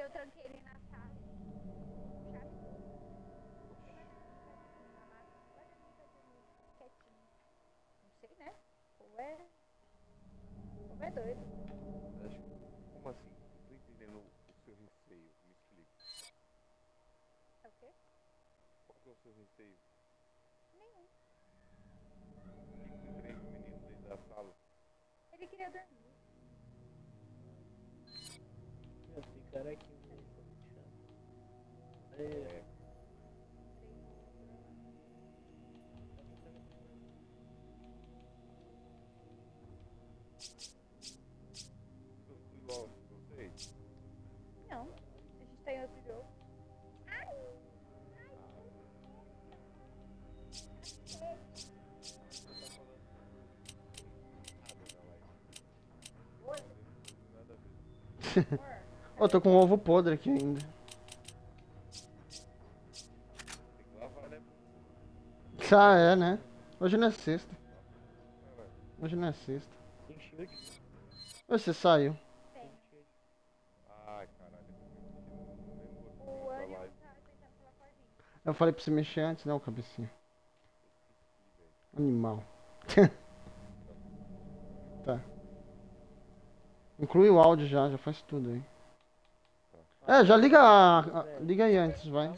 eu tranquei ele na sala. Quietinho. Não sei, né? Ou é. Ou é doido. Acho que- Como assim? Não tô entendendo o seu receio. Me explica. É o quê? Qual que é o seu receio? Nenhum. Fica três meninos dentro da sala. Ele queria dormir. Cara aqui Ô, tô com um ovo podre aqui ainda. Ah, é, né? Hoje não é sexta. Hoje não é sexta. Você saiu. Eu O. Eu falei pra você mexer antes, né, ô cabecinha? Animal. tá. Inclui o áudio já, já faz tudo aí. É, já liga a, a- liga aí antes, vai.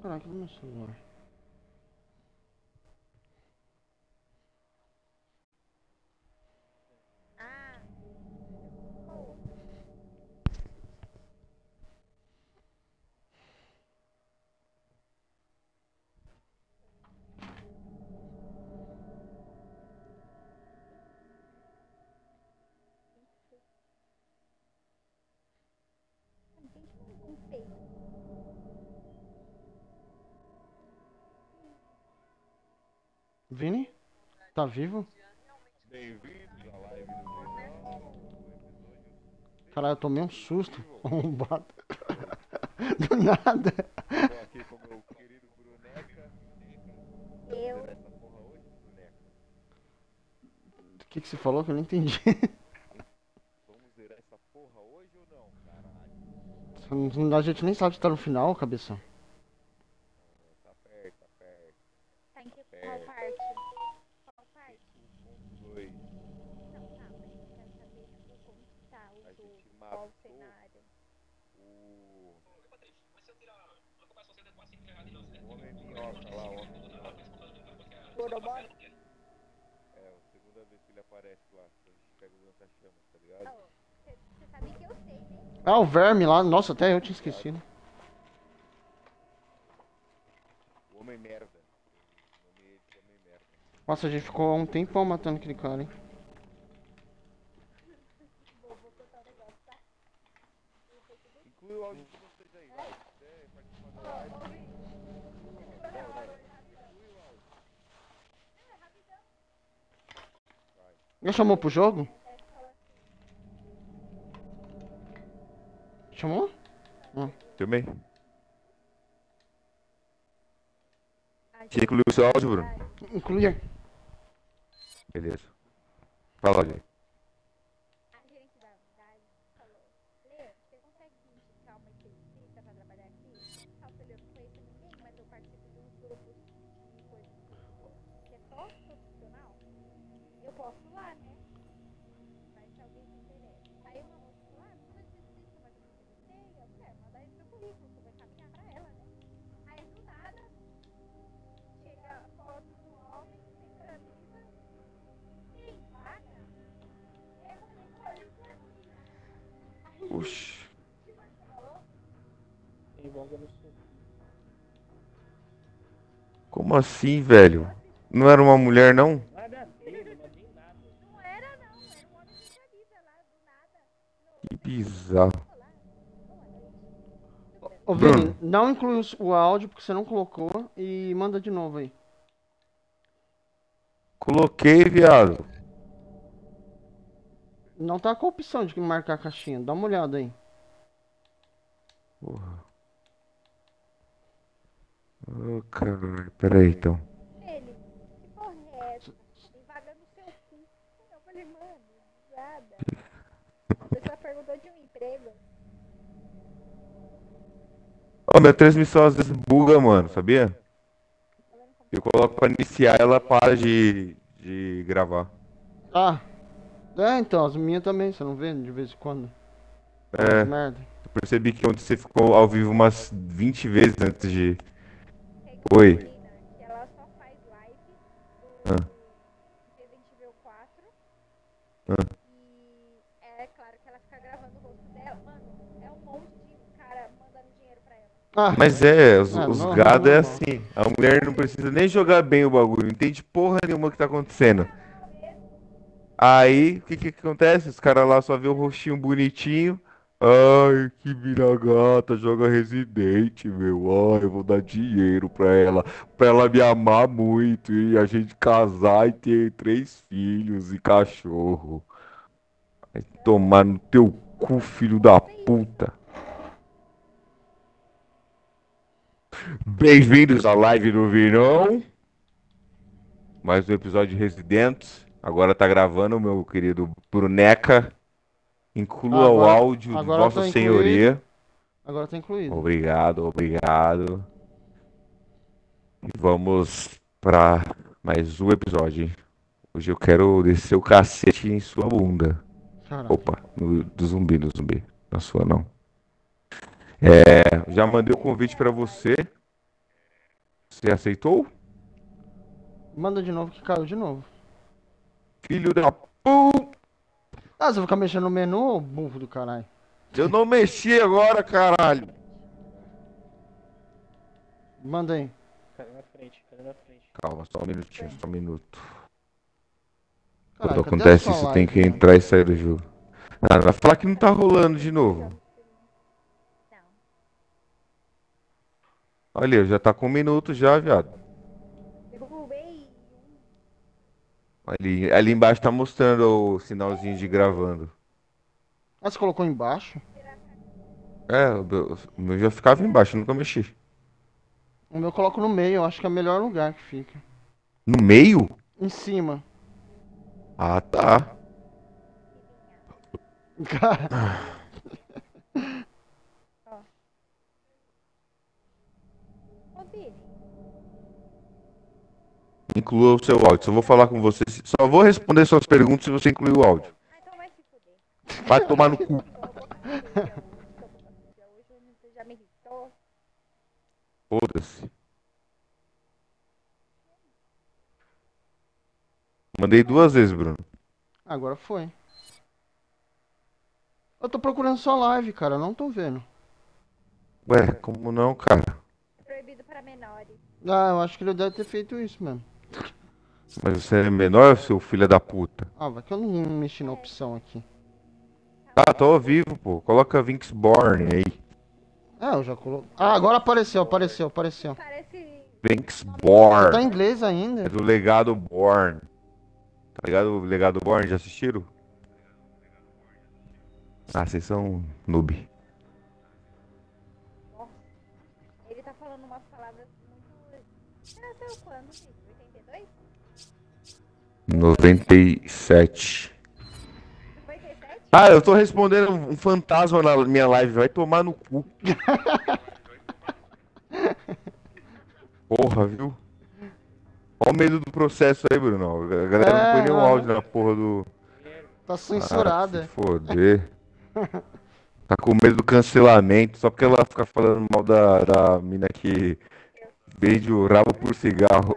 Caraca, no meu celular. Ah. Peito. Vini? Tá vivo? Bem-vindos à live do. Caralho, eu tomei um susto. Arrombado. Do nada. Tô aqui com o meu querido Bruneca. Eu. O que, que você falou que eu não entendi? Vamos zerar essa porra hoje ou não, caralho? A gente nem sabe se tá no final, cabeção. Tá perto, tá perto. Tá em que É. qual parte? Qual parte? 1.2. Não, tá, mas eu quero saber, tipo, como tá o A jogo, gente qual o cenário. o. O Homem Minhoca lá, o Homem? É, a segunda vez que ele aparece lá. que A gente pega o lança-chamas, tá ligado? Você sabe que eu sei, né? Ah, o verme lá. Nossa, até eu tinha esquecido. O Homem Merda. Nossa, a gente ficou um tempão matando aquele cara, hein? Inclui o áudio de vocês aí, vai. Você participa da live. Já chamou pro jogo? Chamou? Também? A Você incluiu o seu áudio, Bruno? Inclui aí. Beleza. Fala, gente. Como assim, velho? Não era uma mulher, não? Que bizarro. Ô. Vini, não inclui o áudio porque você não colocou e manda de novo aí. Coloquei, viado. Não tá com a opção de marcar a caixinha. Dá uma olhada aí. Porra. Ô, caralho. Pera aí, então. Ele, que porra é essa? Tem vaga no seu cu. Eu falei, mano, nada. A pessoa perguntou de um emprego. Ó, minha transmissão às vezes buga, mano, sabia? Eu coloco pra iniciar, ela para de, de gravar. Ah. É, então, as minhas também, você não vê de vez em quando? É, Merda. eu percebi que ontem você ficou ao vivo umas 20 vezes antes de. Oi. Que ela só faz live Ah. do Resident Evil 4. Ah. E é claro que ela fica gravando o rosto dela. Mano, é um monte de cara mandando dinheiro pra ela. Ah, Mas é, os, Ah, os normal, gado é normal. assim. A mulher não precisa nem jogar bem o bagulho, não entende porra nenhuma que tá acontecendo. Aí, o que que acontece? Os caras lá só vê o rostinho bonitinho. Ai, que vira gata, joga Resident, meu. Ai, eu vou dar dinheiro pra ela, pra ela me amar muito e a gente casar e ter três filhos e cachorro. Vai tomar no teu cu, filho da puta. Bem-vindos à live do Virão. Mais um episódio de Residentes. Agora tá gravando, meu querido Bruneca. Inclua o Agora- áudio de Vossa tá Senhoria. agora tá incluído. Obrigado, obrigado. E vamos pra mais um episódio. hein? Hoje eu quero descer o cacete em sua bunda. Caralho. Opa, no- do zumbi, do zumbi. Na sua não. É, já mandei o convite pra você. Você aceitou? Manda de novo que caiu de novo. Filho da puta! Ah, você vai ficar mexendo no menu, burro do caralho. Eu não mexi agora, caralho. Cara Manda aí. na frente, cara na frente. Calma, só um minutinho, só um minuto. Caralho, Quando cadê acontece isso, tem que mano? entrar e sair do jogo. Ah, vai falar que não tá rolando de novo. Não. Olha, já tá com um minuto já, viado. Derrubei. Ali, ali embaixo tá mostrando o sinalzinho de gravando. Ah, você colocou embaixo? É, o meu- já ficava embaixo, nunca mexi. O meu eu coloco no meio, eu acho que é o melhor lugar que fica. No meio? Em cima. Ah, tá. Cara, Ô, Vini, Inclua o seu áudio. Só vou falar com você. Só vou responder suas perguntas se você incluir o áudio. ah, então vai se fuder. Vai tomar no cu. Foda-se. Mandei duas vezes, Bruno. agora foi. Eu tô procurando sua live, cara, eu não tô vendo. Ué, como não, cara? Proibido para menores. Ah, eu acho que ele deve ter feito isso mesmo. Mas você é menor, seu filho da puta? Ah, vai que eu não mexi na opção aqui. Ah, tô ao vivo, pô. Coloca Vinksborn aí. Ah, eu já coloquei. Ah, agora apareceu, apareceu, apareceu. Parece. Tá em Vinksborn. inglês ainda. É do Legado Born. Tá ligado o Legado Born? Já assistiram? Ah, vocês são noob. 97. 97? Ah, eu tô respondendo um fantasma na minha live. Vai tomar no cu. Porra, viu? Olha o medo do processo aí, Bruno. A galera não põe É, nenhum mano. áudio na porra do. Tá Ah, censurada. foder. Tá com medo do cancelamento, só porque ela fica falando mal da, da mina que vende o rabo por cigarro.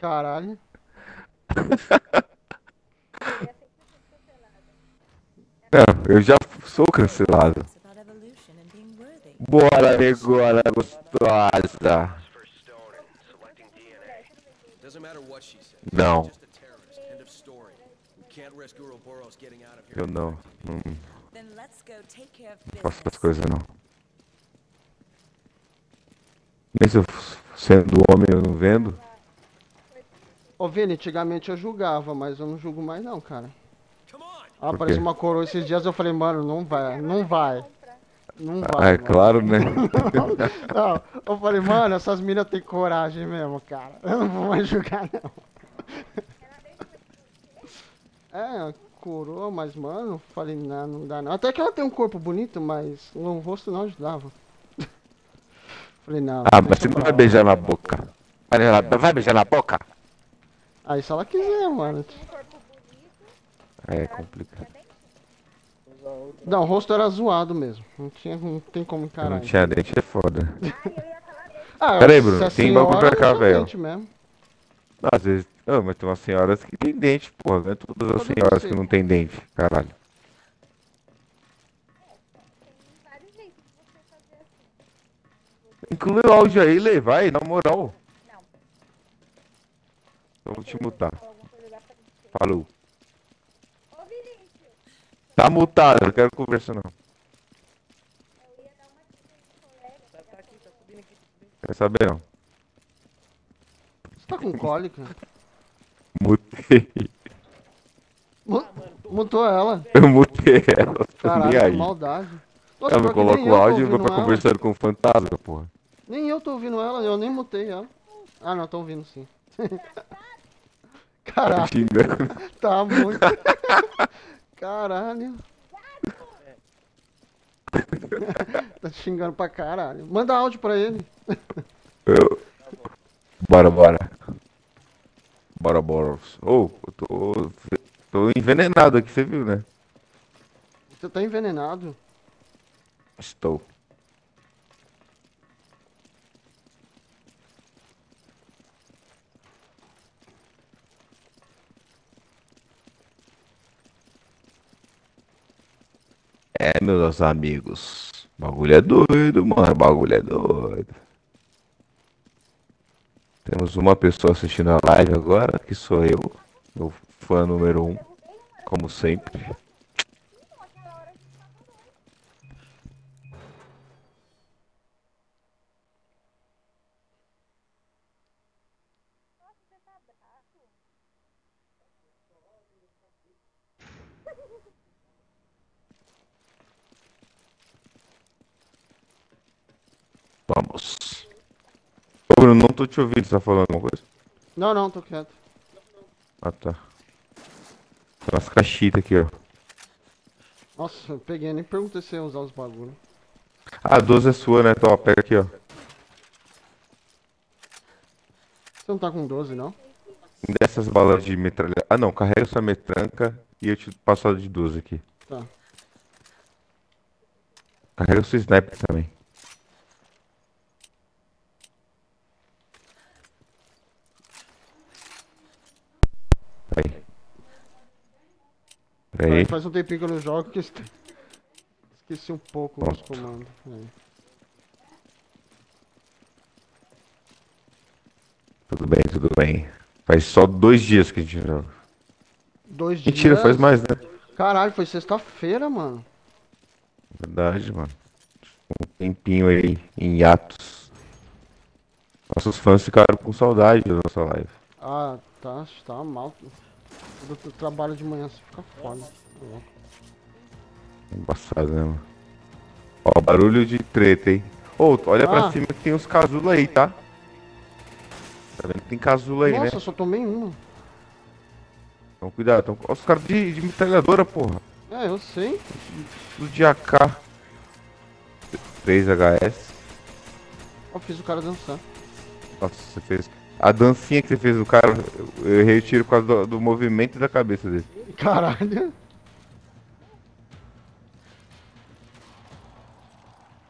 Caralho. Não, eu já sou cancelado. Bora, negona gostosa. Não, eu não. Não of faço business. coisas não. F- sendo homem eu não vendo. Ô, Vini, antigamente eu julgava, mas eu não julgo mais não, cara. Ah, apareceu uma coroa esses dias, eu falei, mano, não vai, não vai. Não vai. Ah, é mano. claro, né? Não, eu falei, mano, essas minas têm coragem mesmo, cara. Eu não vou mais jogar, não. É, coroa, mas, mano, eu falei, não, não dá não. Até que ela tem um corpo bonito, mas no rosto não ajudava. Falei, não. Ah, mas você não vai beijar na boca. Vai beijar na boca? Aí se ela quiser, mano. É complicado. Não, o rosto era zoado mesmo. Não, tinha, não tem como encarar. Não tinha dente, é foda. Ah, Pera aí, Bruno, é tem bagulho pra cá, usa velho. mesmo. Às vezes. Ah, mas tem umas senhoras que tem dente, porra. Não é todas as senhoras que não tem dente, caralho. Inclui o áudio aí, Lê, vai, na moral. Não. Eu vou te mutar. Falou. Tá mutado, não quero conversar não. Quer saber não? Você tá com cólica? Mutei. Mu- Mutou ela. Eu mutei ela. Caralho, aí. maldade. Nossa, Ela me coloca o áudio e vai ouvindo pra conversando com o fantasma, porra. Nem eu tô ouvindo ela, eu nem mutei ela. Ah, não, tô ouvindo sim. Caralho, tá muito. Caralho. tá te xingando pra caralho. Manda áudio pra ele. Eu... Bora, bora. Bora, bora. Ô, eu tô... Tô envenenado aqui, você viu, né? Você tá envenenado. Estou. É, meus amigos. Bagulho é doido, mano. Bagulho é doido. Temos uma pessoa assistindo a live agora, que sou eu. Meu fã número um. Como sempre. Vamos. Ô, Bruno, não tô te ouvindo. Você tá falando alguma coisa? Não, não, tô quieto. Ah, tá. Tem umas cachitas aqui, ó. Nossa, eu peguei, nem perguntei se ia usar os bagulho. Ah, a 12 é sua, né? Então, ó, pega aqui, ó. Você não tá com 12, não? Dessas balas de metralha. Ah, não. Carrega sua metranca e eu te passo a de 12 aqui. Tá. Carrega o seu sniper também. Aí. Peraí. Faz um tempinho que eu não jogo que esque- esqueci um pouco os Pronto. comandos. Aí. Tudo bem, tudo bem. Faz só dois dias que a gente joga. Dois dias. Mentira, faz mais, né? Caralho, foi sexta-feira, mano. Verdade, mano. Um tempinho aí em hiatos. Nossos fãs ficaram com saudade da nossa live. Ah, tá, tá mal. Do do trabalho de manhã você fica foda. Embaçado, né, mano? Ó, barulho de treta, hein? Ô, olha pra Ah. cima que tem uns casulos aí, tá? Tá vendo que tem casulo aí, Nossa, né? eu só tomei uma. Então cuidado. Então, ó, os caras de, de metralhadora, porra. É, eu sei. Tudo de AK. 3 HS. Eu fiz o cara dançar. Nossa, você fez. A dancinha que você fez no cara, eu- errei o tiro por causa do, do movimento da cabeça dele. Caralho.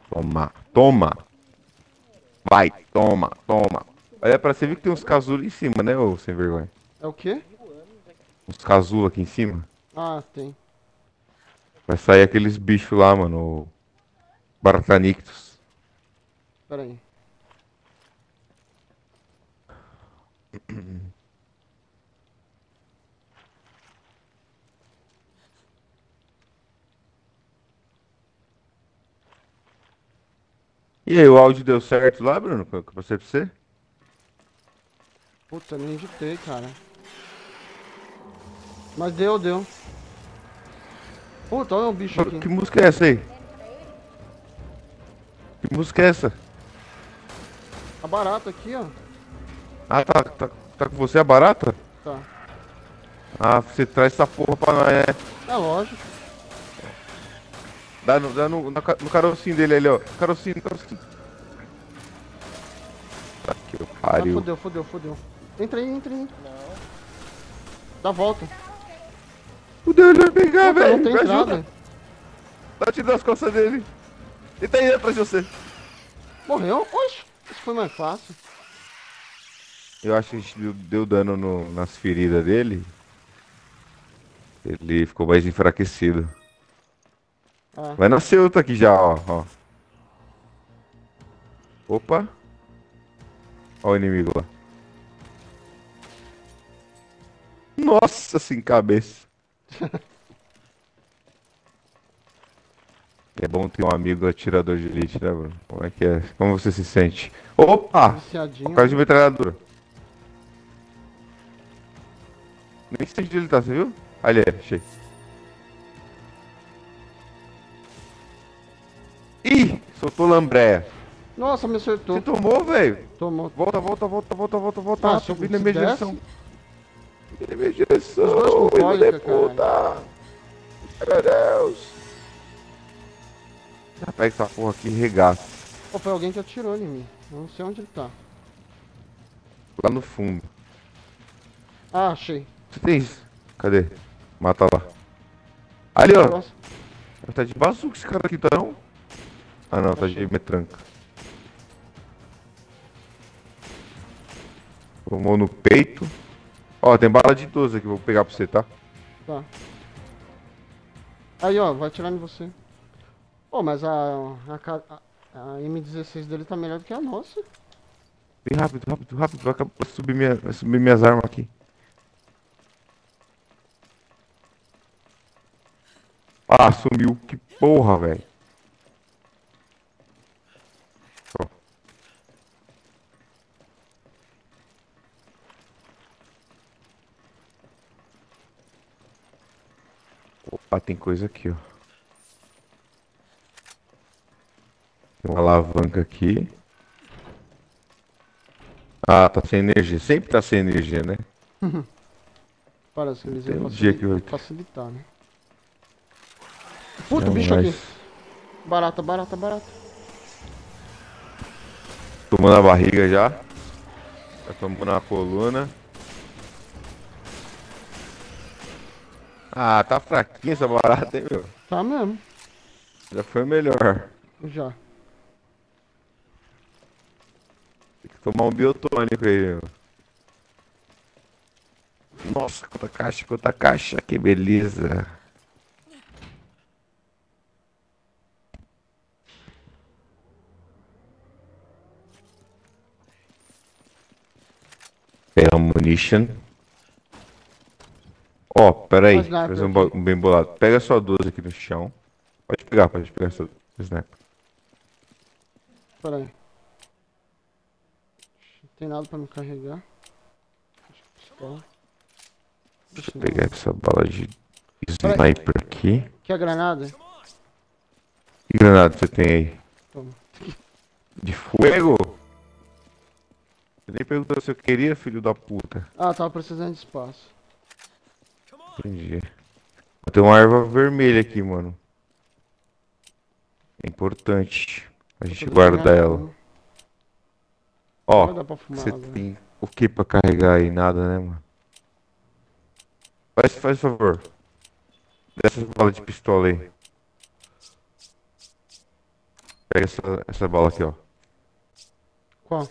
Toma, toma. Vai, toma, toma. Olha pra você ver que tem uns casulos em cima, né, ô sem vergonha? É o quê? Uns casulos aqui em cima. Ah, tem. Vai sair aqueles bichos lá, mano. o Baratanictus. Pera aí. E aí, o áudio deu certo lá, Bruno? Que eu passei pra você? Puta, nem editei, cara. Mas deu, deu. Puta, olha o bicho aqui. Que música é essa aí? Que música é essa? Tá barato aqui, ó. Ah, tá, tá, tá com você a barata? Tá. Ah, você traz essa porra pra nós, é. É lógico. Dá no, dá no, ca- no carocinho dele ali, ó. Carocinho, carocinho. Tá que Ah, pariu. fodeu, fodeu, fodeu. Entra aí, entra aí. Não. Dá a volta. Fudeu, ele vai pegar, velho. não tem entrada. Dá tiro nas costas dele. Ele tá indo atrás de você. Morreu? Oxe, isso foi mais fácil. Eu acho que a gente deu, deu dano no- nas feridas dele. Ele ficou mais enfraquecido. Ah, Vai nascer outro aqui já, ó. ó. Opa. Ó o inimigo lá. Nossa, sem cabeça. é bom ter um amigo atirador de elite, né, Bruno? Como é que é? Como você se sente? Opa! viciadinho. O cara de metralhadora. Nem sei onde ele tá, você viu? Ali, é, achei. Ih! Soltou lambreia. Nossa, me acertou. Você tomou, velho? Tomou. Volta, volta, volta, volta, volta, volta. Ah, subi na minha direção. Na minha direção. Filho de puta. Meu Deus. Já pega essa porra aqui e regaça. Pô, foi alguém que atirou em mim. Eu Não sei onde ele tá. Lá no fundo. Ah, achei. Você tem isso? Cadê? Mata lá. Ali, ó. Nossa, Tá de bazuca esse cara aqui, tá não? Ah não, tá de metranca. Tomou no peito. Ó, tem bala de 12 aqui, vou pegar pra você, tá? tá. Aí, ó, vai atirar em você. Pô, mas a, a, a, a M16 dele tá melhor do que a nossa. Bem rápido, rápido, rápido. Vai subir, minha, vai subir minhas armas aqui. Ah, sumiu. Que porra, velho. Opa, tem coisa aqui, ó. Tem uma alavanca aqui. Ah, tá sem energia. Sempre tá sem energia, né? Parece que eles iam um que vai facilitar, né? Puta, Não, bicho mas- aqui. Barata, barata, barata. Tomou na barriga já. Já tomou na coluna. Ah, tá fraquinha essa barata, hein, meu? Tá mesmo. Já foi melhor. Já. Tem que tomar um biotônico aí, meu. Nossa, quanta caixa, quanta caixa, que beleza. Pega munition. Ó, pera aí, Uma sniper fazer um, um bem bolado. Pega só 12 aqui no chão. Pode pegar, pode pegar essa sniper. Pera aí. Não tem nada pra me carregar. Que. Deixa eu pegar essa bala de Peraí. sniper aqui. Quer granada? Que granada você tem aí? Toma. De fogo? Você nem perguntou se eu queria, filho da puta. Ah, tava precisando de espaço. Entendi. Tem uma erva vermelha aqui, mano. É importante a gente guardar ela. Ó, você tem o que pra carregar aí? Nada, né, mano? Faz, faz favor. Dessa bala de pistola aí. Pega essa, essa bala aqui, ó. Qual?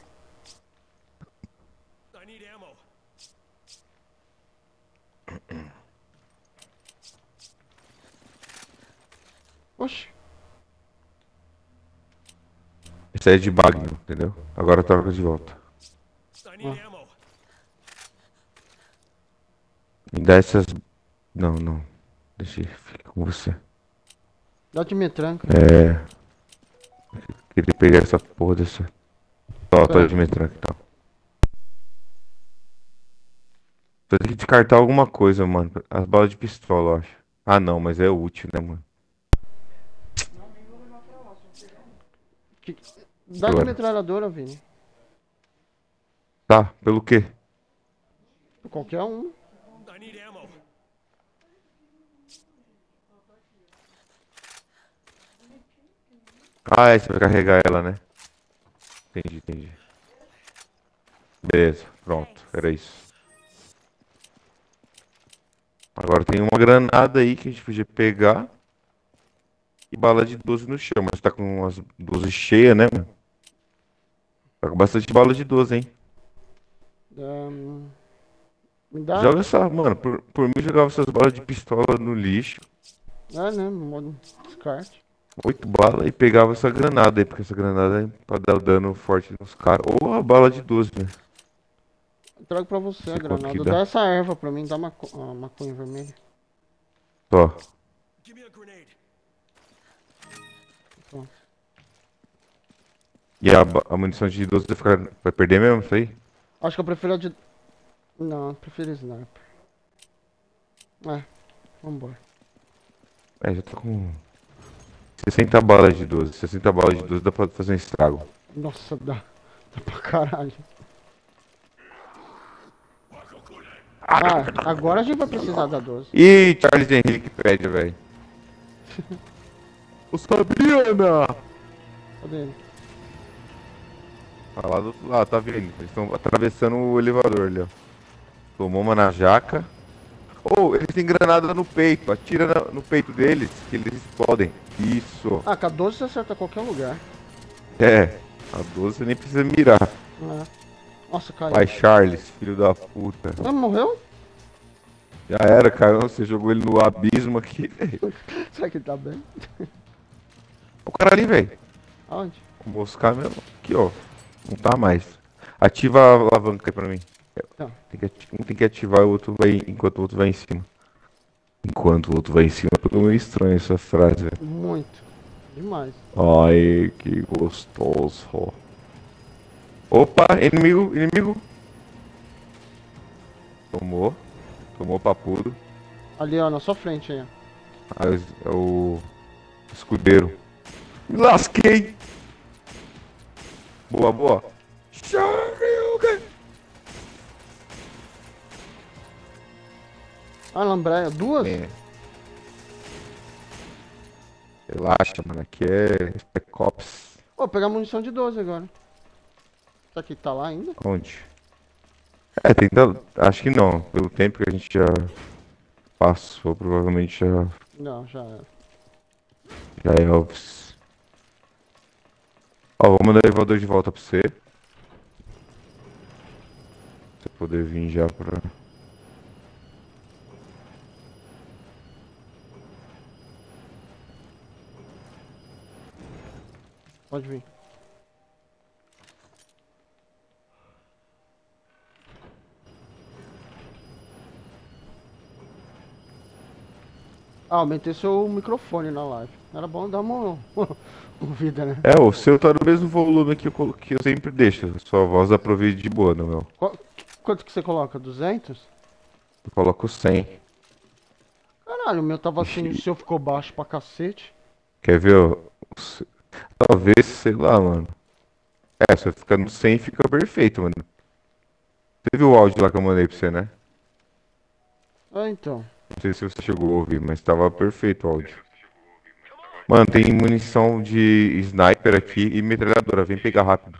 Oxi. Essa é de Magnum, entendeu? Agora troca de volta. Ammo. Me dá essas. Não, não. Deixa fica com você. Dá de metranca. É. Queria pegar essa porra dessa. Ó, tô Tá. de metranca então. Tô tem que descartar alguma coisa, mano. As balas de pistola, eu acho. Ah, não, mas é útil, né, mano? Dá a Agora. metralhadora, Vini. Tá, pelo quê? Qualquer um. Ah, é, você vai carregar ela, né? Entendi, entendi. Beleza, pronto, era isso. Agora tem uma granada aí que a gente podia pegar. E bala de 12 no chão, mas tá com umas 12 cheias, né, mano? Tá com bastante bala de 12, hein? Me dá. Joga essa, mano, por, por mim jogava essas balas de pistola no lixo. É, né? Modo descarte. Oito balas e pegava essa granada aí, porque essa granada é pra dar dano forte nos caras. Ou a bala de 12, né? Trago pra você a Sei quanto granada. dá. Dá essa erva pra mim, dá maco a maconha vermelha. Só. E a, a munição de 12 vai, ficar, vai perder mesmo isso aí? Acho que eu prefiro a de. Não, eu prefiro sniper. É, vambora. É, já tô com 60 balas de 12. 60 balas de 12 dá pra fazer um estrago. Nossa, dá. Dá pra caralho. Ah, agora a gente vai precisar da 12. Ih, Charles Henrique pede, velho. Ô Sabrina! Cadê ele? Ah, lá do outro lado, tá vendo? Eles estão atravessando o elevador ali, ó. Tomou uma na jaca. Oh, eles têm granada no peito. Atira na- no peito deles que eles explodem. Isso. Ah, com a 12 você acerta qualquer lugar. É. A 12 você nem precisa mirar. É. Nossa, caiu. Vai, Charles, filho da puta. Ah, morreu? Já era, cara. Você jogou ele no abismo aqui, velho. Será que ele tá bem? O cara ali, velho. Aonde? Vou buscar mesmo. Aqui, ó. Não tá mais. Ativa a alavanca aí pra mim. Tá. Tem que ati- um tem que ativar o outro vai. Enquanto o outro vai em cima. Enquanto o outro vai em cima. Ficou meio estranho essa frase, velho. Muito. Demais. Ai, que gostoso. Opa, inimigo, inimigo. Tomou. Tomou papudo. Ali, ó, na sua frente aí, ó. Ah, é o- é o escudeiro. Me lasquei. Boa, boa. Shoryuken. Ah, lambreia. Duas? É. Relaxa, mano. Aqui é Spec Ops. Ô, pegar munição de 12 agora. Será que tá lá ainda? Onde? É, tenta. Acho que não. Pelo tempo que a gente já passou, provavelmente já, Não, já era. já é Elvis. Ó, vou mandar o elevador de volta pra você. Pra você poder vir já pra. Pode vir. Ah, aumentei seu microfone na live. Era bom dar uma ouvida, né? É, o seu tá no mesmo volume que eu, que eu sempre deixo. Sua voz dá pra ouvir de boa, não. Qual- Quanto que você coloca? 200? Eu coloco 100. Caralho, o meu tava assim, o seu ficou baixo pra cacete. Quer ver? ó, Talvez, sei lá, mano. É, se eu ficar no 100 fica perfeito, mano. Você viu o áudio lá que eu mandei pra você, né? Ah, então. Não sei se você chegou a ouvir, mas tava perfeito o áudio. Mano, tem munição de sniper aqui e metralhadora. Vem pegar rápido.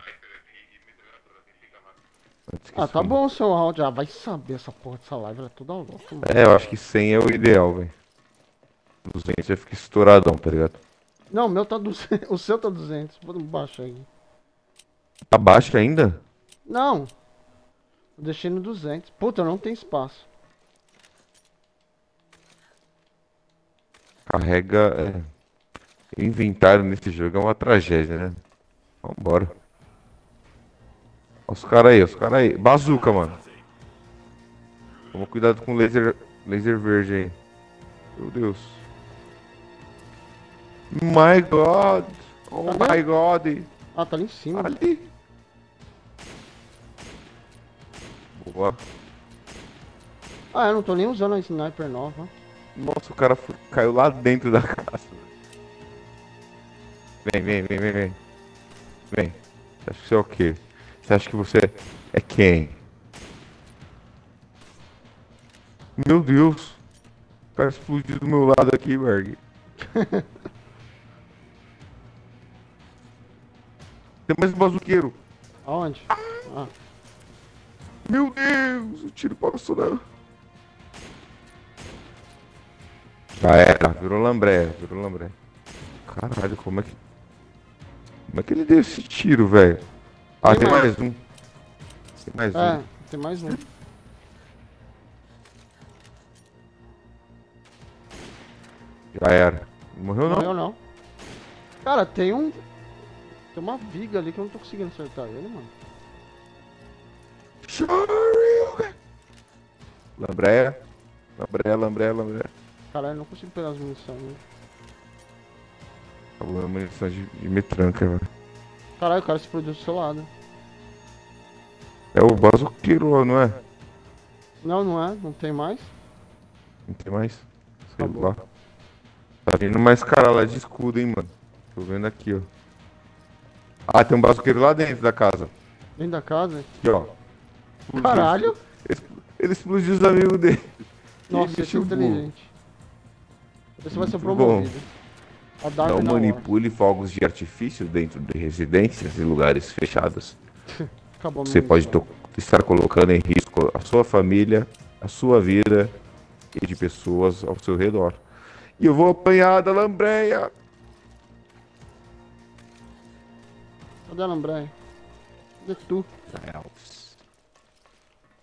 Que Ah, tá bom o seu áudio. Ah, vai saber essa porra dessa live, ela é toda louca, mano. É, eu acho que 100 é o ideal, velho. 200 já fica estouradão, tá ligado? Não, o meu tá 200. O seu tá 200. Vou baixar aí. Tá baixo ainda? Não. Eu deixei no 200. Puta, não tem espaço. Carrega. É... Inventário nesse jogo é uma tragédia, né? Vambora. Olha os caras aí, os caras aí. Bazuca, mano. Toma cuidado com o laser, laser verde aí. Meu Deus. My God. Oh Cadê? my God. Ah, tá ali em cima. Ali. Boa. Ah, eu não tô nem usando a sniper nova. Nossa, o cara foi- caiu lá dentro da casa. Vem, vem, vem, vem, vem. Vem. Você acha que você é o quê? Você acha que você é quem? Meu Deus. O cara explodiu do meu lado aqui, Berg. Tem mais um bazuqueiro. Aonde? Ah, Meu Deus, o tiro passou na. Já era, virou lambré, virou lambré. Caralho, como é que. Como é que ele deu esse tiro, velho? Ah, Tem tem mais. mais um. Tem mais é, um. tem mais um. Já era. Não morreu não? Morreu não. Cara, tem um. Tem uma viga ali que eu não tô conseguindo acertar ele, mano. Sorry. Lambré. Lambré, lambré, lambré. Caralho, eu não consigo pegar as munições. Né? Acabou a munição de, de metranca, velho. Caralho, o cara explodiu do seu lado. É o bazuqueiro, não é? Não, não é, não tem mais. Não tem mais? Sei Acabou. lá. Tá vindo mais cara lá de escudo, hein, mano. Tô vendo aqui, ó. Ah, tem um bazuqueiro lá dentro da casa. Dentro da casa. Aqui, ó. Explodiu. Caralho! Ele- explodiu os amigos dele. Nossa, esse é inteligente. Esse vai ser promovido. Darwin Não na hora. manipule fogos de artifício dentro de residências e lugares fechados. Você pode estar colocando em risco a sua família, a sua vida e de pessoas ao seu redor. E eu vou apanhar da lambreia. Cadê a Lambré? Cadê tu?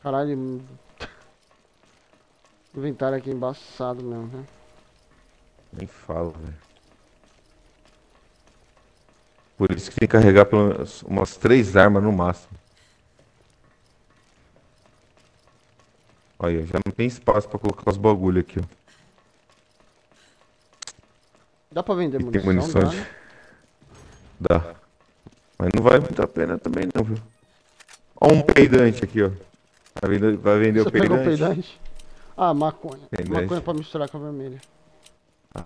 Caralho. O inventário aqui é embaçado mesmo, né? Nem falo, velho. Por isso que tem que carregar pelo menos umas três armas no máximo. Olha, já não tem espaço pra colocar os bagulho aqui, ó. Dá pra vender E tem munição? munição dá, de... né? Dá. Mas não vai muito a pena também não, viu? Ó um peidante aqui, ó. Vai vender, vai vender Você o pegou peidante. peidante? Ah, maconha. Peidante. Maconha pra misturar com a vermelha.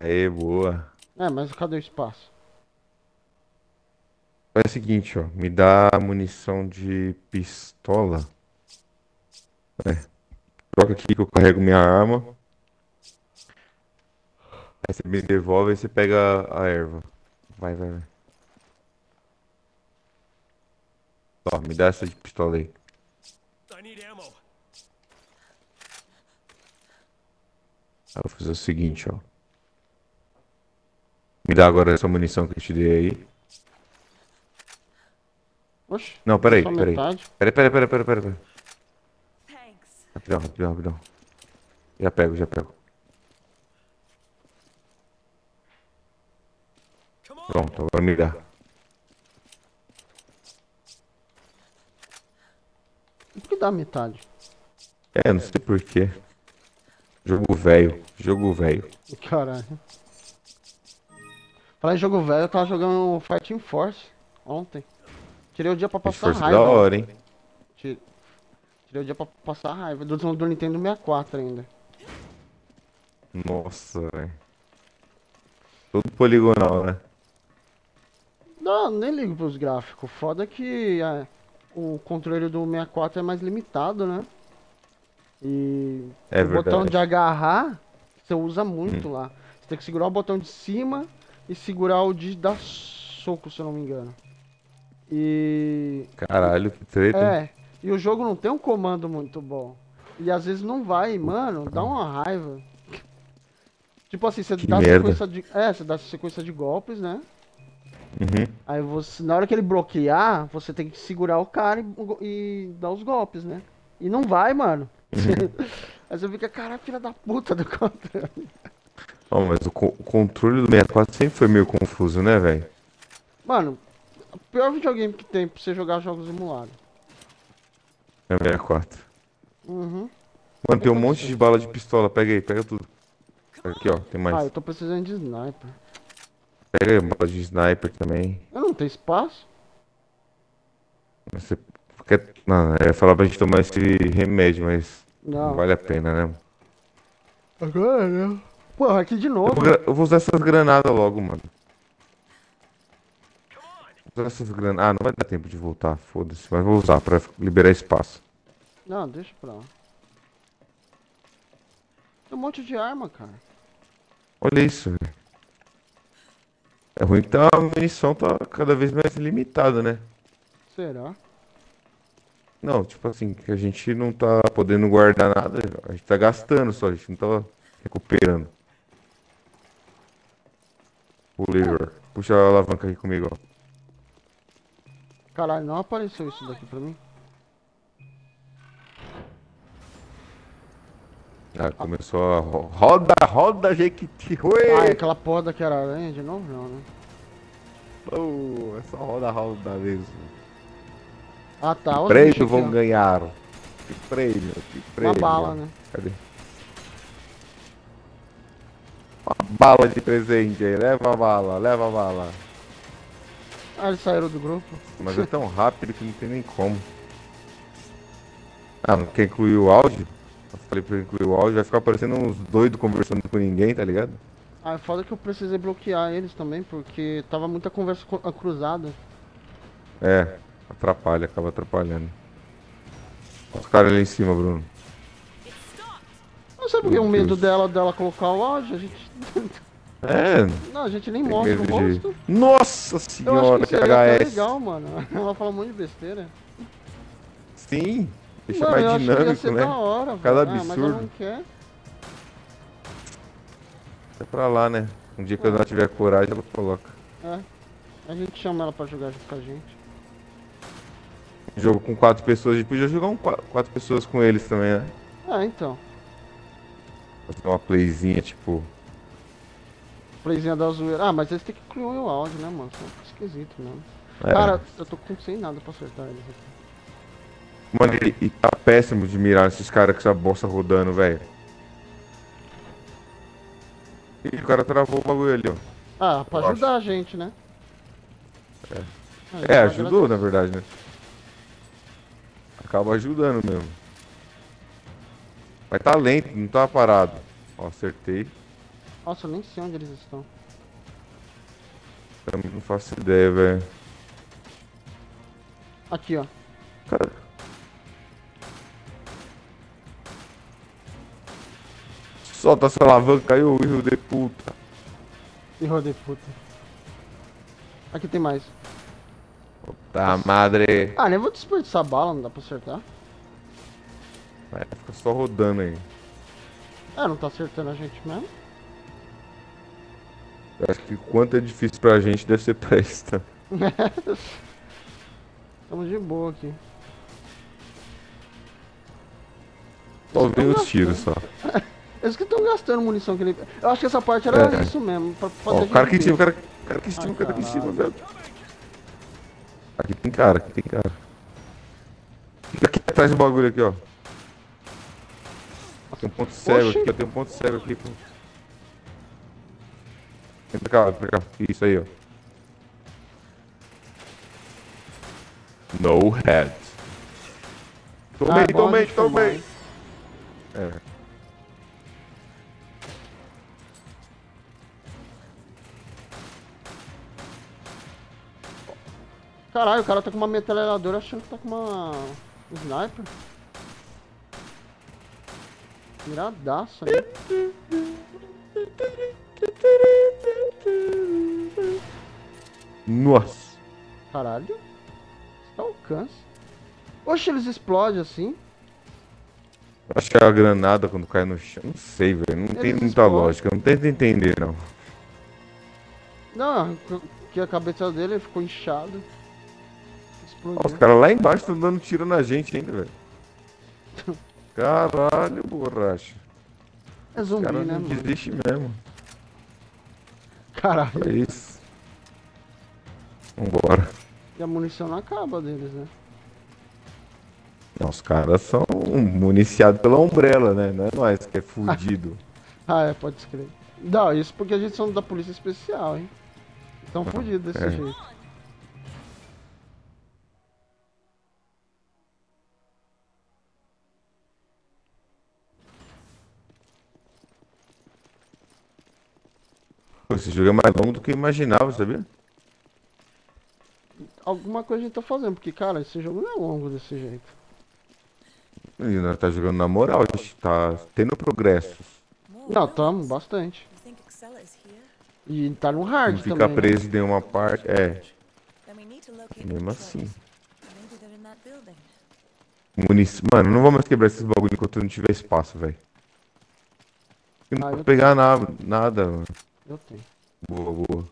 Aê, boa. É, mas cadê o espaço? Faz o seguinte, ó. Me dá munição de pistola. É. Troca aqui que eu carrego minha arma. Aí você me devolve e você pega a erva. Vai, vai, vai. Ó, me dá essa de pistola. Aí eu vou fazer o seguinte, ó. Me dá agora essa munição que eu te dei aí. Oxe. Não, peraí, peraí. Peraí, peraí, peraí, peraí, peraí. peraí. Thanks. Rapidão, rapidão, rapidão. Já pego, já pego. Pronto, agora me dá. Por que dá metade? É, não sei porquê. Jogo velho, jogo velho. Caralho. Falar em jogo velho, eu tava jogando Fighting Force ontem. Tirei o dia pra passar Esforço raiva. da hora, hein? Tirei, tirei o dia pra passar raiva. Do, do Nintendo 64 ainda. Nossa, velho. Todo poligonal, né? Não, nem ligo pros gráficos. Foda que é, o controle do 64 é mais limitado, né? E É o botão de agarrar, você usa muito lá. Você tem que segurar o botão de cima e segurar o de dar soco, se eu não me engano. E. Caralho, que treta. É, e o jogo não tem um comando muito bom. E às vezes não vai, mano, dá uma raiva. Tipo assim, você Que dá merda. sequência de. É, você dá sequência de golpes, né? Uhum. Aí você, na hora que ele bloquear, você tem que segurar o cara e, e dar os golpes, né? E não vai, mano. Uhum. Aí você fica, cara, filha da puta do controle. Ó, mas o, co- o controle do 64 sempre foi meio confuso, né, velho? Mano, o pior videogame que tem pra você jogar jogos emulados. É o 64. Uhum. Mano, tem um monte de bala de pistola. Pega aí, pega tudo. Aqui, ó, tem Ah, eu mais. tô precisando de sniper. Pega aí, bala de sniper também. Eu não tenho espaço? Você quer... Não, eu ia falar pra gente tomar esse remédio, mas Não. não vale a pena, né? Agora não. Porra, aqui de Eu novo. vou, gra- eu vou usar essas granadas logo, mano. Usar essas granadas. Ah, não vai dar tempo de voltar, foda-se. Mas vou usar pra liberar espaço. Não, deixa pra lá. Tem um monte de arma, cara. Olha isso, velho. É ruim que tá, a munição tá cada vez mais limitada, né? Será? Não, tipo assim, que a gente não tá podendo guardar nada, a gente tá gastando só, a gente não tá recuperando. O lever. Puxa a alavanca aqui comigo, ó. Caralho, não apareceu isso daqui pra mim. Ah, começou a ro- roda, roda, Jequiti, Ah, ué! é aquela porra daquela aranha de novo não, né? Oh, é só roda, roda mesmo. Ah tá, olha os Prêmio vão ganhar. Que prêmio, que Uma prêmio. bala, né? Cadê? Uma bala de presente aí, leva a bala, leva a bala. Ah, eles saíram do grupo. Mas é tão rápido que não tem nem como. Ah, não quer incluir o áudio? Eu falei pra incluir o áudio, vai ficar parecendo uns doidos conversando com ninguém, tá ligado? Ah, é foda que eu precisei bloquear eles também, porque tava muita conversa co- cruzada. É, atrapalha, acaba atrapalhando. Olha os caras ali em cima, Bruno. Não sei porque o medo Deus. dela, dela colocar o áudio, a gente. É, Não, a gente nem mostra o rosto. de. Nossa senhora, que que HS. legal, mano. Ela fala um monte de besteira. Sim, deixa mano, mais dinâmico, né? hora, Cada. Ah, mas ela absurdo. não quer. É pra lá, né? Um dia que ela tiver coragem, ela coloca. A gente chama ela pra jogar junto com a gente. Jogo com quatro pessoas, a gente podia jogar um qua- quatro pessoas com eles também, né? Ah, então. Fazer uma playzinha, tipo. Playzinha da zoeira. Ah, mas eles têm que incluir o áudio, né, mano? Isso é esquisito mesmo. É. Cara, eu tô com sem nada pra acertar eles aqui. Mano, e, e tá péssimo de mirar esses caras com essa bosta rodando, velho. Ih, o cara travou o bagulho ali, ó. Ah, pra Eu ajudar a gente, né? É. Ah, É, então ajudou, na verdade, né? Acaba ajudando mesmo. Mas tá lento, não tá parado. Ó, acertei. Nossa, eu nem sei onde eles estão. Também não faço ideia, velho. Aqui, ó. Cara. Solta essa alavanca aí, ô filho de puta. E rodei puta. Aqui tem mais. Tá, madre. Ah, nem vou desperdiçar bala, não dá pra acertar. Vai, fica só rodando aí. É, não tá acertando a gente mesmo. Acho que quanto é difícil pra gente deve ser pra eles também. Estamos de boa aqui. Só vem os tiros só. Eles que estão gastando munição que ele. Eu acho que essa parte era É. isso mesmo. Pra Ó, o cara aqui em cima, o cara, o cara aqui em cima, o cara aqui em cima, velho. Aqui tem cara, aqui tem cara. Fica aqui atrás do bagulho aqui, ó. Tem um ponto cego Oxi. aqui, ó. Tem um ponto cego aqui, pô. Vem pra cá, vem pra cá. Isso aí, ó. No head. Tomei, Ah, tomei, tomei. É. Caralho, o cara tá com uma metralhadora achando que tá com uma. sniper. Miradaço ali. Nossa. Caralho. Tá alcance. Oxe, eles explodem assim. Acho que é a granada quando cai no chão. Não sei, velho. Não tem Eles muita explodem. lógica. Não tenta entender, não. Não, que a cabeça dele ficou inchado. Ó, os caras lá embaixo estão dando tiro na gente ainda, velho. Caralho, borracha. É zumbi, caras né, não mano? desistem mesmo. Caralho. É isso. Vambora. E a munição não acaba deles, né? Não, os caras são municiados pela Umbrella, né? Não é nós que é fudido. Ah, é, pode escrever. Não, isso porque a gente são da polícia especial, hein? Tão fodidos desse é. jeito. Esse jogo é mais longo do que eu imaginava, sabia? Alguma coisa a gente tá fazendo, porque, cara, esse jogo não é longo desse jeito. E nós tá jogando na moral, a gente tá tendo progressos. Não, tamo, bastante. E tá no hard Não ficar também. né? preso em uma parte. É, mesmo assim. Munição. Mano, não vou mais quebrar esses bagulho enquanto não tiver espaço, velho. Eu não Ah, vou pegar nada, nada, mano. Eu tenho. Boa, boa.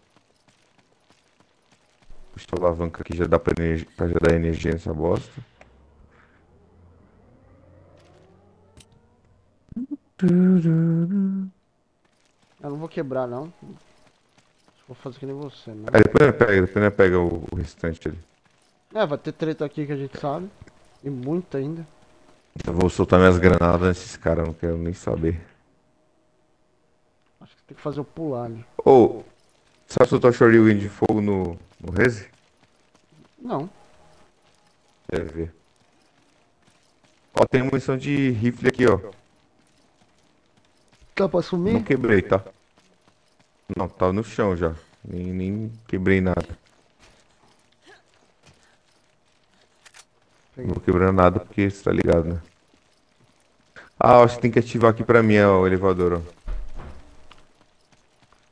Puxa a alavanca aqui, já dá pra, energi- pra já dar energia nessa bosta. Eu não vou quebrar, não. Vou fazer que nem você, né? Aí depois pega, depois pega o, o restante ali. É, vai ter treta aqui que a gente sabe. E muita ainda. Eu vou soltar minhas granadas nesses caras, não quero nem saber. Tem que fazer o pular ali. Ô, sabe soltar o Shoryuken de fogo no, no Reze? Não. Deve ver. Ó, tem munição de rifle aqui, ó. Dá pra Não sumir? quebrei, tá? Não, tá no chão já. Nem, nem quebrei nada. Não vou quebrar nada porque você tá ligado, né? Ah, acho que tem que ativar aqui pra mim ó, o elevador, ó.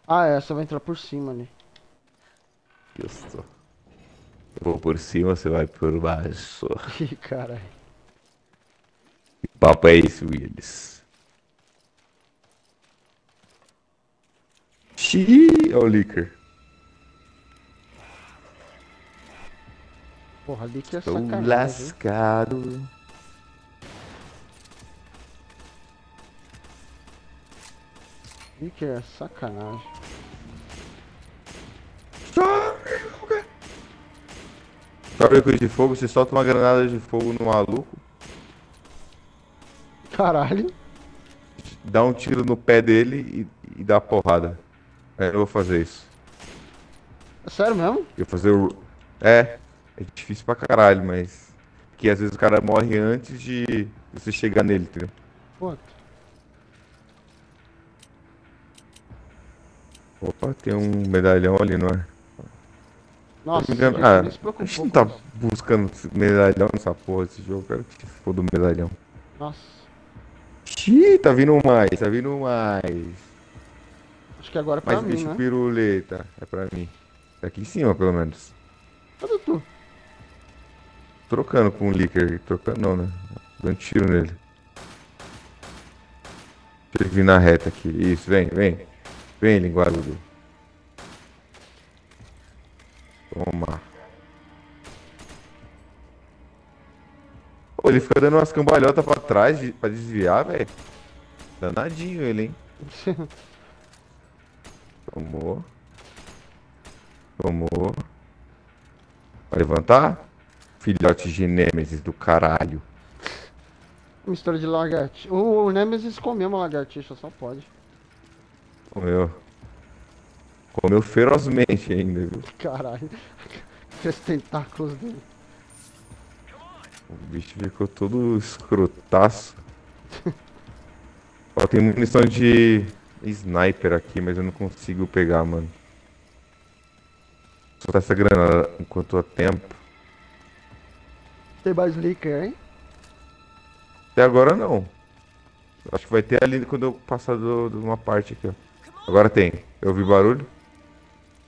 Ah, essa vai entrar por cima ali. Isso. Eu vou por cima, você vai por baixo. Ih, caralho. Que papo é esse, Willis? Xiii, ó o Licker. Porra, que é Tô sacanagem. hein? lascado. Ali que é sacanagem. Sabe coisa de fogo? Você solta uma granada de fogo no maluco, Caralho. dá um tiro no pé dele e, e dá porrada. É, eu vou fazer isso. É sério mesmo? Eu vou fazer o. É, é difícil pra caralho, mas. Porque às vezes o cara morre antes de você chegar nele, entendeu? Puta. Opa, tem um medalhão ali, não é? Nossa, Me engano- gente, Ah, se a preocupou gente não tá isso. buscando medalhão nessa porra desse jogo, cara. Que se for do medalhão. Nossa. Xiii, tá vindo mais, tá vindo mais. Acho que agora é pra Mais mim, bicho né? piruleta. É pra mim. Tá aqui em cima, pelo menos. Cadê tu? Trocando com o Licker. Trocando não, né? Dando tiro nele. Deixa ele vir na reta aqui. Isso, vem, vem. Vem, linguarudo. Toma. Pô, ele fica dando umas cambalhotas pra trás de- pra desviar, velho. Danadinho ele, hein? Tomou. Tomou. Vai levantar? Filhote de Nêmesis do caralho. Mistura de lagartixa. O, o Nemesis comeu uma lagartixa, só pode. Comeu. Comeu ferozmente ainda, viu? Caralho. Aqueles tentáculos dele. O bicho ficou todo escrotaço. Ó, tem munição de sniper aqui, mas eu não consigo pegar, mano. Vou soltar essa granada enquanto há tempo. Tem mais licker, hein? Até agora não. Acho que vai ter ali quando eu passar de uma parte aqui, ó. Agora tem. Eu ouvi barulho.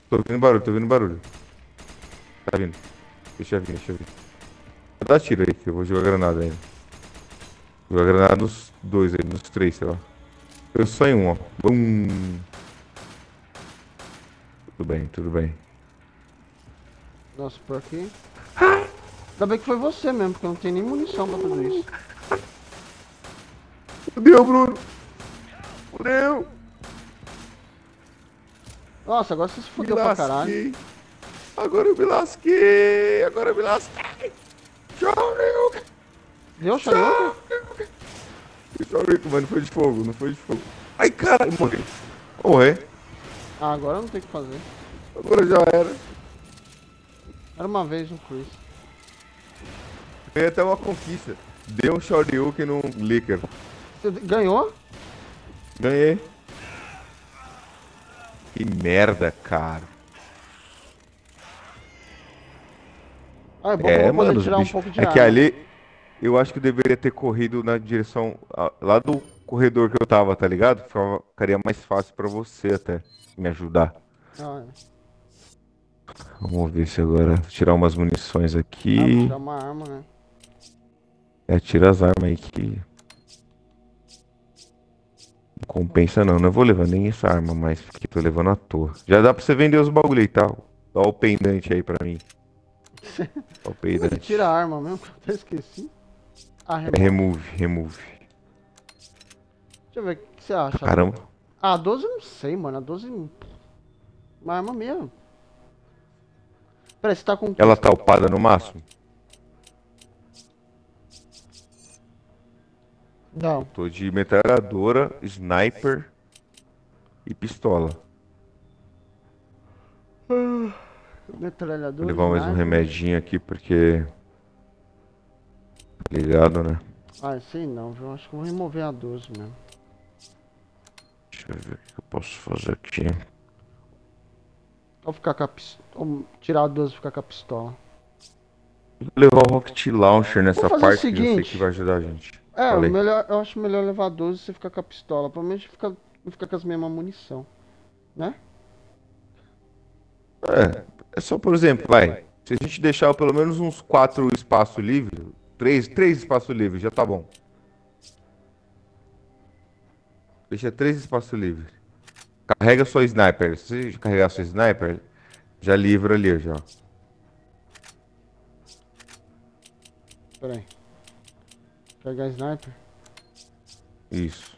Tô ouvindo barulho, tô ouvindo barulho. Tá vindo. Deixa eu vir, deixa eu vir. Vou dar tiro aí, que eu vou jogar granada ainda. Vou jogar granada nos dois aí, nos três, sei lá. Eu só em um, ó. Bum. Tudo bem, tudo bem. Nossa, por aqui. Ainda bem que foi você mesmo, porque eu não tenho nem munição pra tudo isso. Fudeu, Bruno! Fudeu! Nossa, agora você se fudeu pra caralho. Agora eu me lasquei. Agora eu me lasquei. Shoryuken. Deu, Shoryuken? Shoryuken, mas não foi de fogo, não foi de fogo. Ai, caralho, morri. Vou morrer. Ah, agora não tem o que fazer. Agora já era. Era uma vez um Chris. Ganhei até uma conquista. Deu um Shoryuken num Licker. Você ganhou? Ganhei. Que merda, cara. Ah, é bom É, mano, tirar um pouco de É que ali eu acho que eu deveria ter corrido na direção ah, lá do corredor que eu tava, tá ligado? Ficaria mais fácil pra você até me ajudar. Ah, é. Vamos ver se agora tirar umas munições Ah, aqui. tirar uma arma, né? É, tira as armas aí que compensa não. Não vou levar nem essa arma mais, porque tô levando à toa. Já dá pra você vender os bagulho aí, tá? Dá o pendante aí pra mim. Dá o pendante. Tira a arma mesmo, que até esqueci. Ah, É, remove. remove, remove. Deixa eu ver, o que você acha? Caramba. Ah, a 12 eu não sei, mano. A 12. Uma arma mesmo. Peraí, você tá com. Ela tá upada no máximo? Não. Tô de metralhadora, sniper e pistola. Metralhador. Vou levar mais um remedinho aqui porque. Tá Ligado, né? Ah, sei não, viu? Acho que eu vou remover a 12 mesmo. Deixa eu ver o que eu posso fazer aqui. Ou ficar com a pistola. Tirar a 12 e ficar com a pistola. Vou levar o Rocket Launcher nessa parte que eu sei que vai ajudar a gente. É, Falei. melhor, eu acho melhor levar a 12 e você ficar com a pistola. Pelo menos fica, fica com as mesmas munição. Né? É, é só por exemplo, vai. Se a gente deixar pelo menos uns quatro espaços livres, três, três espaços livres, já tá bom. Deixa três espaços livres. Carrega sua sniper. Se você carregar sua sniper, já livra ali, já. Pera aí. Pegar sniper. Isso.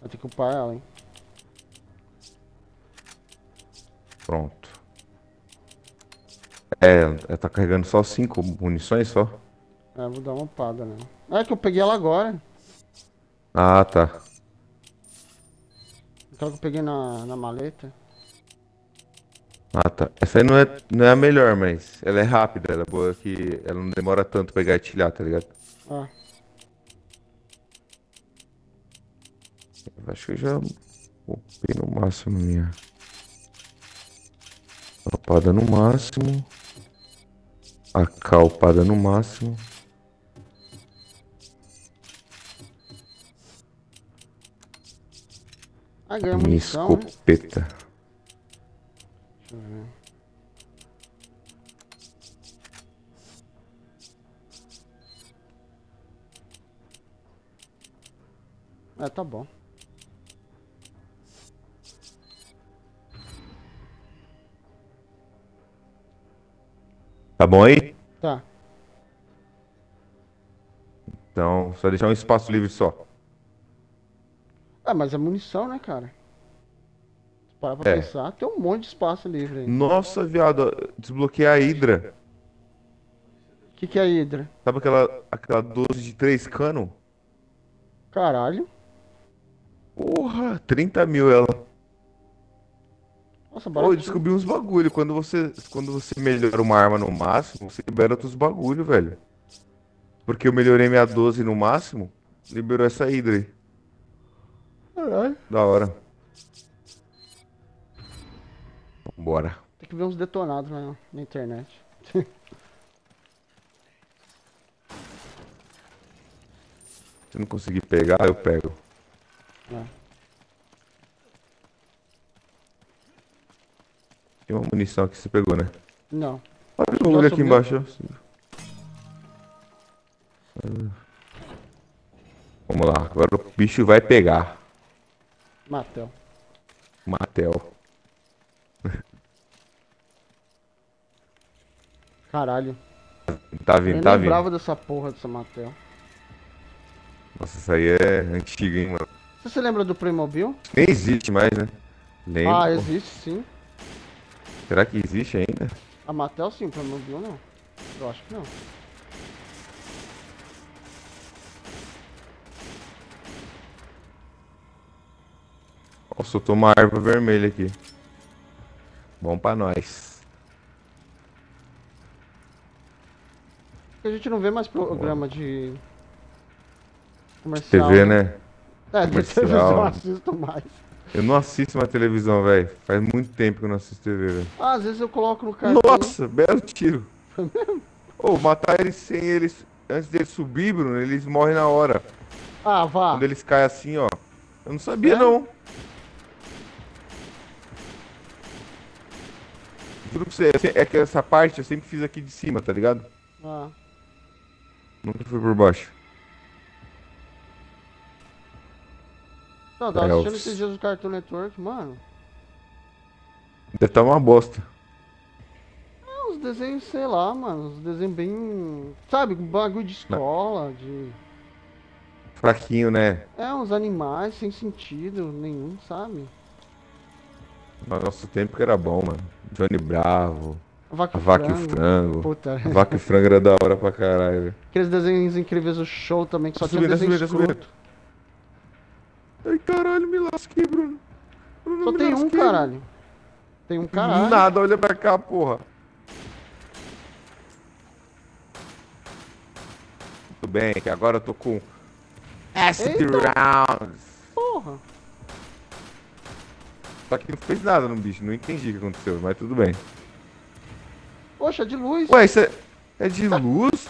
Vai ter que upar ela, hein? Pronto. É, ela tá carregando só cinco munições só. É, vou dar uma upada nela. É que eu peguei ela agora. Ah, tá. Aquela que eu peguei na, na maleta. Ah, tá. Essa aí não é, não é a melhor, mas ela é rápida, ela é boa que ela não demora tanto pra gatilhar, tá ligado? Ah, acho que eu já upei no máximo minha. Upada no máximo. AK upada no máximo. ah ganhou Minha munição, né? escopeta. Deixa ver. É, tá bom. Tá bom aí? Tá. Então, só deixar um espaço livre só. Ah, mas é munição, né, cara? Se parar pra É. pensar, tem um monte de espaço livre aí. Nossa, viado, desbloqueei a Hydra. O que, que é Hydra? Sabe aquela, aquela 12 de 3 cano? Caralho. Porra, 30 mil ela. Nossa, Pô, eu descobri uns bagulho. Quando você, quando você melhora uma arma no máximo, você libera outros bagulho, velho. Porque eu melhorei minha 12 no máximo, liberou essa Hydra aí. Caralho. Da hora. Vambora. Tem que ver uns detonados na, na internet. Se não conseguir pegar, eu pego. É. Tem uma munição aqui que você pegou, né? Não. Olha o bagulho aqui subiu? embaixo. Vamos lá, agora o bicho vai pegar. Matel. Matel. Caralho. Tá Eu vindo, nem tá vindo. lembrava dessa porra dessa Matel. Nossa, isso aí é antigo, hein, mano. Você se lembra do Playmobil? Nem existe mais, né? Lembro. Ah, existe sim. Será que existe ainda? A Matel sim, o Playmobil não. Eu acho que não. Ó, soltou uma árvore vermelha aqui. Bom pra nós. Porque a gente não vê mais programa de. Comercial. TV, né? É, de Comercial. televisão eu assisto mais. Eu não assisto mais televisão, velho. Faz muito tempo que eu não assisto TV, velho. Ah, às vezes eu coloco no cartão. Nossa, belo tiro. Ô, matar eles sem eles. Antes deles subir, Bruno, eles morrem na hora. Ah, vá. Quando eles caem assim, ó. Eu não sabia, Sério? não. Juro pra você, eu é que essa parte eu sempre fiz aqui de cima, tá ligado? Ah. Nunca fui por baixo. Não, eu tava É, assistindo os- esses dias do Cartoon Network, mano. Deve estar uma bosta. É uns desenhos, sei lá, mano. Uns desenhos bem. Sabe, bagulho de escola, de. Fraquinho, né? É, uns animais sem sentido nenhum, sabe? No nosso tempo que era bom, mano. Johnny Bravo, Vaca e o frango. Puta, Vaca e Frango era da hora pra caralho, velho. aqueles desenhos incríveis do show também, que só Tá tinha desenho subindo, tá escroto. Ai, caralho, me lasquei, Bruno. Bruno, Só tem um, lasquei. caralho. Tem um caralho. Nada, olha pra cá, porra. Tudo bem, que agora eu tô com Acid. Rounds. Porra. Só que não fez nada no bicho, não entendi o que aconteceu, mas tudo bem. Poxa, de luz. Ué, isso é, é de luz?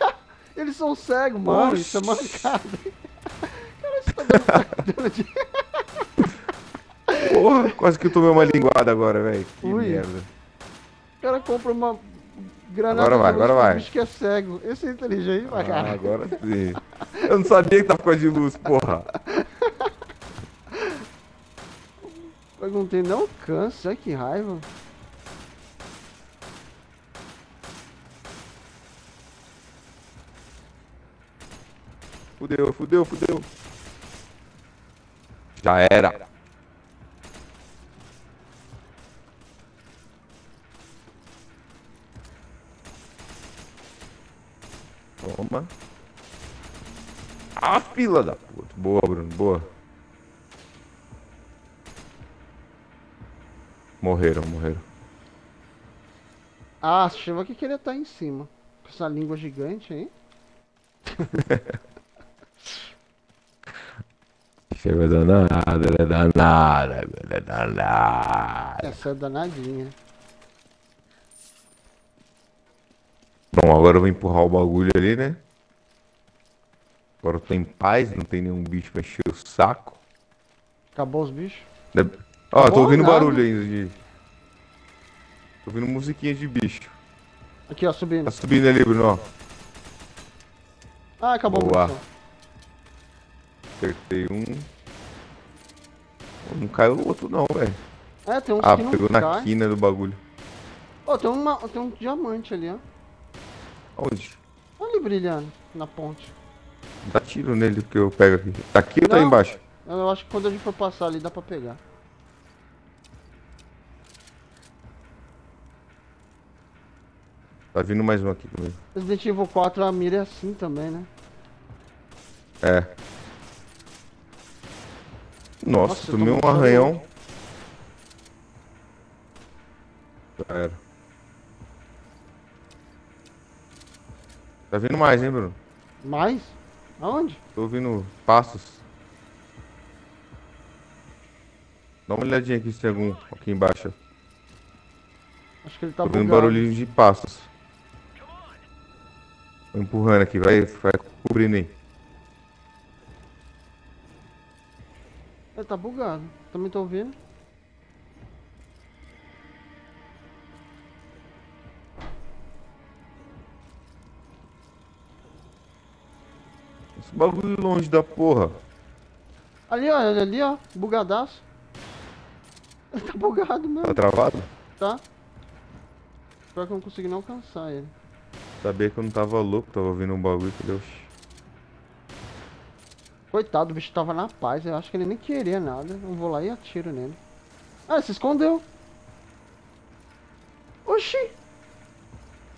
Eles são cegos, mano. Isso é Oxi. mancada. Cara, isso tá dando de... Porra, quase que eu tomei uma linguada agora, velho. Que Ui. merda. O cara compra uma granada Agora vai, agora vai. bicho que é cego. Esse é inteligente pra Ah, caralho. agora sim. Eu não sabia que tava com a de luz, porra. Perguntei, não cansa, olha que raiva. Fudeu, fudeu, fudeu. Já era. Toma. Ah, fila da puta. Boa, Bruno, boa. Morreram, morreram. Ah, achava que queria estar em cima. Com essa língua gigante aí. Chega danada, ela é danada, ela é danada. Essa é danadinha. Bom, agora eu vou empurrar o bagulho ali, né? Agora eu tô em paz, não tem nenhum bicho pra encher o saco. Acabou os bichos? Ó, tô Acabou ouvindo nada. barulho ainda de. Tô ouvindo musiquinha de bicho. Aqui, ó, subindo. Tá subindo ali, Bruno, ó. Ah, acabou Boa. a munição. Acertei um. Não caiu o outro não, velho. É, tem uns Ah, que não pegou na cai. quina do bagulho. Ó, tem, uma, tem um diamante ali, ó. Onde? Olha ele brilhando na ponte. Dá tiro nele que eu pego aqui. Tá aqui ou tá Não. embaixo? Eu acho que quando a gente for passar ali dá pra pegar. Tá vindo mais um aqui comigo. Resident Evil 4 a mira é assim também, né? É. Nossa, Nossa, tomei um arranhão. Já era. Tá vindo mais, hein, Bruno? Mais? Aonde? Tô ouvindo passos. Dá uma olhadinha aqui se tem algum aqui embaixo. Acho que ele tá Tô ouvindo bugado. barulhinho de passos. Tô empurrando aqui, vai, vai cobrindo aí. Ele tá bugado. Também tô ouvindo. Esse bagulho longe da porra. Ali, ó, ali, ó. Bugadaço. Ele tá bugado Tá mesmo, travado? tá? Espero que eu não consiga não alcançar ele. Sabia que eu não tava louco, tava ouvindo um bagulho que deu. Coitado, o bicho tava na paz. Eu acho que ele nem queria nada. Eu vou lá e atiro nele. Ah, ele se escondeu. Oxi!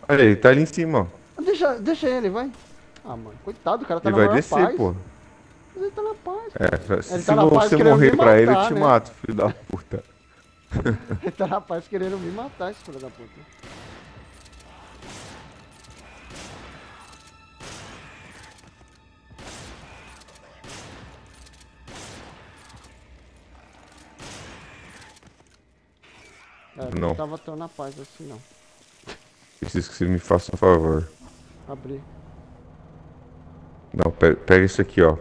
Olha, ele tá ali em cima, ó. Deixa, deixa ele, vai. Ah, mano, coitado, o cara tá Ele na vai maior descer, paz. pô. Mas ele tá na paz. É, se Ele tá paz você querendo morrer pra ele, eu matar, te né? mato, filho da puta. Ele tá na paz querendo me matar, esse filho da puta. É, Não. não tava tão na paz assim não. Preciso que você me faça um favor. Abri. Não, pe- pega isso aqui, ó.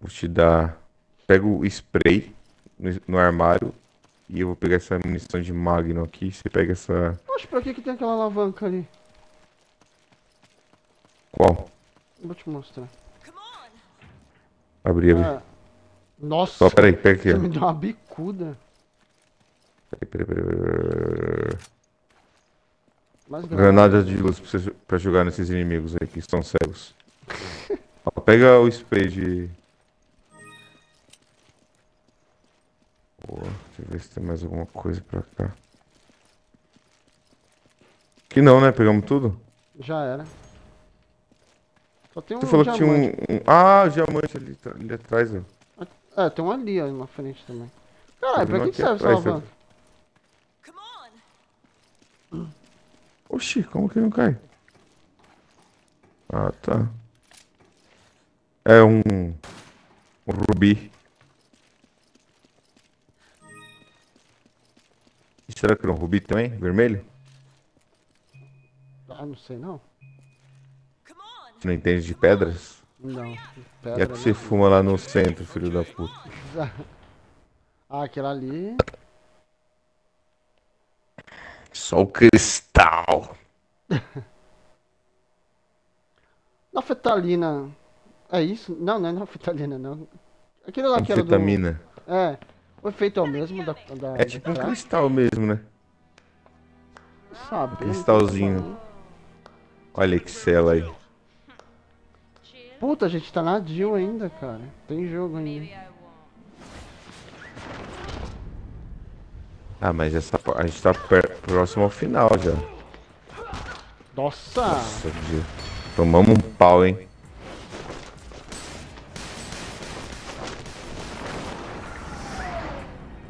Vou te dar. Pega o spray no, no armário. E eu vou pegar essa munição de Magnum aqui. Você pega essa. Poxa, pra que que tem aquela alavanca ali? Qual? Vou te mostrar. Abri, abri. É. Nossa, Só peraí, pega aqui, você ó. me deu uma bicuda. Peraí, peraí, peraí, peraí, peraí. Mais Granada de luz pra, você, pra jogar nesses inimigos aí que estão cegos. Ó, pega o spray de. Boa, deixa eu ver se tem mais alguma coisa pra cá. Que não, né? Pegamos tudo? Já era. Só tem um Você falou que tinha um, um- Ah, diamante ali, tra- ali atrás, ó. É, tem um ali ó, na frente também. Caralho, pra que, que serve essa alavanca? Oxi, como que não cai? Ah, tá. É um. Um rubi. Será que era um rubi também? Vermelho? Ah, não sei não. Você não entende de pedras? Não. E Pedra a que você fuma lá no centro, filho da puta? Ah, aquela ali. Só o cristal. Naftalina. É isso? Não, não é naftalina, não. Aquele lá que era do... É. O efeito é o mesmo da... da É tipo um crack? cristal mesmo, né? Sabe? cristalzinho. Olha Excel aí. Puta, a gente tá na Jill ainda, cara. Tem jogo ainda. Ah, mas essa a gente tá próximo ao final já. Nossa! Nossa. Tomamos um pau, hein?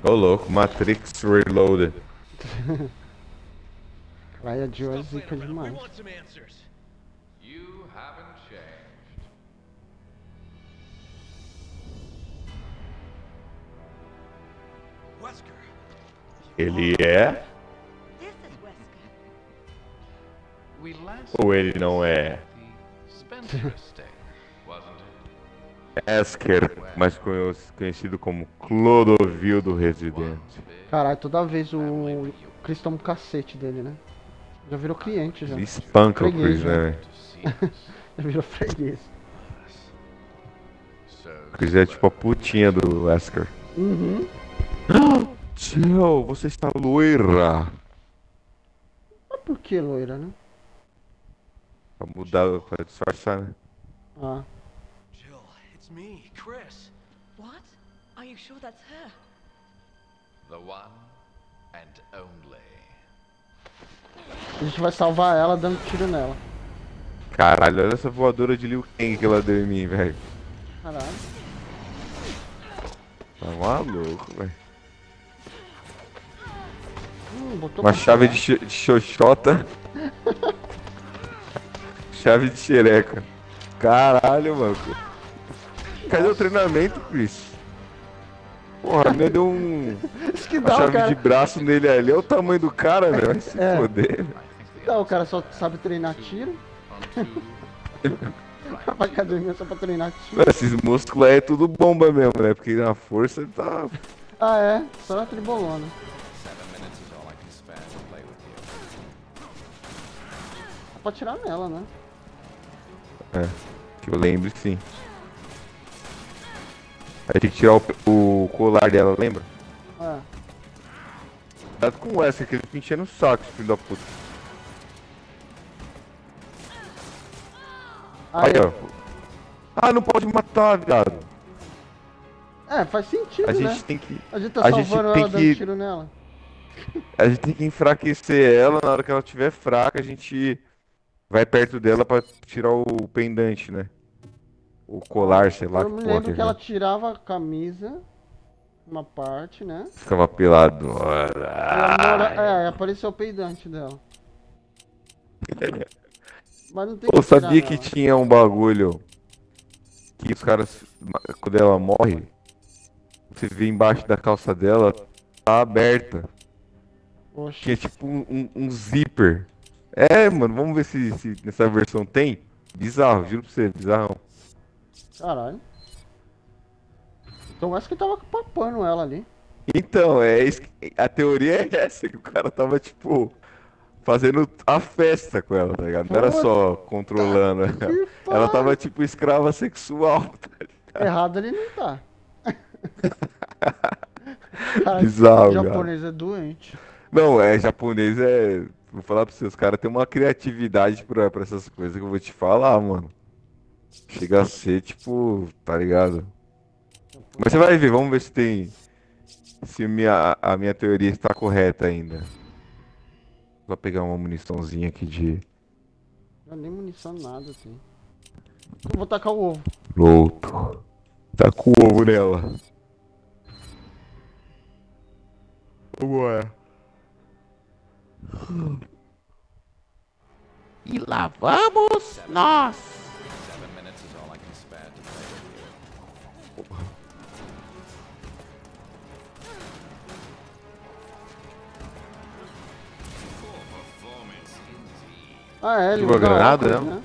Ô louco, Matrix Reloaded. Aí a Jill é zica demais. some answers. You haven't changed. Wesker. Ele é ou ele não é? Esker, mais conhe- conhecido como Clodovil do Residente. Caralho, toda vez o Chris toma um cacete dele, né? Já virou cliente já. Ele espanca o Freguês, Chris, né? né? Já virou freguês. So Chris é tipo a putinha do Esker. Uhum. Tio, você está loira. Mas por que loira, né? Pra mudar, pra disfarçar, né? Ah. Jill, it's me, Chris. What? Are you sure that's her? the one and only. A gente vai salvar ela dando tiro nela. Caralho, olha essa voadora de Liu Kang que ela deu em mim, velho. Caralho. Tá maluco, velho. Hum, Uma chave de, de xoxota. chave de xereca. Caralho, mano. Cadê o treinamento, Chris? Porra, me deu um. Isso que Uma dá, o chave cara. de braço nele ali. Olha o tamanho do cara, velho. Vai se É. foder. Não, o cara só sabe treinar tiro. Pra academia só pra treinar tiro. Mano, Esses músculos aí é tudo bomba mesmo, né? Porque na força ele tá. Ah, é? Só na tribolona. Seven minutes is all I can spare to play with you. Só pra tirar nela, né? É. Que eu lembro que sim. Aí tem que tirar o, o colar dela, lembra? É. Cuidado com o Wesker, que ele fica enchendo o saco, filho da puta. Aí, Aí, ó. Ah, não pode matar, viado. É, faz sentido, A né? gente tem que. A gente tá a gente salvando tem ela dando que- tiro nela. A gente tem que enfraquecer ela na hora que ela estiver fraca, a gente vai perto dela pra tirar o pendante, né? O colar, sei lá Eu que me lembro que que é. ela tirava a camisa, uma parte, né? Ficava pelado. Mora... É, apareceu o peidante dela. Mas não tem Eu que sabia que tinha um bagulho que os caras, quando ela morre, você vê embaixo da calça dela, tá aberta. Oxi. Tinha tipo um, um- um zíper. É, mano, vamos ver se, se nessa versão tem. Bizarro, juro pra você, bizarrão. Caralho. Então acho que tava papando ela ali. Então, é isso a teoria é essa, que o cara tava, tipo, fazendo a festa com ela, tá ligado? Não era só controlando ela. Ela tava, tipo, escrava sexual. tá ligado? Errado ele não tá. Cara, Bizarro, cara. japonês é doente. Não, é japonês, é. Vou falar pra vocês, os caras têm uma criatividade pra, pra essas coisas que eu vou te falar, mano. Chega a ser, tipo, tá ligado? Mas você vai ver, vamos ver se tem. Se minha, a minha teoria está correta ainda. Vou pegar uma muniçãozinha aqui de. Não, nem munição nada tem. Eu vou tacar o ovo. Louco. Tá com o ovo nela. Vambora. E lá vamos nós! Seven minutes is all I can spare to play with you. Ah, é, ele Jogou a usa granada, óculos, não? né?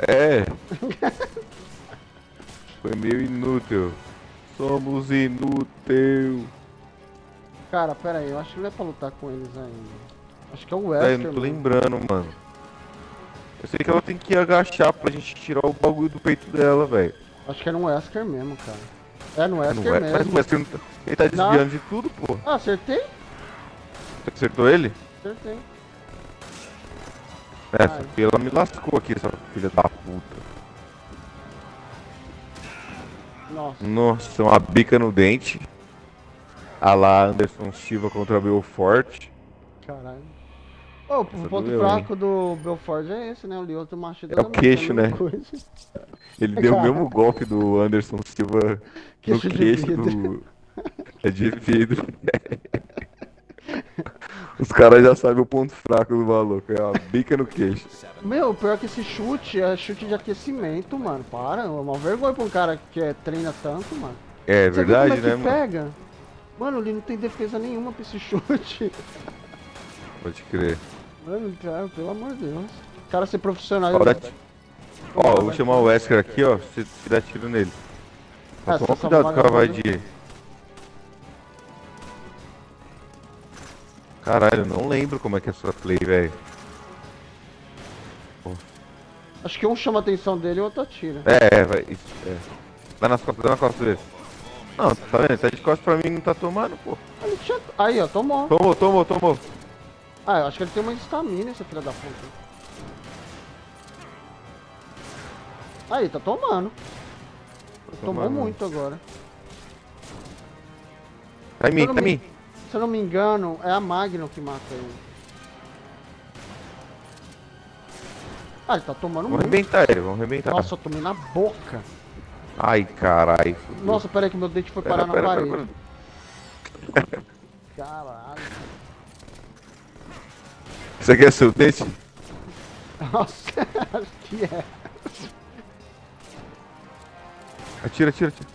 É. Foi meio inútil. Somos inútil. Cara, pera aí, eu acho que não é pra lutar com eles ainda. Acho que é o É, eu Wesker, não tô mano. lembrando, mano. Eu sei que ela tem que agachar pra gente tirar o bagulho do peito dela, velho. Acho que era um Wesker mesmo, cara. É no Não Wesker é, mas mesmo. o Wesker não tá- Ele tá desviando de tudo, pô. Ah, acertei? Você acertou ele? Acertei. É, só Ai. que ela me lascou aqui, essa filha da puta. Nossa. Nossa, uma bica no dente. A lá Anderson Silva contra Belfort. Caralho. Ô, o ponto doeu, fraco do Belfort é esse, né? O Lioto Machado É o queixo, né? Coisa. Ele deu o mesmo golpe do Anderson Silva Queixo no queixo do. É de vidro. Os caras já sabem o ponto fraco do maluco. É uma bica no queixo. Meu, pior que esse chute é chute de aquecimento, mano. Para, é uma vergonha pra um cara que é, treina tanto, mano. É Você verdade, como é né, que mano? pega? Mano, ele não tem defesa nenhuma pra esse chute. Pode crer. Mano, cara, pelo amor de Deus. O cara ser profissional. Ó, dá- Ó, eu vou chamar o Wesker aqui, ó. Você você dá tiro nele. Ah, toma cuidado com a vadia. Caralho, não lembro como é que é a sua play, velho. Acho que um chama a atenção dele e o outro atira. É, é, vai. Isso, é. Dá nas costas, dá nas costas dele. Não, tá vendo? Tá de costas pra mim não tá tomando, pô. Aí, ó, tomou. Tomou, tomou, tomou. Ah, eu acho que ele tem uma estamina, esse filho da puta. Aí, tá tomando. Tomou tomando. muito agora. Tá em mim, tá em me- mim. Se eu não me engano, é a Magnum que mata ele. Ah, ele tá tomando Vamos muito. arrebentar ele, vamos arrebentar. Nossa, eu tomei na boca. Ai, carai. Nossa, peraí que meu dente foi Pera, parar pera, na pera, parede. pera. Caralho. Isso aqui é seu dente? Nossa, acho que é. Atira, atira, atira.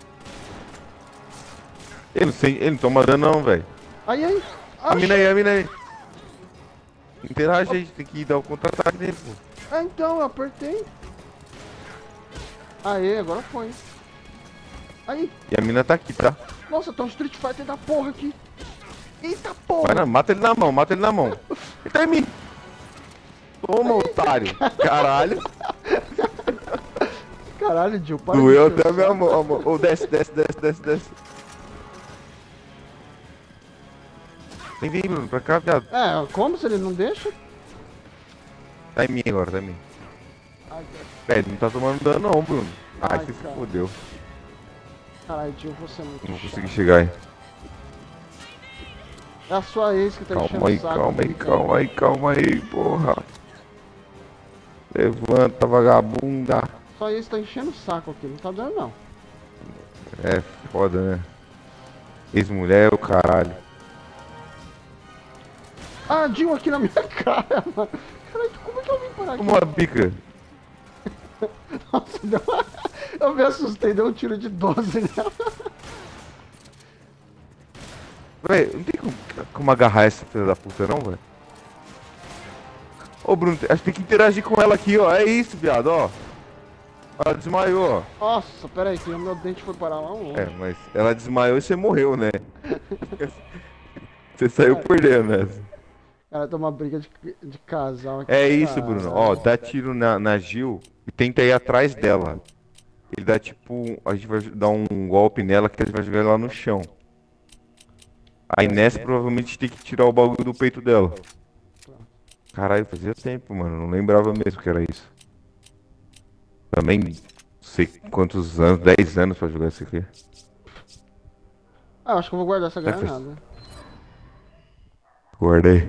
Ele não, sem, ele não toma dano não, velho. Aí, aí. A mina aí, a mina aí. Interage aí, tem que dar o contra-ataque nele, pô. Ah, então, eu apertei. Aê, agora foi. Aí. E a mina tá aqui, tá? Nossa, tá um Street Fighter da porra aqui. Eita Vai porra. na, mata ele na mão, mata ele na mão. Ele tá em mim. Toma, otário. Caralho. Caralho, Gil, para Doeu até a o minha mão. a mão. Ô, desce, desce, desce, desce, desce. Vem, vem, Bruno, pra cá, viado. É, como se ele não deixa? Tá em mim agora, tá em mim. Ai, É, ele não tá tomando dano não, Bruno. Ai, Ai, você se cara. fodeu. Caralho, Gil, você é muito Não conseguir chegar aí. É a sua ex que tá enchendo Calma aí, o saco. calma aí, calma aí, calma aí, porra. Levanta, vagabunda. Sua ex tá enchendo o saco aqui, não tá dando não. É foda, né? Ex-mulher o caralho. Ah, Gil aqui na minha cara, mano. Caralho, como é que eu vim parar aqui? Uma bica. Nossa, deu uma... Eu me assustei, deu um tiro de 12 nela. Véi, não tem como, como agarrar essa filha da puta não, velho. Ô Bruno, acho que tem que interagir com ela aqui, ó. É isso, viado, ó. Ela desmaiou, ó. Nossa, pera aí, que o meu dente foi parar lá longe. É, mas ela desmaiou e você morreu, né? Você saiu perdendo nessa. Cara, tem uma briga de, de casal aqui. É isso, cara. Bruno. Ó, dá tiro na, na Gil e tenta ir atrás dela. Ele dá tipo. A gente vai dar um golpe nela que a gente vai jogar ela no chão. Aí nessa provavelmente a tem que tirar o bagulho do peito dela. Caralho, fazia tempo, mano. Não lembrava mesmo que era isso. Também não sei quantos anos, 10 anos pra jogar isso aqui. Ah, acho que eu vou guardar essa granada. Guardei.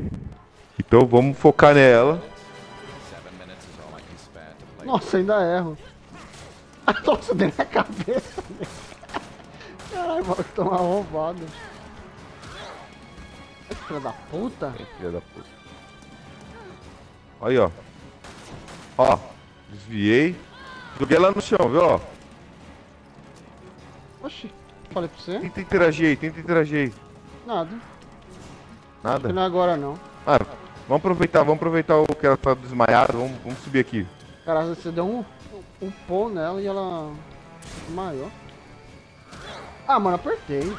Então vamos focar nela. Nossa, ainda erro. Nossa, dei na cabeça. né? Caralho, vou tomar roubado. Filha da puta. Filha da puta. Aí, ó. Ó, desviei. Joguei ela no chão, viu, ó. Oxi, falei pra você? Tenta interagir aí, tenta interagir aí. Nada. Nada? Não é agora não. Ah, vamos aproveitar, vamos aproveitar o que ela tá desmaiada, vamos, vamos subir aqui. Cara, você deu um, um pô nela e ela desmaiou. Ah, mano, apertei.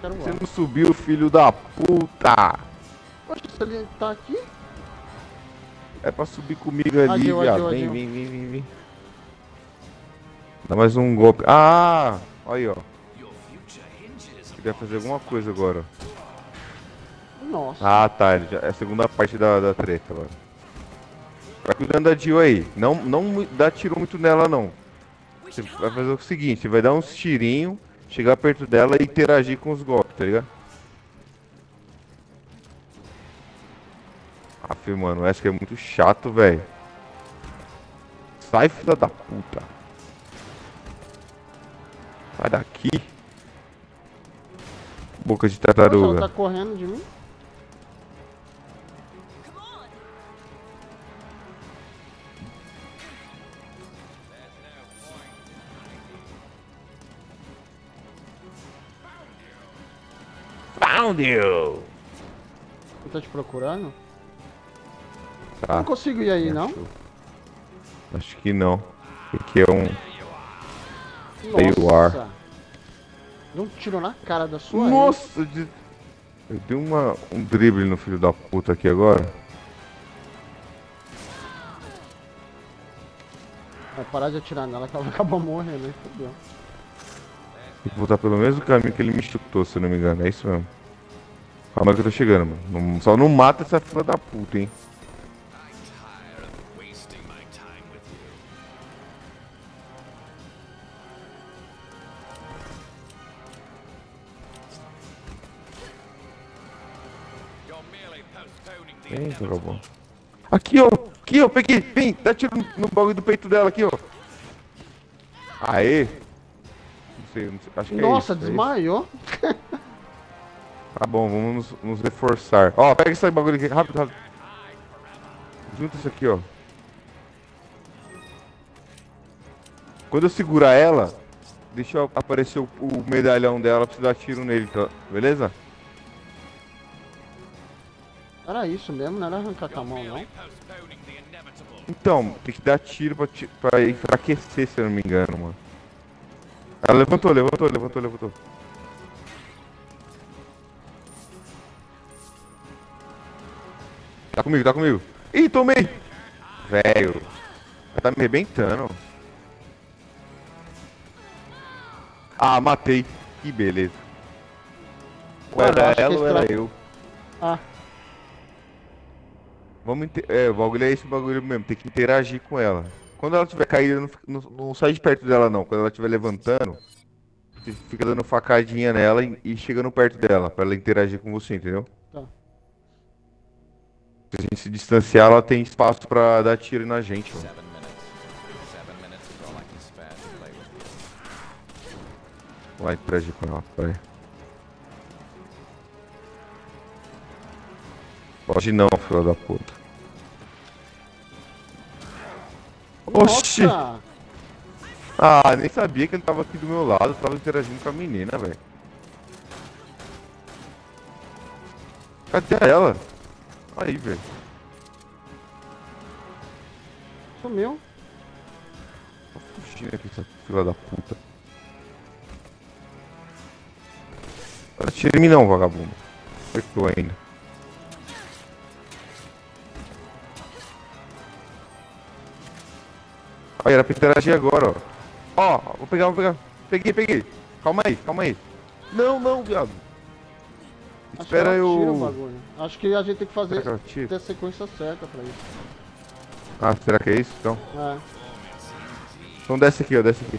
Quero Você voar. não subiu, filho da puta! Poxa, se ele tá aqui? É pra subir comigo ali, viado. Vem, vem, vem, vem, vem. Dá mais um golpe. Ah! Olha aí, ó. Queria fazer alguma coisa agora. Nossa. Ah, tá. ele já- É a segunda parte da, da treta agora. Vai cuidando da Jill aí. Não, não dá tiro muito nela, não. Você vai fazer o seguinte: você vai dar uns tirinhos, chegar perto dela e interagir com os golpes, tá ligado? Aff, mano, essa que é muito chato, velho. Sai, filha da puta. Sai daqui. Boca de ela tartaruga. tá correndo de mim? Found you! Ele tá te procurando? Tá. Não consigo ir aí, não? Acho, que não. Porque é um. There you Nossa. are. Deu um tiro na cara da sua. Nossa! Eu, de- eu dei uma, um drible no filho da puta aqui agora. Vai parar de atirar nela que ela acabou morrendo, aí fodeu. Tem que voltar pelo mesmo caminho que ele me chutou, se eu não me engano. É isso mesmo. Calma que eu tô chegando, mano. Só não mata essa filha da puta, hein? Vem, vagabundo. Aqui, ó. Aqui, ó. Peguei. Vem. Dá tiro no- no bagulho do peito dela aqui, ó. Aê. Sei, não sei. Acho que é Nossa, é isso. desmaiou. Tá bom, vamos nos, nos reforçar. Ó, pega esse bagulho aqui, rápido, rápido. Junta isso aqui, ó. Quando eu segurar ela, deixa eu aparecer o, o medalhão dela pra você dar tiro nele, tá? Beleza? Era isso mesmo, não era arrancar com a mão, não. Então, tem que dar tiro pra, pra enfraquecer, se eu não me engano, mano. Ela levantou, levantou, levantou, levantou. Tá comigo, tá comigo. Ih, tomei! Velho. Ela tá me arrebentando. Ah, matei. Que beleza. Ou Mano, era ela ou era eu? Ah, Vamos inter... É, o bagulho é esse bagulho mesmo, tem que interagir com ela. Quando ela tiver caída, não, não, não sai de perto dela não. Quando ela estiver levantando, você fica dando facadinha nela e, e chegando perto dela, pra ela interagir com você, entendeu? Tá. Se a gente se distanciar, ela tem espaço pra dar tiro na gente, mano. Vai interagir com ela, vai. Pode não, filha da puta. Oxi! Nossa! Ah, nem sabia que ele tava aqui do meu lado, tava interagindo com a menina, velho. Cadê ela? Aí, velho. Sumiu. Tô fugindo aqui, essa fila da puta. Não atira em mim não, vagabundo. Acertou ainda. Aí, era pra interagir agora, ó. Ó, vou pegar, vou pegar. Peguei, peguei. Calma aí, calma aí. Não, não, viado. Acho Espera eu... Acho que a gente tem que fazer que ter a sequência certa pra isso. Ah, será que é isso, então? É. Então desce aqui, ó, desce aqui.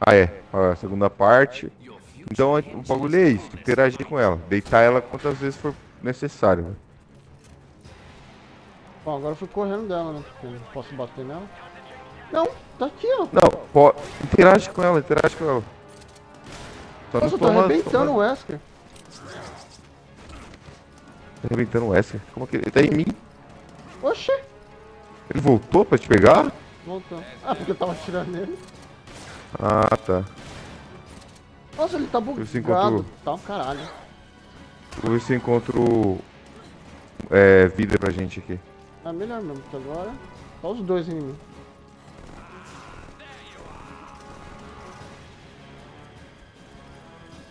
Ah, é. Ó, a segunda parte. Então o bagulho é isso, interagir com ela. Deitar ela quantas vezes for necessário. velho. Bom, agora eu fui correndo dela, né? Porque eu posso bater nela. Não, tá aqui, ó. Não, pode. Interage com ela, interage com ela. Só Nossa, eu tô arrebentando o Wesker. Tá arrebentando o Wesker? Como que ele tá em mim? Oxê, Ele voltou pra te pegar? voltou. Ah, porque eu tava atirando nele. Ah, tá. Nossa, ele tá bugado. encontrou? Tá um caralho. Vou ver se eu encontro é, vida pra gente aqui. É melhor mesmo, porque agora tá os dois em mim.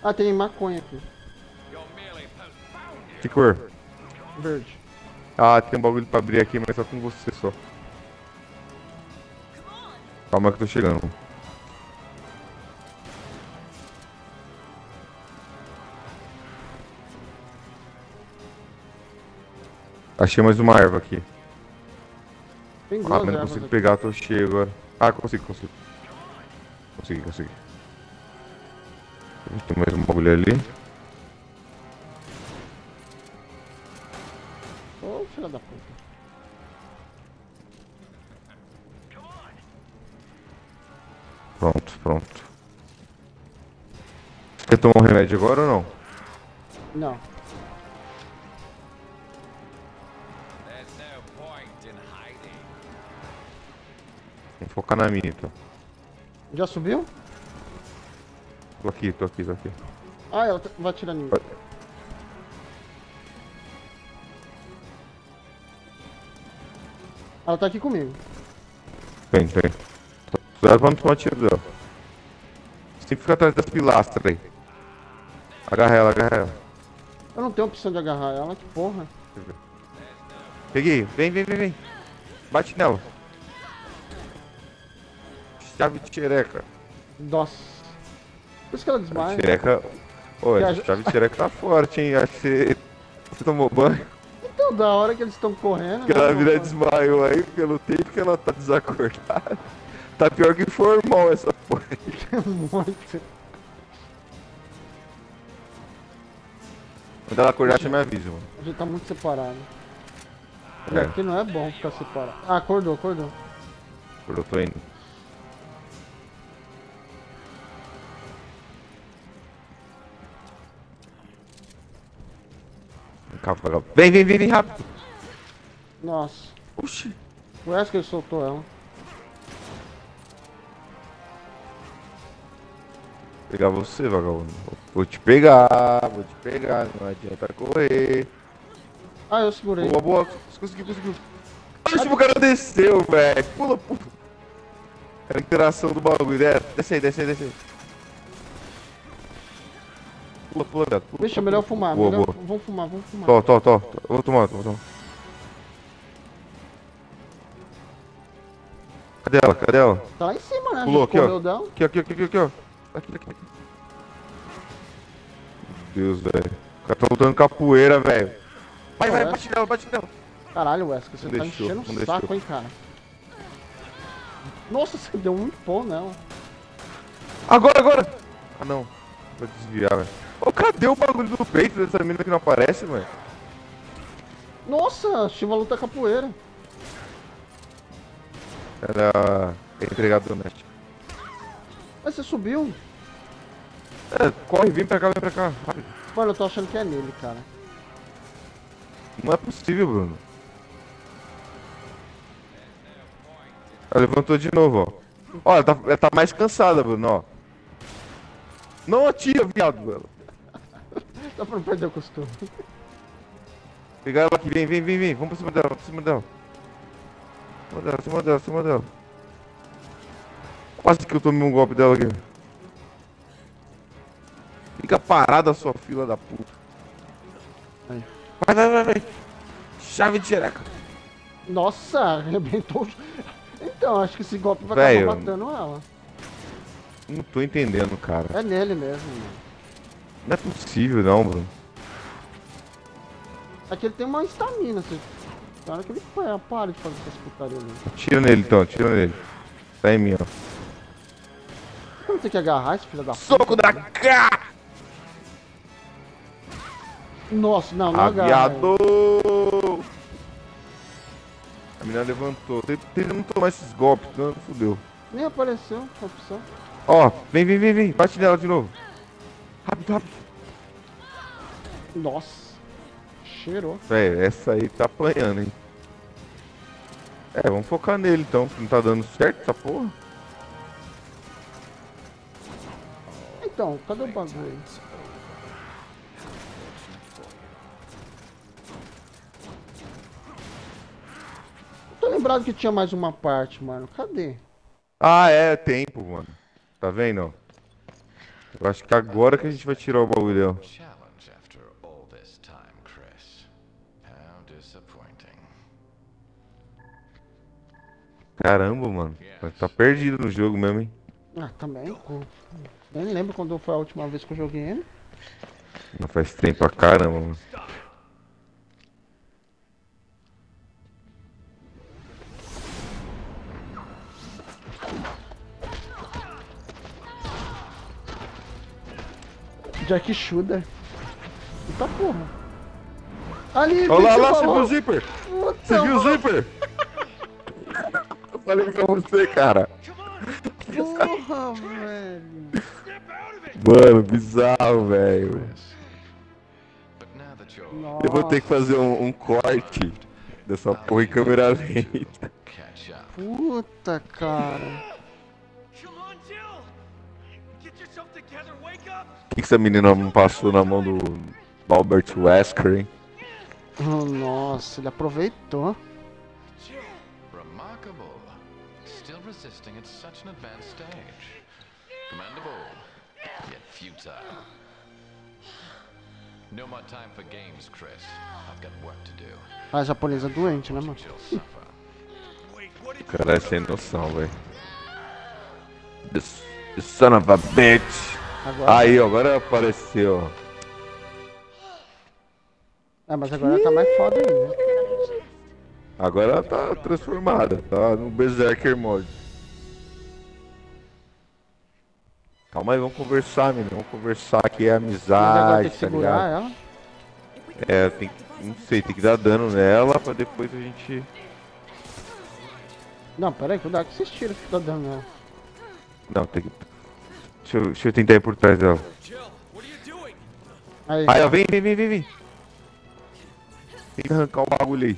Ah, tem maconha aqui. Que cor? Verde. Ah, tem um bagulho pra abrir aqui, mas só com você só. Calma que eu tô chegando. Achei mais uma erva aqui. Tem Ah, mas não consigo pegar, tô cheio agora. Ah, consigo, consigo. Consegui, consegui. Tem mais um bagulho ali. Ô, filha da puta. Pronto, pronto. Você tomar um remédio agora ou não? Não. Vamos focar na minha então. Já subiu? Tô aqui, tô aqui, tô aqui. Ah, ela vai atirar em mim. Ela tá aqui comigo. Vem, vem. Cuidado pra não tomar tiro dela. Tem que ficar atrás das pilastras aí. Agarra ela, agarra ela. Eu não tenho opção de agarrar ela, que porra. Peguei, vem, vem, vem, vem. Bate nela. Chave de xereca. Nossa. Por isso que ela desmaia. Xereca. Ô, Que essa a- chave de xereca tá forte, hein? Acho que você, você tomou banho. Então, da hora que eles estão correndo. Que né, ela não vira desmaiou aí pelo tempo que ela tá desacordada. Tá pior que formal essa porra. Muito. Quando ela acordar, você me avisa, mano. A gente tá muito separado. É. Aqui não é bom ficar separado. Ah, acordou, acordou. Eu tô indo. Vem cá, vagabundo. Vem, vem, vem, vem rápido. Nossa. Oxi. O Wesker soltou ela. Vou pegar você, vagabundo. Vou te pegar, vou te pegar. Não adianta correr. Ah, eu segurei. Boa, boa. Conseguiu, conseguiu. Oxi, o cara desceu, velho. Pula, pula. Era a interação do bagulho. É, desce aí, desce aí, desce aí. Pula, pula. Pula, Deixa, é melhor fumar. Boa, melhor... boa. Vamos fumar, vamos fumar. Tó, tó. tó. Eu Vou tomar, vou tomar. Cadê ela? Cadê ela? Tá lá em cima, né? Pulou aqui, ó. dela. Aqui, aqui, aqui, aqui, ó. Aqui, aqui, aqui. Meu Deus, velho. O cara tá lutando capoeira, velho. Vai, vai, Ué. bate nela, bate nela. Caralho, Wesker, você Não tá deixou, enchendo o deixou. saco, hein, cara. Nossa, você deu um pão nela. Agora, agora! Ah, não. Vou desviar, velho. Ô, cadê o bagulho do peito dessa menina que não aparece, velho? Nossa, Shiva luta capoeira. Era é empregado doméstico. Mas você subiu? É, corre, vem pra cá, vem pra cá. Rápido. Mano, eu tô achando que é nele, cara. Não é possível, Bruno. Ela levantou de novo, ó. Ó, ela tá, ela tá mais cansada, Bruno, ó. Não atira, viado. Ela. Dá pra não perder o costume. Pegar ela aqui, vem, vem, vem, vem. Vamos pra cima dela, pra cima dela. Cima dela, cima dela, cima dela. Quase que eu tomei um golpe dela aqui. Fica parada, sua fila da puta. Aí. Vai, vai, vai, vai. Chave de xereca. Nossa, arrebentou. Então, acho que esse golpe vai Velho. acabar matando ela. Não tô entendendo, cara. É nele mesmo, mano. Não é possível, não, Bruno. Aqui ele tem uma estamina, você. Na hora que ele para, para de fazer essas putarias ali. Tira nele, então, tira nele. Tá em mim, ó. Como tem que agarrar esse filho da puta? Soco da cara! Nossa, não, não Ah, agarra. viado! A menina levantou. Tenta não tomar esses golpes, senão fudeu. Nem apareceu a opção. Ó, vem, vem, vem, vem. Bate nela de novo. Rápido, rápido. Nossa. Cheirou. Velho, essa aí tá apanhando, hein. É, vamos focar nele então. Não tá dando certo essa porra? Então, cadê o bagulho? Tô lembrado que tinha mais uma parte, mano. Cadê? Ah, é tempo, mano. Tá vendo? Eu acho que agora que a gente vai tirar o bagulho dela. Challenge after all this time, Chris. How disappointing. Caramba, mano. Tá perdido no jogo mesmo, hein? Ah, também. Nem lembro quando foi a última vez que eu joguei ele. Não faz tempo pra caramba, mano. Jack Shooter. Eita porra. Ali, Olha lá, você lá, você falou. viu o zíper? Puta, Você viu o zíper? Eu falei pra você, cara. Porra, velho. Mano, bizarro, velho. Eu vou ter que fazer um, um corte dessa porra em câmera lenta. Puta, cara. Que, que essa menina não passou na mão do Albert Wesker, hein? Oh, nossa, ele aproveitou. Remarkable. Still resisting at such an advanced stage. Commendable, yet futile. No more time for games, Chris. I've got work to do. A japonesa doente, né, mano? Cara, é sem noção, velho. This, this son of a bitch. Agora. Aí, ó, agora apareceu. É, mas agora tá mais foda ainda. Agora ela tá transformada, tá no Berserker Mode. Calma aí, vamos conversar, menino. Vamos conversar aqui, é amizade, tá ligado? ela. É, tem que. Não sei, tem que dar dano nela pra depois a gente. Não, pera aí, cuidado que vocês tiram que tá dando nela. Não, tem que. Deixa eu, deixa eu tentar ir por trás dela. Aí, Aí, ó, vem, vem, vem, vem, vem. Tem que arrancar o bagulho aí.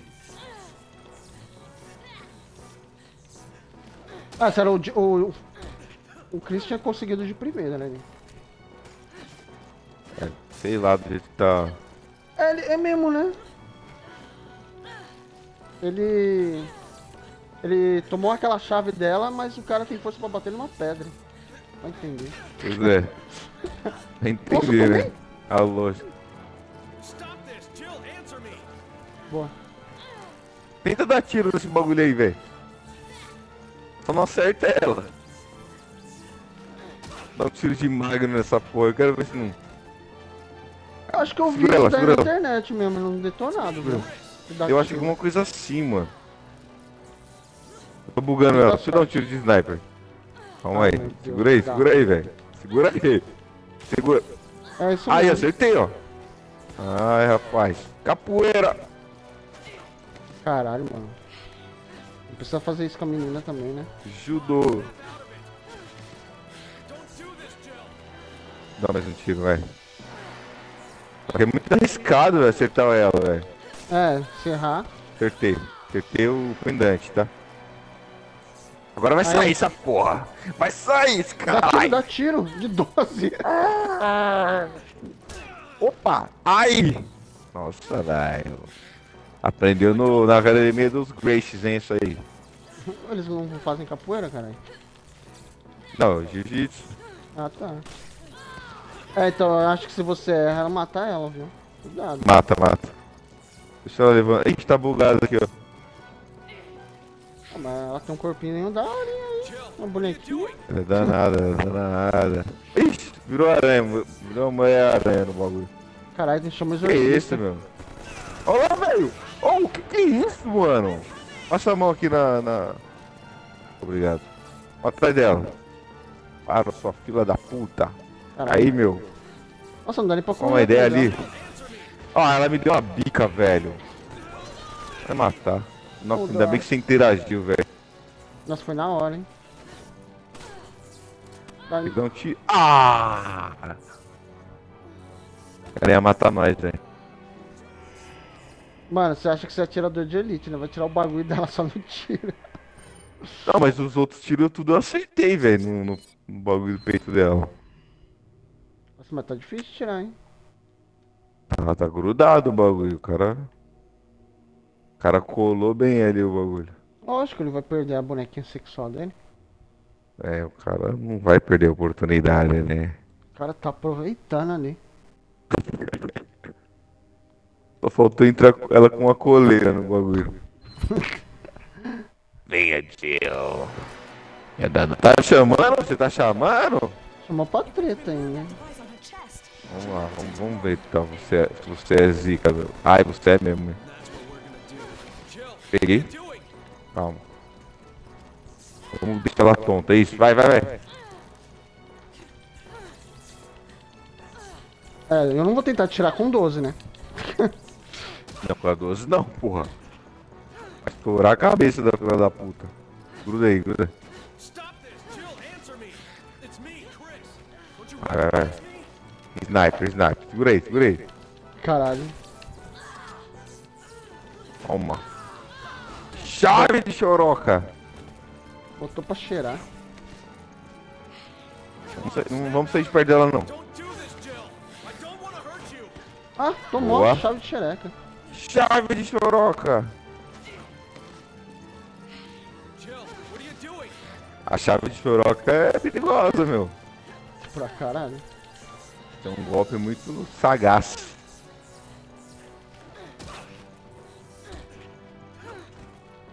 Ah, será o, o, o Chris tinha conseguido de primeira, né? É, sei lá do jeito que tá. É, ele- é mesmo, né? Ele. Ele tomou aquela chave dela, mas o cara tem força pra bater numa pedra. Vai entender. Pois é. Vai entender, né? A lógica. Stop this! Jill, answer me! Boa. Tenta dar tiro nesse bagulho aí, velho. Só não acerta ela. Dá um tiro de magno nessa porra. Eu quero ver se não. Eu acho que eu vi Segura ela, isso daí na ela. internet mesmo, não detonado, viu? Eu acho que tiro. alguma coisa assim, mano. Eu tô bugando ela. Deixa eu dar um tiro de sniper. Calma aí. Segura aí, segura aí, velho. Segura aí. Segura. É isso Aí, acertei, ó. Ai, rapaz. Capoeira. Caralho, mano. Não precisa fazer isso com a menina também, né? Judô. Dá mais um tiro. Porque é muito arriscado velho, acertar ela, velho. É, se errar. Acertei. Acertei o pendante, tá? Agora vai Aí. sair essa porra. Vai sair esse Dá tiro, caralho. dá tiro. De 12. Opa! Ai! Nossa, velho. Aprendeu no, na academia dos Graces, hein, isso aí. Eles não fazem capoeira, caralho? Não, jiu-jitsu. Ah, tá. É, então eu acho que se você erra, ela matar ela, viu? Cuidado. Mata, mata. Deixa ela levantar. Ih, tá bugado aqui, ó. Ah, Mas ela tem um corpinho da hora, hein? Uma bonequinha. Ela é danada, ela é danada. Ixi, virou aranha, virou uma aranha no bagulho. Caralho, tem que chamar Que isso, meu? Olha lá, velho! Oh, o que que é isso, mano? Passa a mão aqui na. na... Obrigado. Atrás dela. Para, sua fila da puta. Caralho. Aí, meu. Nossa, não dá nem pra Só correr. uma ideia atrás ali. Ó, ela me deu uma bica, velho. Vai matar. Nossa, Pô, ainda bem que você interagiu, velho. Nossa, foi na hora, hein? Me dá um tiro. Ah! Ela ia matar nós, velho. Mano, você acha que você é atirador de elite, né? Vai tirar o bagulho dela só no tiro. Não, mas os outros tiros eu tudo acertei, velho, no, no- no bagulho do peito dela. Nossa, mas tá difícil de tirar, hein? Tá, tá grudado o bagulho, o cara. O cara colou bem ali o bagulho. Lógico, ele vai perder a bonequinha sexual dele. É, o cara não vai perder a oportunidade, né? O cara tá aproveitando ali. Só faltou entrar ela com uma coleira no bagulho. Venha, Jill. É. Tá chamando? Você tá chamando? Chamou pra treta ainda. hein? Vamos lá, vamos, vamos ver então. Você, é- se você é zica, meu. Ai, você é mesmo. Peguei. Calma. Vamos deixar ela tonta. Isso, vai, vai, vai. É, eu não vou tentar tirar com 12, né? Não, com a 12 não, porra. Vai estourar a cabeça da filha da puta. Gruda aí, gruda. Vai, vai, vai. Sniper, sniper. Segura aí, segura aí. Caralho. Toma. Chave de choroca. Botou pra cheirar. Não, sa- não vamos sair de perto dela, não. Ah, tomou Boa. chave de xereca. Chave de choroca. A chave de choroca é perigosa, meu. Pra caralho. É um golpe muito sagaz.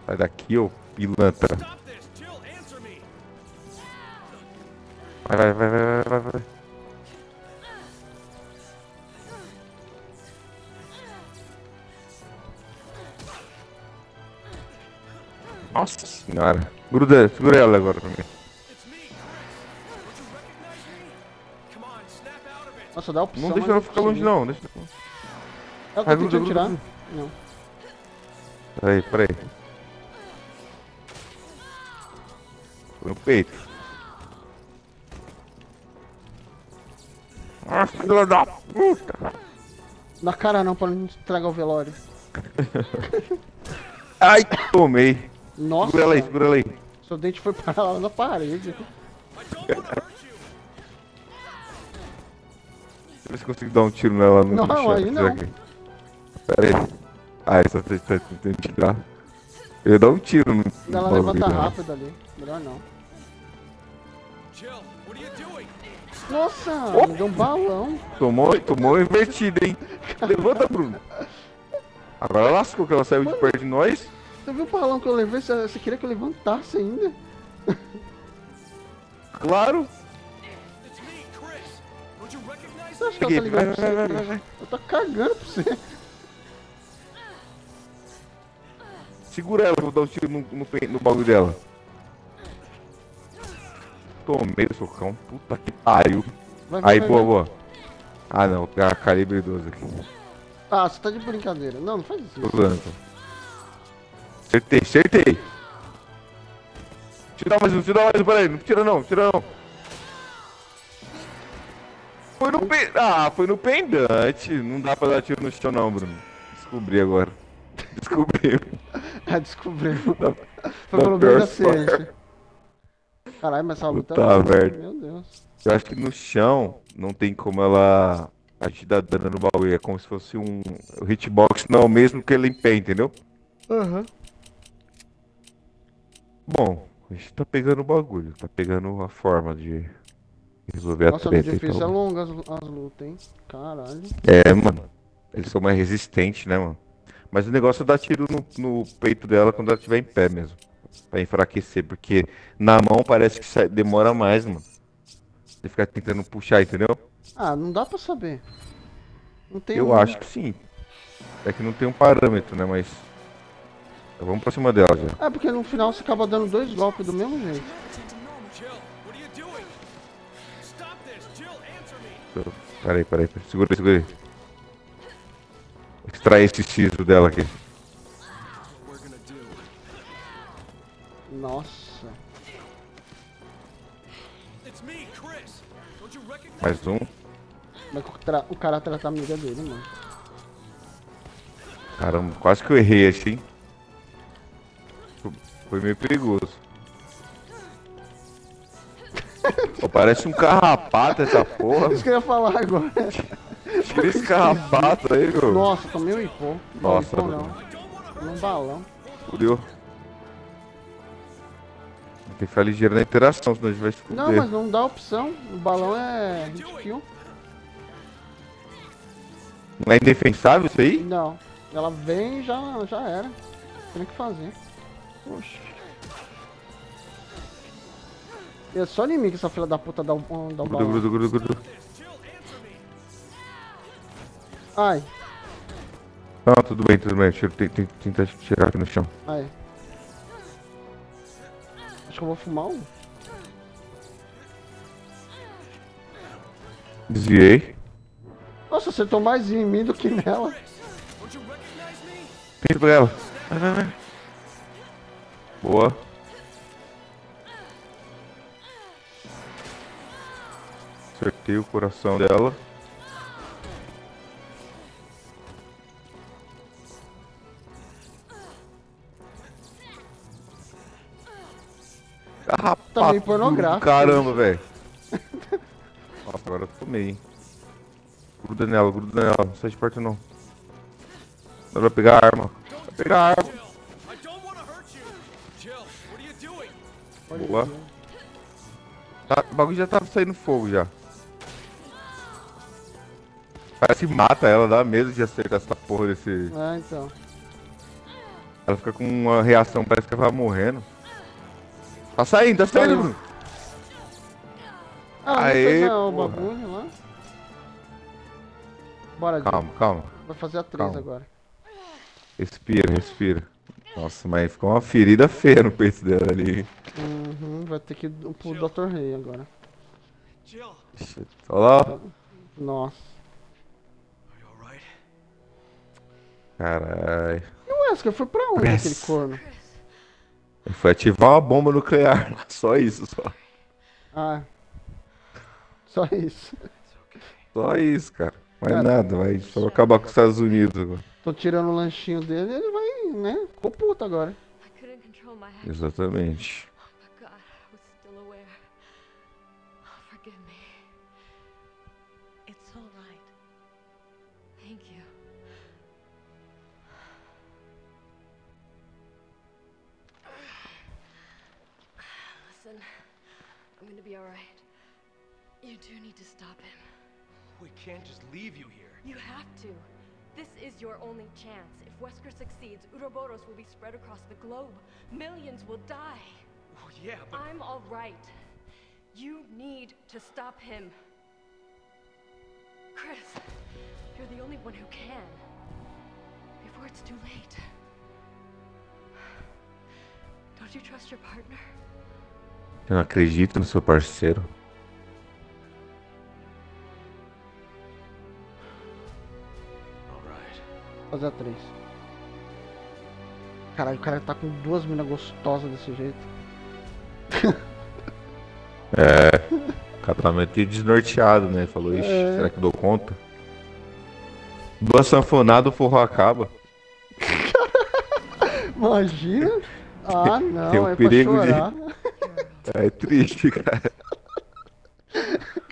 Sai daqui, ô pilantra. Vai, vai, vai, vai, vai, vai. Nossa senhora. Gruda, segura ela agora pra mim. Nossa, dá opção. Não deixa ela ficar longe não, deixa. Ela tá tentando tirar? Não. Peraí, peraí. Foi no peito. Nossa, filha da puta! Na cara não, pra não estragar o velório. Ai, tomei. Nossa, Segura ela aí, segura ela aí. seu dente foi parar lá na parede. Deixa eu ver se consigo dar um tiro nela no Não, no aí não. Aqui. Pera aí. Ah, essa tá tá tentando tirar. Eu ia dar um tiro no. Ela levanta dela. rápido ali. Melhor não. Nossa, me deu um balão. Tomou, tomou invertida, hein? Levanta, Bruno. Agora lascou que ela saiu de perto de nós. Você viu o balão que eu levei? Você, você queria que eu levantasse ainda? Claro. Você acha que ela tá ligando pra você? Eu tô cagando pra você. Segura ela, vou dar um tiro no, no, no bagulho dela. Tomei o socão. Puta que pariu. Vai, vai, Aí, vai, boa, boa. Ah, não. A calibre 12 aqui. Ah, você tá de brincadeira. Não, não faz Tô isso. usando. Acertei, acertei. Deixa eu dar mais um, deixa eu dar mais um, peraí. Não tira não, tira não. Foi no pe... Ah, foi no pendante. Não dá pra dar tiro no chão não, Bruno. Descobri agora. Descobri. Ah, descobriu. Foi pelo menos ciência. Caralho, mas essa luta Puta é merda. Meu Deus. Eu acho que no chão não tem como ela agir da dano no bagulho. É como se fosse um. O hitbox não é o mesmo que ele em pé, entendeu? Aham. Bom, a gente tá pegando o bagulho, tá pegando a forma de resolver a Nossa, no treta e difícil é longa as, as lutas, hein? Caralho. É, mano. Eles são mais resistentes, né, mano? Mas o negócio é dar tiro no, no peito dela quando ela estiver em pé mesmo. Pra enfraquecer, porque na mão parece que sai- demora mais, mano. Você ficar tentando puxar, entendeu? Ah, não dá pra saber. Não tem Eu um- acho que sim. É que não tem um parâmetro, né? Mas. Vamos pra cima dela já. É porque no final você acaba dando dois golpes do mesmo jeito. Peraí, peraí, peraí. Segura aí, segura aí. Extrair esse siso dela aqui. Nossa. Mais um. Mas o, cara trata a amiga dele, mano. Caramba, quase que eu errei esse, hein? Foi meio perigoso. Pô, parece um carrapato essa porra. Isso que eu ia falar agora. Tira esse carrapato aí, meu. Nossa, tomei um. Não, Nossa, não. Um balão. Fudeu. Tem que ficar ligeiro na interação, senão a gente vai se fuder. Não, mas não dá opção. O balão é hit kill. Não é indefensável isso aí? Não. Ela vem e já, já era. Tem que fazer. Poxa. É só em mim que essa filha da puta dá o, dá o Gruda, balão. gruda, gruda, gruda. Ai, Não, tudo bem, tudo bem. Tenta tirar aqui no chão. ai. Que eu vou fumar um. Desviei. Nossa, acertou mais em mim do que nela. Tira pra ela. Vai, vai, vai. Boa. Acertei o coração dela. Carrapato Tá meio do pornográfico. Caramba, velho. Agora eu tomei, hein. Gruda nela, gruda nela. Não sai de perto, não. Ela vai pegar a arma. Vai pegar a arma. Boa. Tá, o bagulho já tá saindo fogo já. Parece que mata ela, dá medo de acertar essa porra desse. É, então. Ela fica com uma reação, parece que ela vai morrendo. Tá saindo, tá saindo. Bruno. Ah, não Aê, ah, o bagulho lá. Bora, Jim. Calma, calma. Vai fazer a 3 Calma. agora. Respira, respira. Nossa, mas ficou uma ferida feia no peito dela ali. Uhum, vai ter que ir pro Dr. Rei agora. Shit. Olha lá. Nossa. Caralho. E o Wesker foi pra onde Chris. aquele corno? Foi ativar uma bomba nuclear lá, só isso, só. Ah. Só isso. Só isso, cara. Mais Cara. nada, vai só acabar com os Estados Unidos agora. Tô tirando o lanchinho dele e ele vai, né? Ficou puto agora. Exatamente. Be all right. You do need to stop him. We can't just leave you here. You have to. This is your only chance. If Wesker succeeds, Uroboros will be spread across the globe. Millions will die. Oh, yeah, but I'm all right. You need to stop him. Chris, you're the only one who can. Before it's too late. Don't you trust your partner? Eu não acredito no seu parceiro. Fazer a 3. Caralho, o cara tá com duas minas gostosas desse jeito. É. O cara tá meio desnorteado, né? Falou, ixi, É. será que dou conta? Duas sanfonadas, o forró acaba. Imagina? Ah, não, tem um é perigo pra de- chorar. É triste, cara.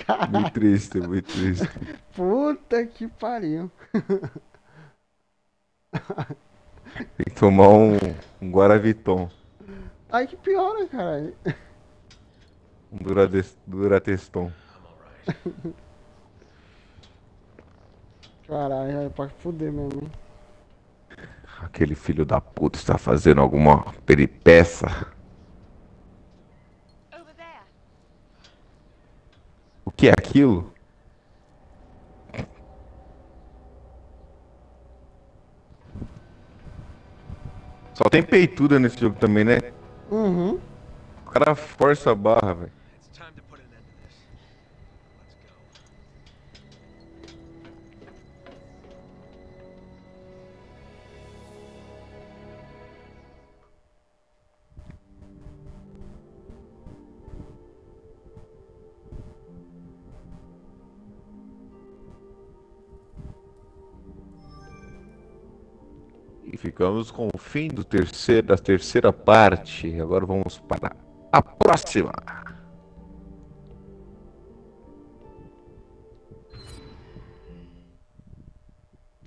Caralho, Muito triste, muito triste. puta que pariu. Tem que tomar um, um Guaraviton. Aí que piora, cara. Um Durades- Durateston. Caralho, é pra fuder mesmo. hein? Aquele filho da puta está fazendo alguma peripeça. Que é aquilo? Só tem peituda nesse jogo também, né? Uhum. O cara força a barra, velho. E ficamos com o fim do terceiro, da terceira parte. Agora vamos para a próxima.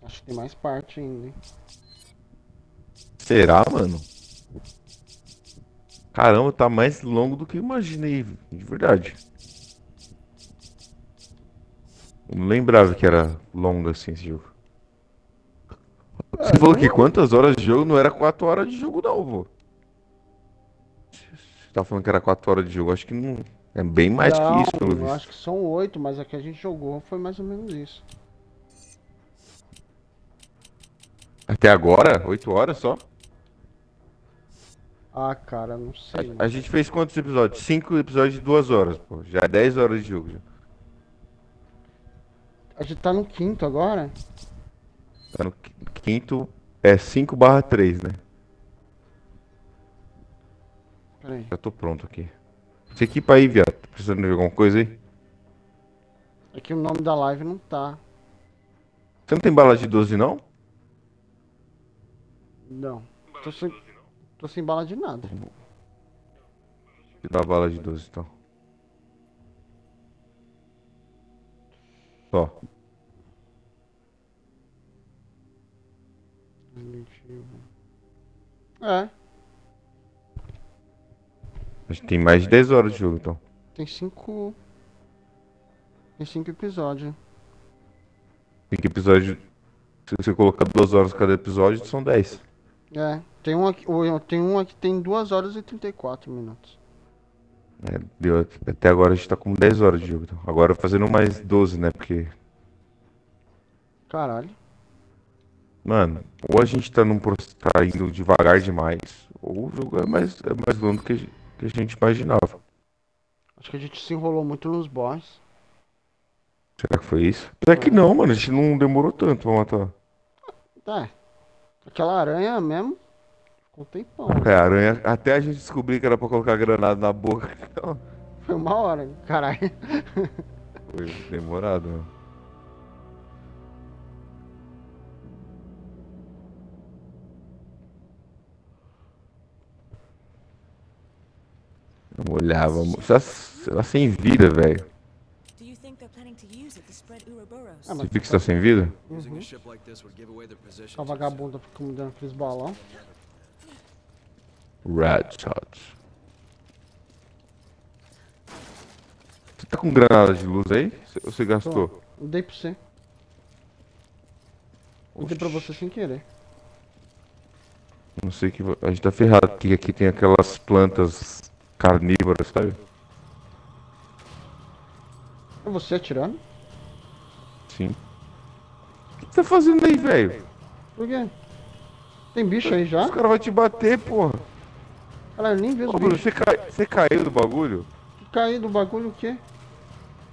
Acho que tem mais parte ainda, hein? Será, mano? Caramba, tá mais longo do que eu imaginei, de verdade. Eu não lembrava que era longo assim esse jogo. Você falou que quantas horas de jogo? Não era 4 horas de jogo não, vô. Você tá falando que era 4 horas de jogo, acho que não. É bem mais Não, que isso, pelo eu visto. acho que são oito, mas a que a gente jogou foi mais ou menos isso. Até agora? 8 horas só? Ah, cara, não sei. A, a gente fez quantos episódios? 5 episódios de 2 horas, pô. Já é 10 horas de jogo. Já. A gente tá no quinto agora? Tá no qui- quinto, é 5 barra 3, né? Peraí. Já tô pronto aqui. Você equipa aí, viado. Tá precisando de alguma coisa aí? É que o nome da live não tá. Você não tem bala de 12 não? Não. Tô sem, tô sem bala de nada. Me dá a bala de 12 então. Só. É, A gente tem mais de 10 horas de jogo então. tem cinco. Tem cinco episódios. Tem que episódio. Se você colocar 2 horas cada episódio, são 10. É, tem um aqui, tem um aqui tem 2 horas e 34 minutos. É, deu, até agora a gente tá com 10 horas de jogo. Então. Agora fazendo mais 12, né? Porque. Caralho. Mano, ou a gente tá, num, tá indo devagar demais, ou o jogo é mais, é mais longo do que, que a gente imaginava. Acho que a gente se enrolou muito nos boss. Será que foi isso? Apesar que não, mano, a gente não demorou tanto pra matar. É. Aquela aranha mesmo. Ficou um tempão. É, a aranha, até a gente descobrir que era pra colocar granada na boca. Então, Foi uma hora, caralho. foi demorado, mano. Vamos olhar, vamos. Tá, tá sem vida, velho. Ah, Você viu que você tá sem vida? Using a vagabunda fica me dando aqueles balão. Red Shot. Você tá com granada de luz aí? Você- Ou você gastou? Eu dei pra você. Eu dei pra você sem querer. Não sei que. A gente tá ferrado, porque aqui tem aquelas plantas carnívoras, sabe? É você atirando? Sim. O que você tá fazendo aí, velho? Por quê? Tem bicho aí já? Os caras vão te bater, porra. Caralho, eu nem vi os Ô, Bruno, você, cai... você caiu do bagulho? Caí do bagulho o quê?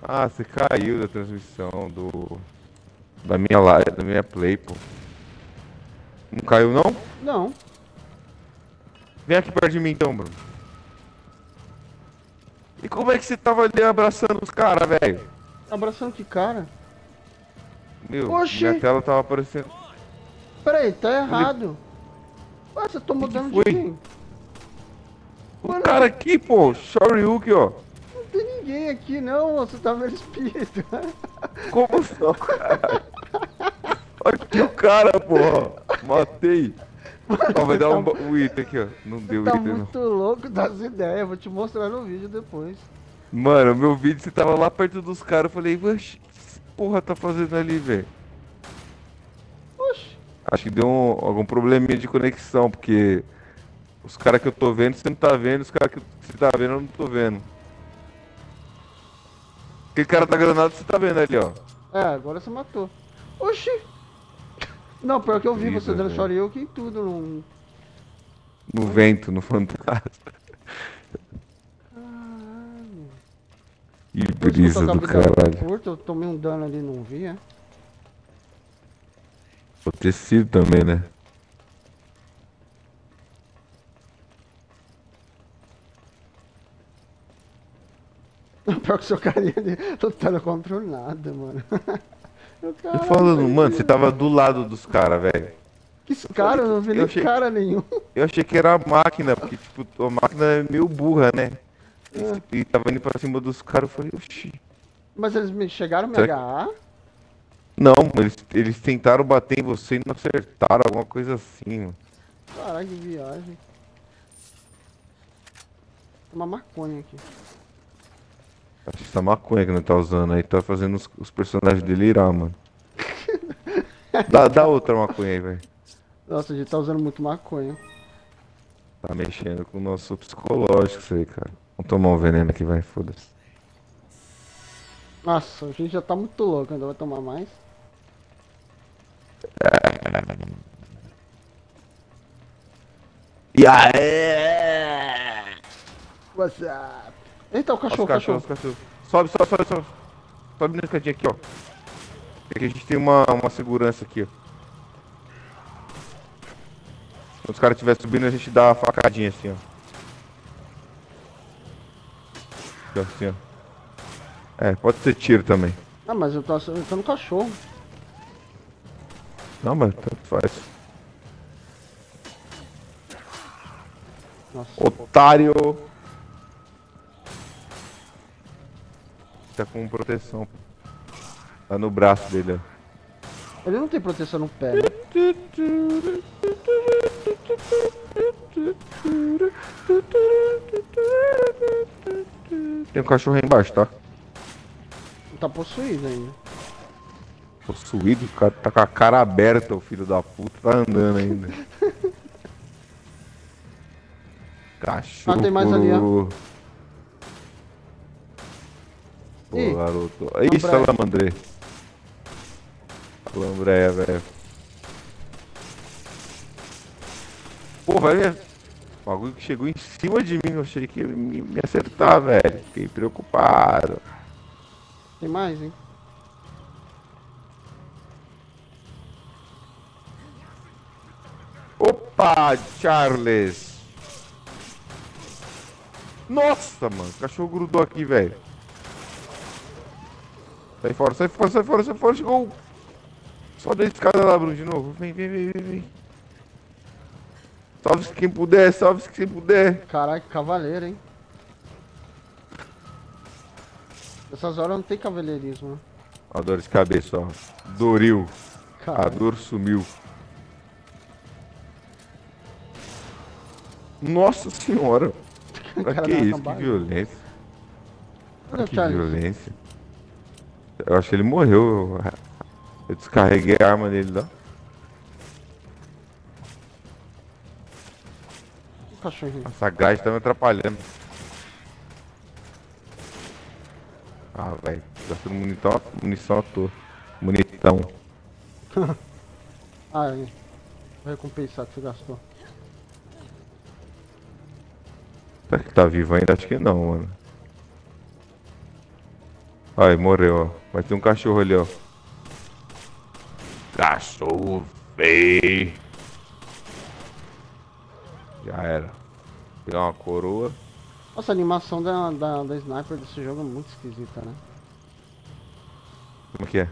Ah, você caiu da transmissão do. Da minha live, da minha play, pô. Não caiu não? Não. Vem aqui perto de mim então, Bruno. E como é que você tava ali abraçando os caras, velho? Abraçando que cara? Meu, Oxi. minha tela tava aparecendo. Peraí, tá errado. Ué, você tomou Que dano de quem? Mano, Cara aqui, pô, Shoryuken, ó. não tem ninguém aqui não, você tá vendo espírito. Como não, cara? Olha aqui o cara, porra. Matei. Ó, vai dar um, um item aqui, ó. Não deu tá item, não. muito louco das ideias, vou te mostrar no vídeo depois. Mano, meu vídeo, você tava lá perto dos caras. Eu falei, "Oxi, o que porra tá fazendo ali, velho? Oxi, Acho que deu um- algum probleminha de conexão, porque os caras que eu tô vendo, você não tá vendo, os caras que você tá vendo, eu não tô vendo. Aquele cara tá granado, você tá vendo ali, ó. é, agora você matou. Oxi! Não, pior que eu vi você dando velho. Shoryuken e tudo. Não... No vento, no fantasma. Caralho. Por isso que eu brisa do caralho. curta, eu tomei um dano ali e não vi, é? O tecido também, né? Pior que seu carinha ali lutando contra o nada, mano. Eu, caralho, falando, mano, você tava do lado dos caras, velho. Que cara, eu não vi Eu nem achei- cara nenhum. Eu achei que era a máquina, porque, tipo, a máquina é meio burra, né? E, e tava indo pra cima dos caras, eu falei, oxi. Mas eles me chegaram a me agarrar? Não, eles, eles tentaram bater em você e não acertaram, alguma coisa assim, mano. Caralho, que viagem. Tem uma maconha aqui. Acho que essa maconha que não tá usando aí tá fazendo os, os personagens delirar, mano. Dá, dá outra maconha aí, velho. Nossa, a gente tá usando muito maconha. Tá mexendo com o nosso psicológico isso aí, cara. Vamos tomar um veneno aqui, vai, foda-se. Nossa, a gente já tá muito louco, ainda vai tomar mais. E aí? What's up? Eita, o cachorro, o cachorro. os cachorros. Sobe, sobe, sobe, sobe. Sobe na escadinha aqui, ó. Aqui a gente tem uma, uma segurança aqui, ó. Quando os caras estiverem subindo, a gente dá uma facadinha assim, ó. Assim, ó. É, pode ser tiro também. Ah, mas eu tô, eu tô no cachorro. Não, mas tanto faz. Nossa. Otário! Tá com proteção. Tá no braço dele, ó. Ele não tem proteção no pé, né? Tem um cachorro aí embaixo, tá? Tá possuído ainda. Possuído, cara tá com a cara aberta, o filho da puta, tá andando ainda. Cachorro. Ah, tem mais ali, ó. Pô, Ih, garoto. Isso, lambré. salamandré. Lambreia, velho. Pô, velho. O bagulho que chegou em cima de mim, eu achei que ele me, me acertar, velho. Fiquei preocupado. Tem mais, hein? Opa, Charles! Nossa, mano, o cachorro grudou aqui, velho. Sai fora, sai fora, sai fora, sai fora, chegou. Só da escada lá, Bruno, de novo. Vem, vem, vem, vem, vem. Salve-se quem puder, salve-se quem puder. Que cavaleiro, hein? Essas horas não tem cavaleirismo, né? A dor de cabeça, ó. Doril. A Caralho. dor sumiu. Nossa senhora. Pra que isso? Que violência. Olha Que Charles. violência. Eu acho que ele morreu. Eu, descarreguei a arma dele lá. Cachorrinho. Essa grade tá me atrapalhando. Ah, velho. Gastando munição, munição à toa. Munitão. Ah, é. Vou recompensar que você gastou. Será que tá vivo ainda? Acho que não, mano. Ai, morreu, ó. Vai ter um cachorro ali, ó. Cachorro feio. Já era. Pegar uma coroa. Nossa, a animação da, da, da sniper desse jogo é muito esquisita, né? Como que é?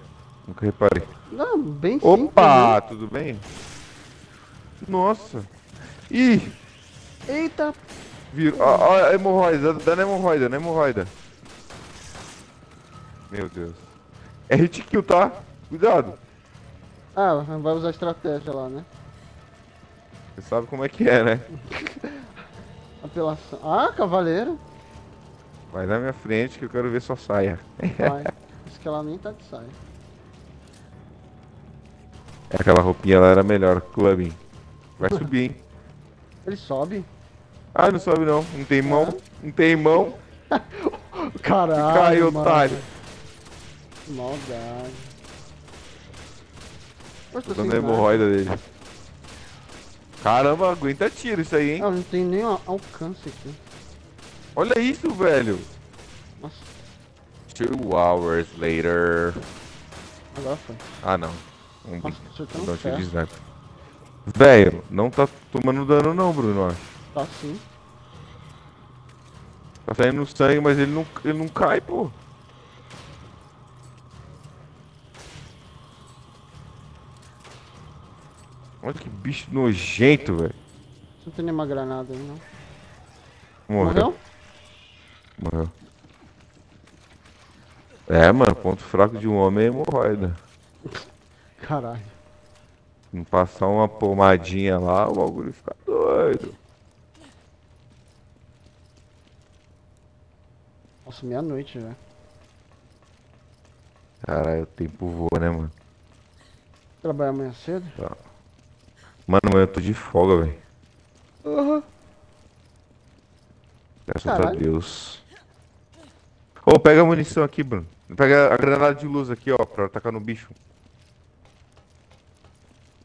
Nunca reparei. Não, bem simples, Opa, né? tudo bem? Nossa. Ih, Eita! Vira. Ó, ó, a hemorroida, dá na hemorroida, na hemorroida. Meu Deus. É hit kill, tá? Cuidado. Ah, vai usar estratégia lá, né? Você sabe como é que é, né? Apelação. Ah, cavaleiro. Vai na minha frente que eu quero ver sua saia. Vai. Acho que ela nem tá de saia. É, Aquela roupinha lá era melhor, clubbing. Vai subir, hein? Ele sobe. Ah, não sobe não. Não tem mão. Não tem mão. Caralho, Caiu, otário. Que Maldade. Poxa, Tô tô dando a hemorroida dele. Caramba, aguenta tiro isso aí, hein? Ah, não tem nem al- alcance aqui. Olha isso, velho. Nossa, Two hours later. agora foi. Ah, não. Um Nossa, um tiro de ferro. sniper. Velho, não tá tomando dano não, Bruno. Tá sim. Tá saindo sangue, mas ele não, ele não cai, pô. Olha que bicho nojento, velho. Não tem nenhuma granada aí, não. Morreu. Morreu. É, mano, ponto fraco de um homem é hemorroida. Caralho. Não passar uma pomadinha lá, o bagulho fica doido. Nossa, meia-noite já. Caralho, o tempo voa, né, mano? Trabalhar amanhã cedo? Mano, eu tô de folga, velho. Aham. Graças a Caralho. Deus. Ô, pega a munição aqui, Bruno. Pega a granada de luz aqui, ó, pra atacar no bicho.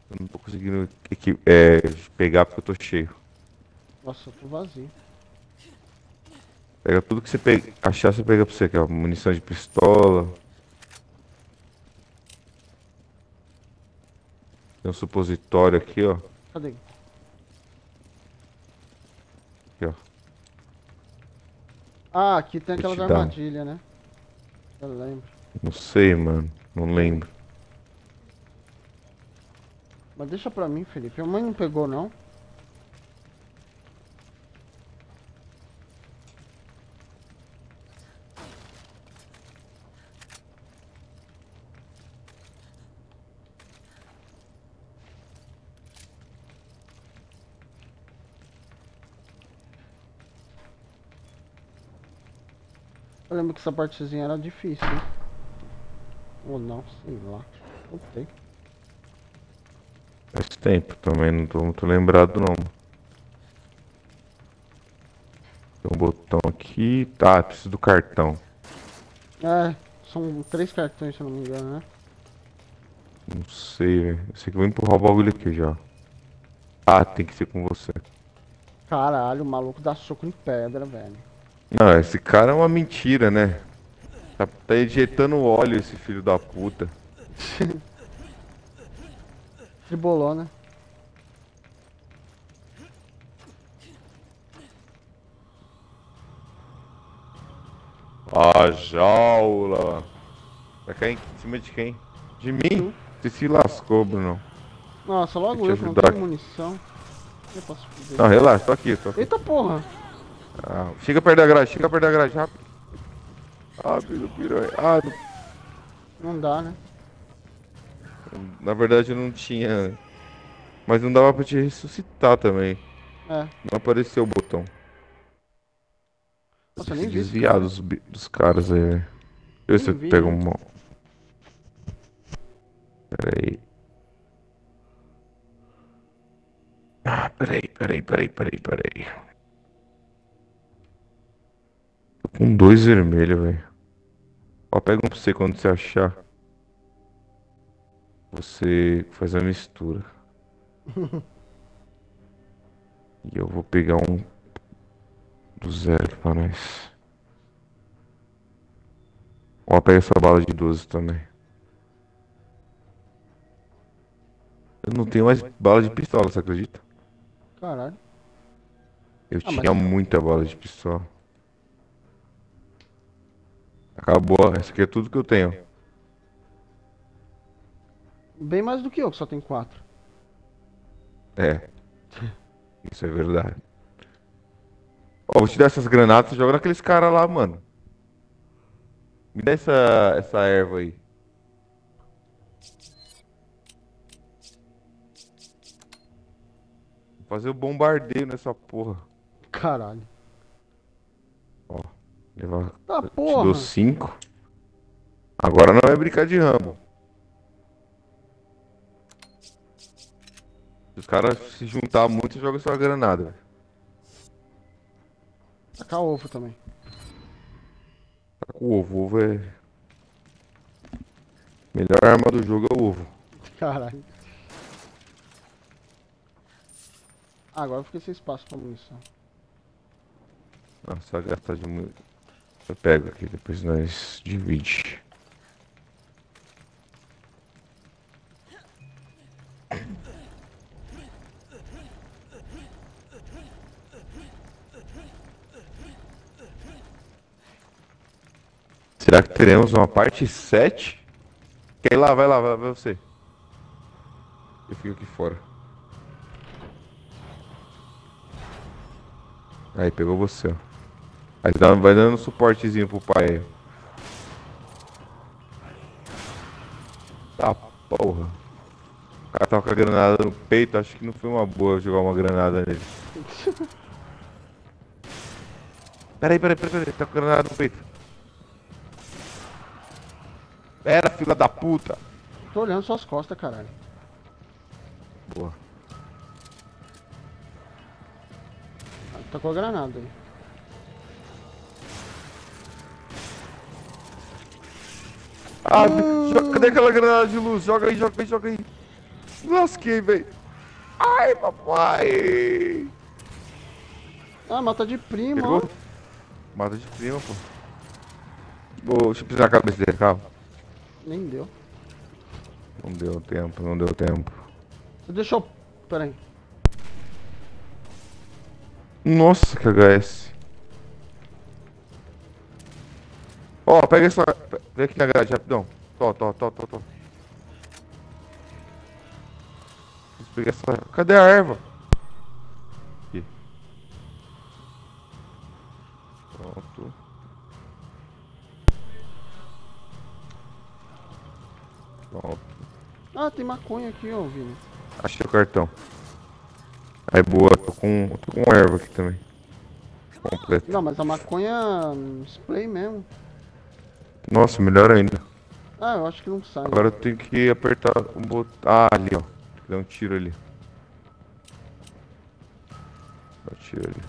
Eu não tô conseguindo é, pegar porque eu tô cheio. Nossa, eu tô vazio. Pega tudo que você pega, achar, você pega pra você aqui, ó. Munição de pistola. Tem um supositório aqui, ó. Cadê? Aqui, ó. Ah, aqui tem Vou aquelas te dar. armadilhas, né? Eu lembro. Não sei, mano. Não lembro. Mas deixa pra mim, Felipe. A mãe não pegou, não? Eu lembro que essa partezinha era difícil, hein? Ou não, sei lá. Voltei. Faz tempo também, não tô muito lembrado não. Tem um botão aqui. Tá, preciso do cartão. É, são três cartões, se eu não me engano, né? Não sei, velho. Eu sei que eu vou empurrar o bagulho aqui já. Ah, tem que ser com você. Caralho, o maluco dá soco em pedra, velho. Não, esse cara é uma mentira, né? Tá, tá injetando óleo esse filho da puta. Tribolou, né? A jaula. Vai cair em cima de quem? De mim? Você se lascou, Bruno. Nossa, logo eu eu que não tenho munição. Eu posso. Não, relaxa, tô aqui, tô aqui. Eita porra! Ah, chega perto da grade, chega perto da grade, rápido. Rápido, piranha. Ah, não- Não dá, né? na verdade não tinha. Mas não dava pra te ressuscitar também. É. Não apareceu o botão. Nossa, eu nem vi desviar cara. dos, dos caras aí, velho. Deixa eu ver se eu vi, pego né? uma. Pera aí. Ah, peraí, peraí, peraí, peraí, peraí. Tô com dois vermelhos, velho. Ó, pega um pra você quando você achar. Você faz a mistura. E eu vou pegar um do zero pra nós. Ó, pega essa bala de 12 também. Eu não tenho mais bala de pistola, você acredita? Caralho. Eu Ah, mas- tinha muita bala de pistola. Acabou, essa aqui é tudo que eu tenho. Bem mais do que eu, que só tem quatro. É. Isso é verdade. Ó, vou te dar essas granadas, você joga naqueles caras lá, mano. Me dá essa, essa erva aí. Vou fazer o bombardeio nessa porra. Caralho. Levar. Tá Te porra. dou 5. Agora não é brincar de ramo. Se os caras se juntar muito, joga sua granada. velho. Tacar ovo também. Tá com o ovo. O ovo é. Melhor arma do jogo é o ovo. Caralho. Ah, agora eu fiquei sem espaço pra munição. Nossa, gastar de muito. Eu pego aqui, depois nós divide. Será que teremos uma parte 7? Quer ir lá? Vai lá, vai, vai você. Eu fico aqui fora. Aí, pegou você, ó. Aí dá- vai dando suportezinho pro pai aí. Tá porra. O cara tava com a granada no peito, acho que não foi uma boa jogar uma granada nele. Peraí, peraí, peraí, peraí, tá com a granada no peito. Pera, fila da puta. Tô olhando suas costas, caralho. Boa. Ah, Tá com a granada aí. Ah, jo- cadê aquela granada de luz? Joga aí, joga aí, joga aí. Lasquei, velho. Ai, papai. Ah, mata de prima, Pegou? ó. Mata de prima, pô. Ô, deixa eu pisar na cabeça dele, calma. Nem deu. Não deu tempo, não deu tempo. Você deixou. Pera aí. Nossa, que HS. Ó, pega essa. Vem aqui na grade, rapidão. Tó, tó, tó, tó, tó. Pegar essa. Cadê a erva? Aqui. Pronto. Pronto. Ah, tem maconha aqui, ó, Vini. Achei o cartão. Aí boa, tô com, tô com erva aqui também. Completo. Não, mas a maconha. hum, Spray mesmo. Nossa, melhor ainda. Ah, eu acho que não sai. Agora eu tenho que apertar um botão. Ah, ali ó. Dá um tiro ali. Dá um tiro ali.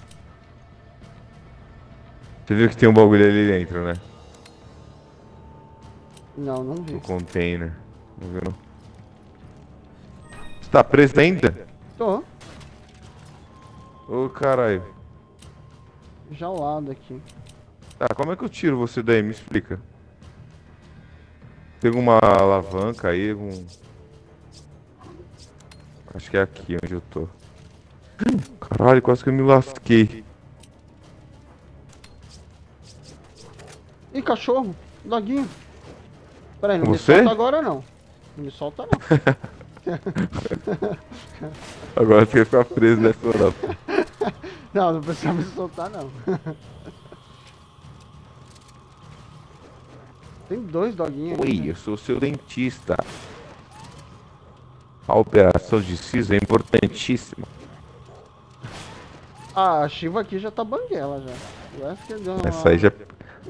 Você viu que tem um bagulho ali dentro, né? Não, não vi. No container. Não viu não? Você tá preso ainda? Tô. Ô caralho. Jaulado aqui. Tá, como é que eu tiro você daí? Me explica. Tem alguma alavanca aí, algum... Acho que é aqui onde eu tô. Caralho, quase que eu me lasquei. Ih, cachorro. Pera aí, não me Você? solta agora não. Não me solta não. Agora você vai ficar preso nessa hora. não, não precisa me soltar não. Tem dois doguinhos aqui. Oi, né? eu sou seu dentista. A operação de siso é importantíssima. Ah, a Shiva aqui já tá banguela já. O Wesker deu uma... Essa aí já.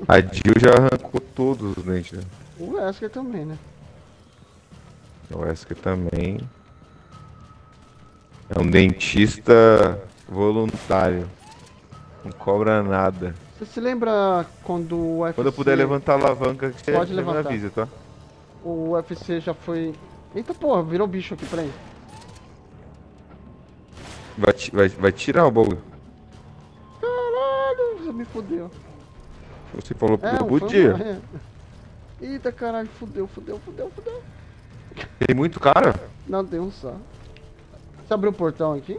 A Jill já arrancou todos os dentes. né? O Wesker também, né? O Wesker também. É um dentista voluntário. Não cobra nada. Você se lembra quando o UFC... Quando eu puder levantar a alavanca, você Pode você me levantar. avisa, tá? O UFC já foi... Eita porra, virou bicho aqui, peraí. Vai, vai, vai tirar o bagulho. Caralho, você me fudeu. Você falou É, podia. uma- é. Eita caralho, fudeu, fudeu, fudeu, fudeu. Tem muito cara? Não, tem um só. Você abriu o portão aqui?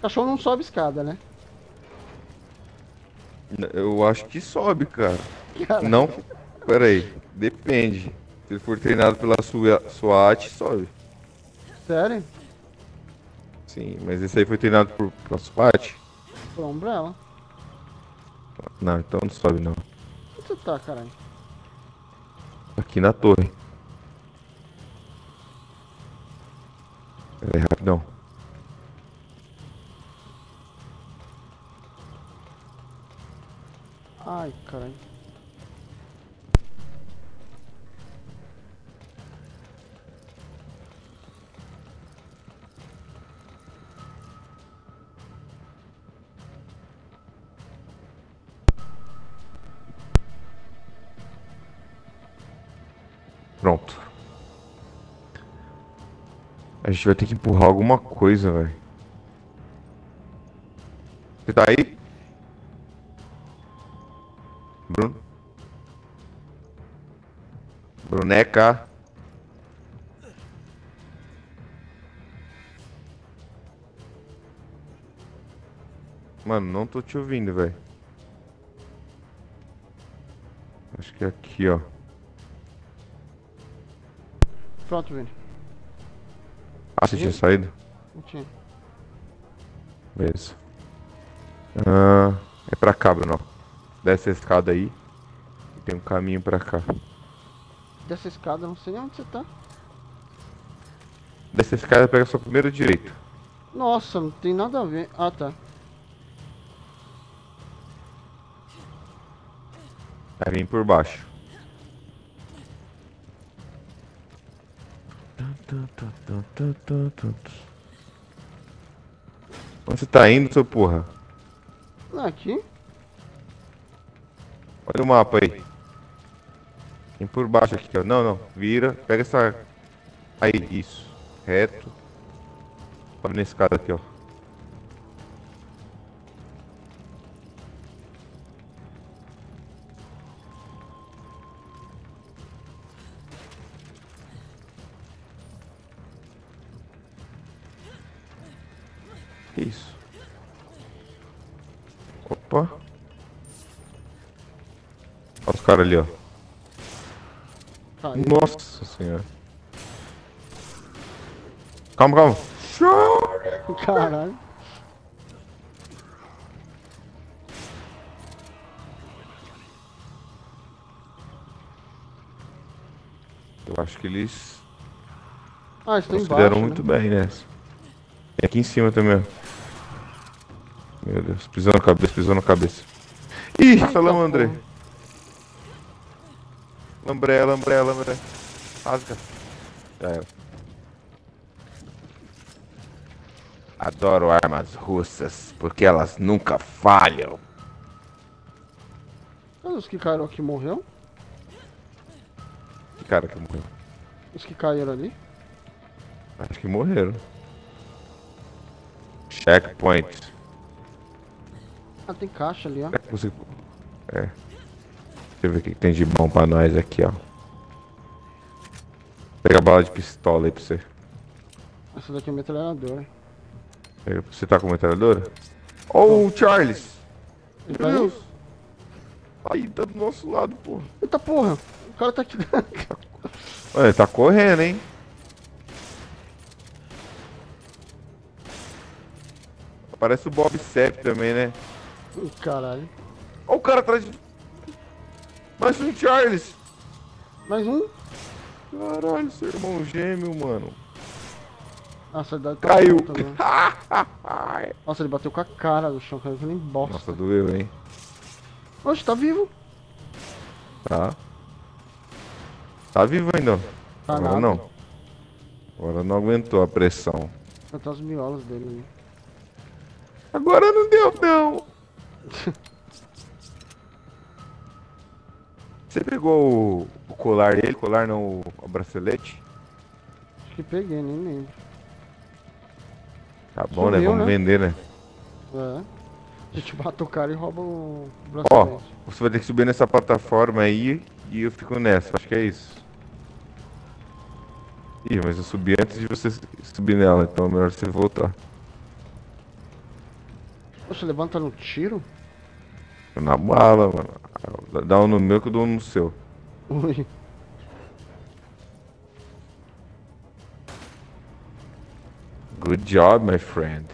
Cachorro não sobe escada, né? Eu acho que sobe, cara. Caralho. Não. Pera aí. Depende. Se ele for treinado pela sua SWAT, sobe. Sério? Sim, mas esse aí foi treinado por, pela SWAT. Por Umbrella. Não, então não sobe não. Onde você tá, caralho? Aqui na torre. Pera aí, rapidão. Ai, caralho. Pronto. A gente vai ter que empurrar alguma coisa, velho. Você tá aí? Bruno? Bruneca? Mano, não tô te ouvindo, velho. Acho que é aqui, ó. Pronto, Vini. Ah, você tinha saído? Não tinha. Beleza. Ah, é pra cá, Bruno. Ó. Desce a escada aí. Tem um caminho pra cá. Dessa escada, não sei nem onde você tá. Desce a escada pega sua primeira direita. Nossa, não tem nada a ver. Ah, tá. Vai vir por baixo. Onde você tá indo, seu porra? Aqui? Olha o mapa aí. Vem por baixo aqui, ó. Não, não. Vira. Pega essa. Aí, isso. Reto. Sobe nesse cara aqui, ó. Caras ali, ó. Caiu. Nossa senhora. Calma, calma. Caralho. Eu acho que eles Ah, se embaixo. né? muito bem nessa. E aqui em cima também. Meu Deus, pisou na cabeça, pisou na cabeça. Ih, salamandre. porra. Lambré, lambré, lambré. Rasga. Já era. Adoro armas russas, porque elas nunca falham. Cadê os que caíram aqui morreu? Que cara que morreu? Os que caíram ali? Acho que morreram. Checkpoint. Ah, tem caixa ali, ó. Que você... É. Deixa eu ver o que tem de bom pra nós aqui, ó. Pega a bala de pistola aí pra você. Essa daqui é metralhadora. Você tá com metralhadora? Oh, o Charles! Meu tá aí? Deus! Aí, tá do nosso lado, porra. Eita porra! O cara tá aqui. Olha, ele tá correndo, hein? Parece o Bob Sepp também, né? Caralho. Olha o cara atrás de... Mais um Charles! Mais um? Caralho, seu irmão gêmeo, mano. Nossa, ele tá Caiu! Nossa, ele bateu com a cara no chão, cara. que nem bosta. Nossa, doeu, hein? Oxe, tá vivo. Tá. Tá vivo ainda. Tá Agora nada. não. Agora não aguentou a pressão. Cantar os miolos dele ali. Agora não deu, não. Você pegou o, o colar dele? Colar não, o, o bracelete? Acho que peguei, nem lembro. Tá bom, né? Vamos né? vender, né? É. A gente mata o cara e rouba o Ó, bracelete. você vai ter que subir nessa plataforma aí e eu fico nessa. Acho que é isso. Ih, mas eu subi antes de você subir nela, então é melhor você voltar. Poxa, levanta no tiro? Na bala, mano. Dá um no meu que eu dou um no seu. Ui. Good job, my friend.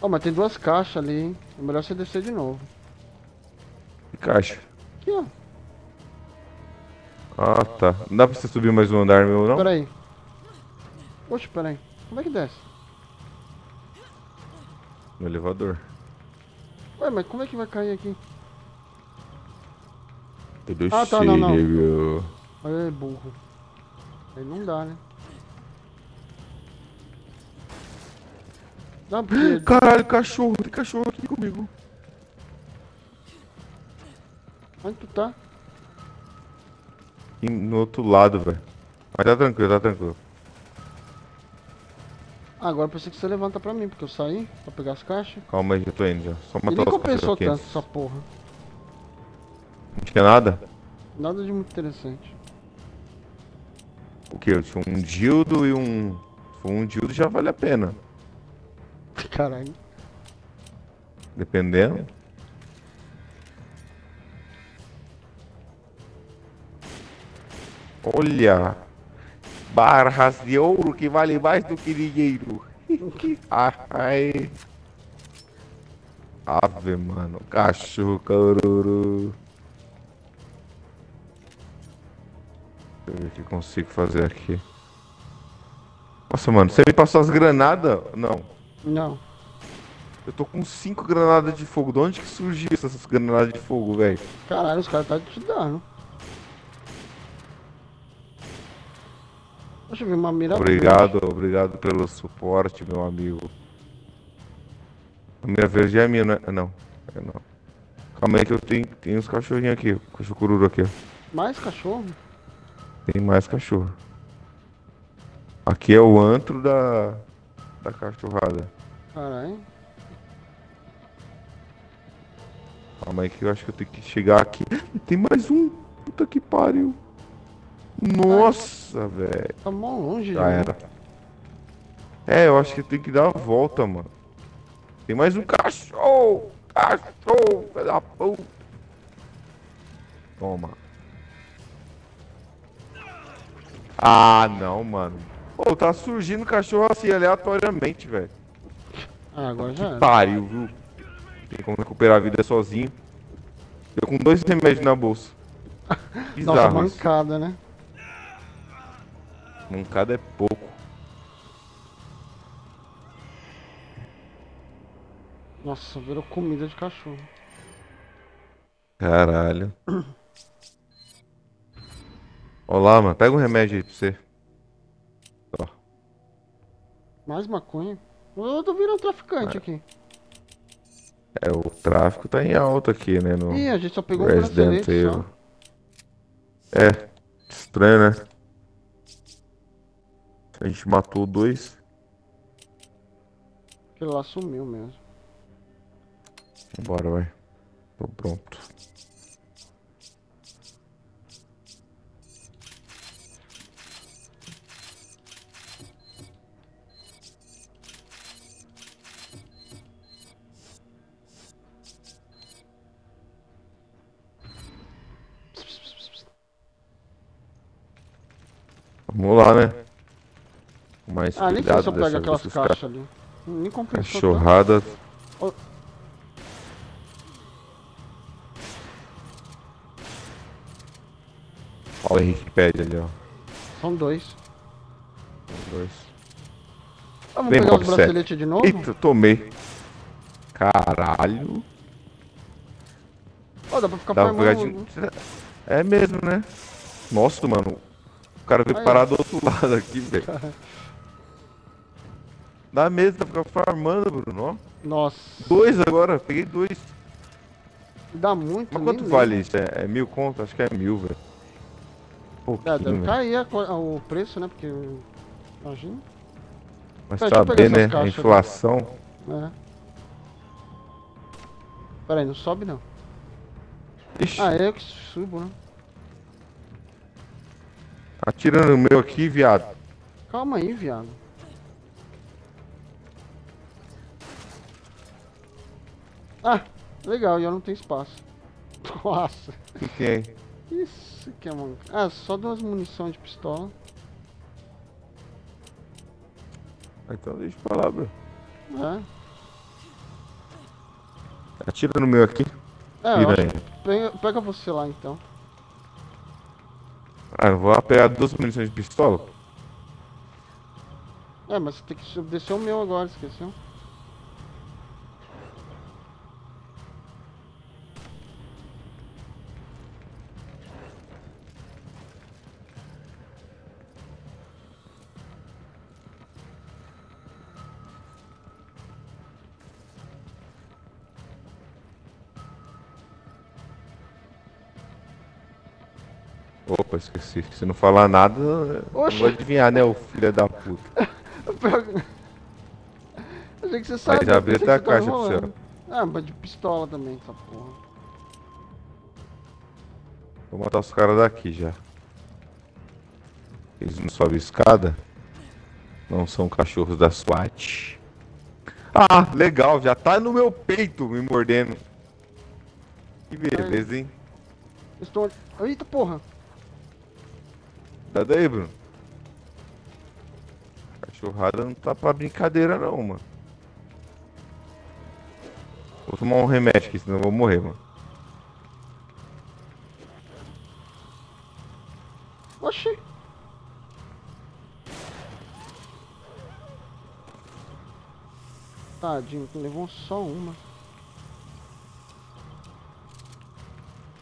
Ó, mas tem duas caixas ali, hein? É melhor você descer de novo. caixa? Aqui, ó. Ah, tá. Não dá pra você subir mais um andar meu, não? Pera aí. Oxe, pera aí. Como é que desce? No elevador. Ué, mas como é que vai cair aqui? Eu não Ah, tá, sei, não, não. Olha aí, burro. Aí não dá, né? Porque... Caralho, cachorro, tem cachorro aqui comigo. Onde tu tá? E no outro lado, velho. Mas tá tranquilo, tá tranquilo. Agora eu pensei que você levanta pra mim, porque eu saí pra pegar as caixas. Calma aí, eu tô indo já. Só E matar nem os compensou tanto essa porra. Não tinha nada? Nada de muito interessante. O que? Eu tinha um dildo e um. Um dildo já vale a pena. Caralho. Dependendo. Olha! Barras de ouro que vale mais do que dinheiro. Ai. Ave, mano. Cachorro, caruru. Deixa eu ver o que consigo fazer aqui. Nossa, mano, você me passou as granadas? Não. Não. Eu tô com cinco granadas de fogo. De onde que surgiu essas granadas de fogo, velho? Caralho, os caras tá te dando. Ver uma mira Obrigado, obrigado pelo suporte, meu amigo. A mira verde é minha, né? Não. É não. Calma aí que eu tenho, tenho uns cachorrinhos aqui. Cachorro cururu aqui, ó. Mais cachorro? Tem mais cachorro. Aqui é o antro da, da cachorrada. Caralho. Calma aí que eu acho que eu tenho que chegar aqui. Tem mais um. Puta que pariu. Nossa, velho. Tá mó longe, Já né? era. É, eu acho que tem que dar a volta, mano. Tem mais um cachorro! Cachorro, filho da puta! Toma. Ah, não, mano. Pô, tá surgindo cachorro assim aleatoriamente, velho. Ah, agora já Que era. pariu, viu? Tem como recuperar a vida sozinho. Eu com dois remédios na bolsa. Nossa, Bizarro isso. mancada, né? Mancada é pouco. Nossa, virou comida de cachorro. Caralho. Olá, mano. Pega um remédio aí pra você. Ó. Mais maconha. Eu tô virando traficante aqui. É, o tráfico tá em alta aqui, né? No Ih, a gente só pegou um Resident Evil. só. É, estranho, né? A gente matou dois. Aquele lá sumiu mesmo. Bora, vai. Tô pronto. Vamos lá, né? Com Mais Ah, nem cuidado se eu pego aquelas ca- caixas ali. Nem compensou tanto. Cachorrada. Olha o Henrique pede ali, ó. São dois. Dois. Ah, vamos Vem, pegar os braceletes de novo? Eita, tomei. Caralho. Ó, dá pra ficar Dá pra de... É mesmo, né? Nossa, mano. O cara veio Aí. parar do outro lado aqui, velho. Dá mesmo, dá pra ficar farmando, Bruno. Nossa, Dois agora, peguei dois. dá muito. Mas quanto vale isso? É, é mil conto? Acho que é mil, velho. É, deve cair a o preço, né? Porque. Imagina. Mas Pera, saber, pegar né? A inflação. É. Pera aí, não sobe não. Ixi, Ah, é eu que subo, né? atira no meu aqui, viado. Calma aí, viado. Ah, legal, e eu não tenho espaço. Nossa, O que tem aí? isso que é uma... Ah, só duas munições de pistola. Ah, Então deixa pra lá, bro. É. Atira no meu aqui. É, pega, pega você lá então. Ah, eu vou lá pegar duas munições de pistola? É, mas você tem que descer o meu agora, esqueceu? Opa, esqueci. Se não falar nada, eu não Oxe. vou adivinhar, né, o filho da puta. Achei que você sabe. já abriu até a caixa você, enrolando. Ah, mas de pistola também, essa porra. Vou matar os caras daqui já. Eles não sobem escada. Não são cachorros da SWAT. Ah, legal, já tá no meu peito me mordendo. Que beleza, hein? Estou. Eita porra! Dá daí, Bruno. Cachorrada não tá pra brincadeira não, mano. Vou tomar um remédio aqui, senão eu vou morrer, mano. Oxi! Tadinho, levou só uma.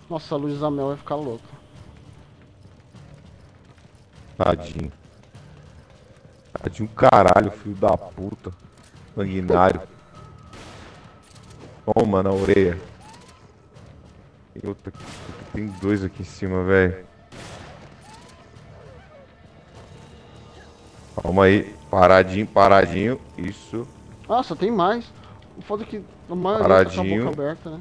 Nossa, a Luísa Mel vai ficar louca. Tadinho. Tadinho caralho, filho da puta. Sanguinário. Toma na orelha. Tem outra. Tem dois aqui em cima, velho. Calma aí. Paradinho, paradinho. Isso. Nossa, tem mais. O foda é que a maioria tá Paradinho. boca aberta, né?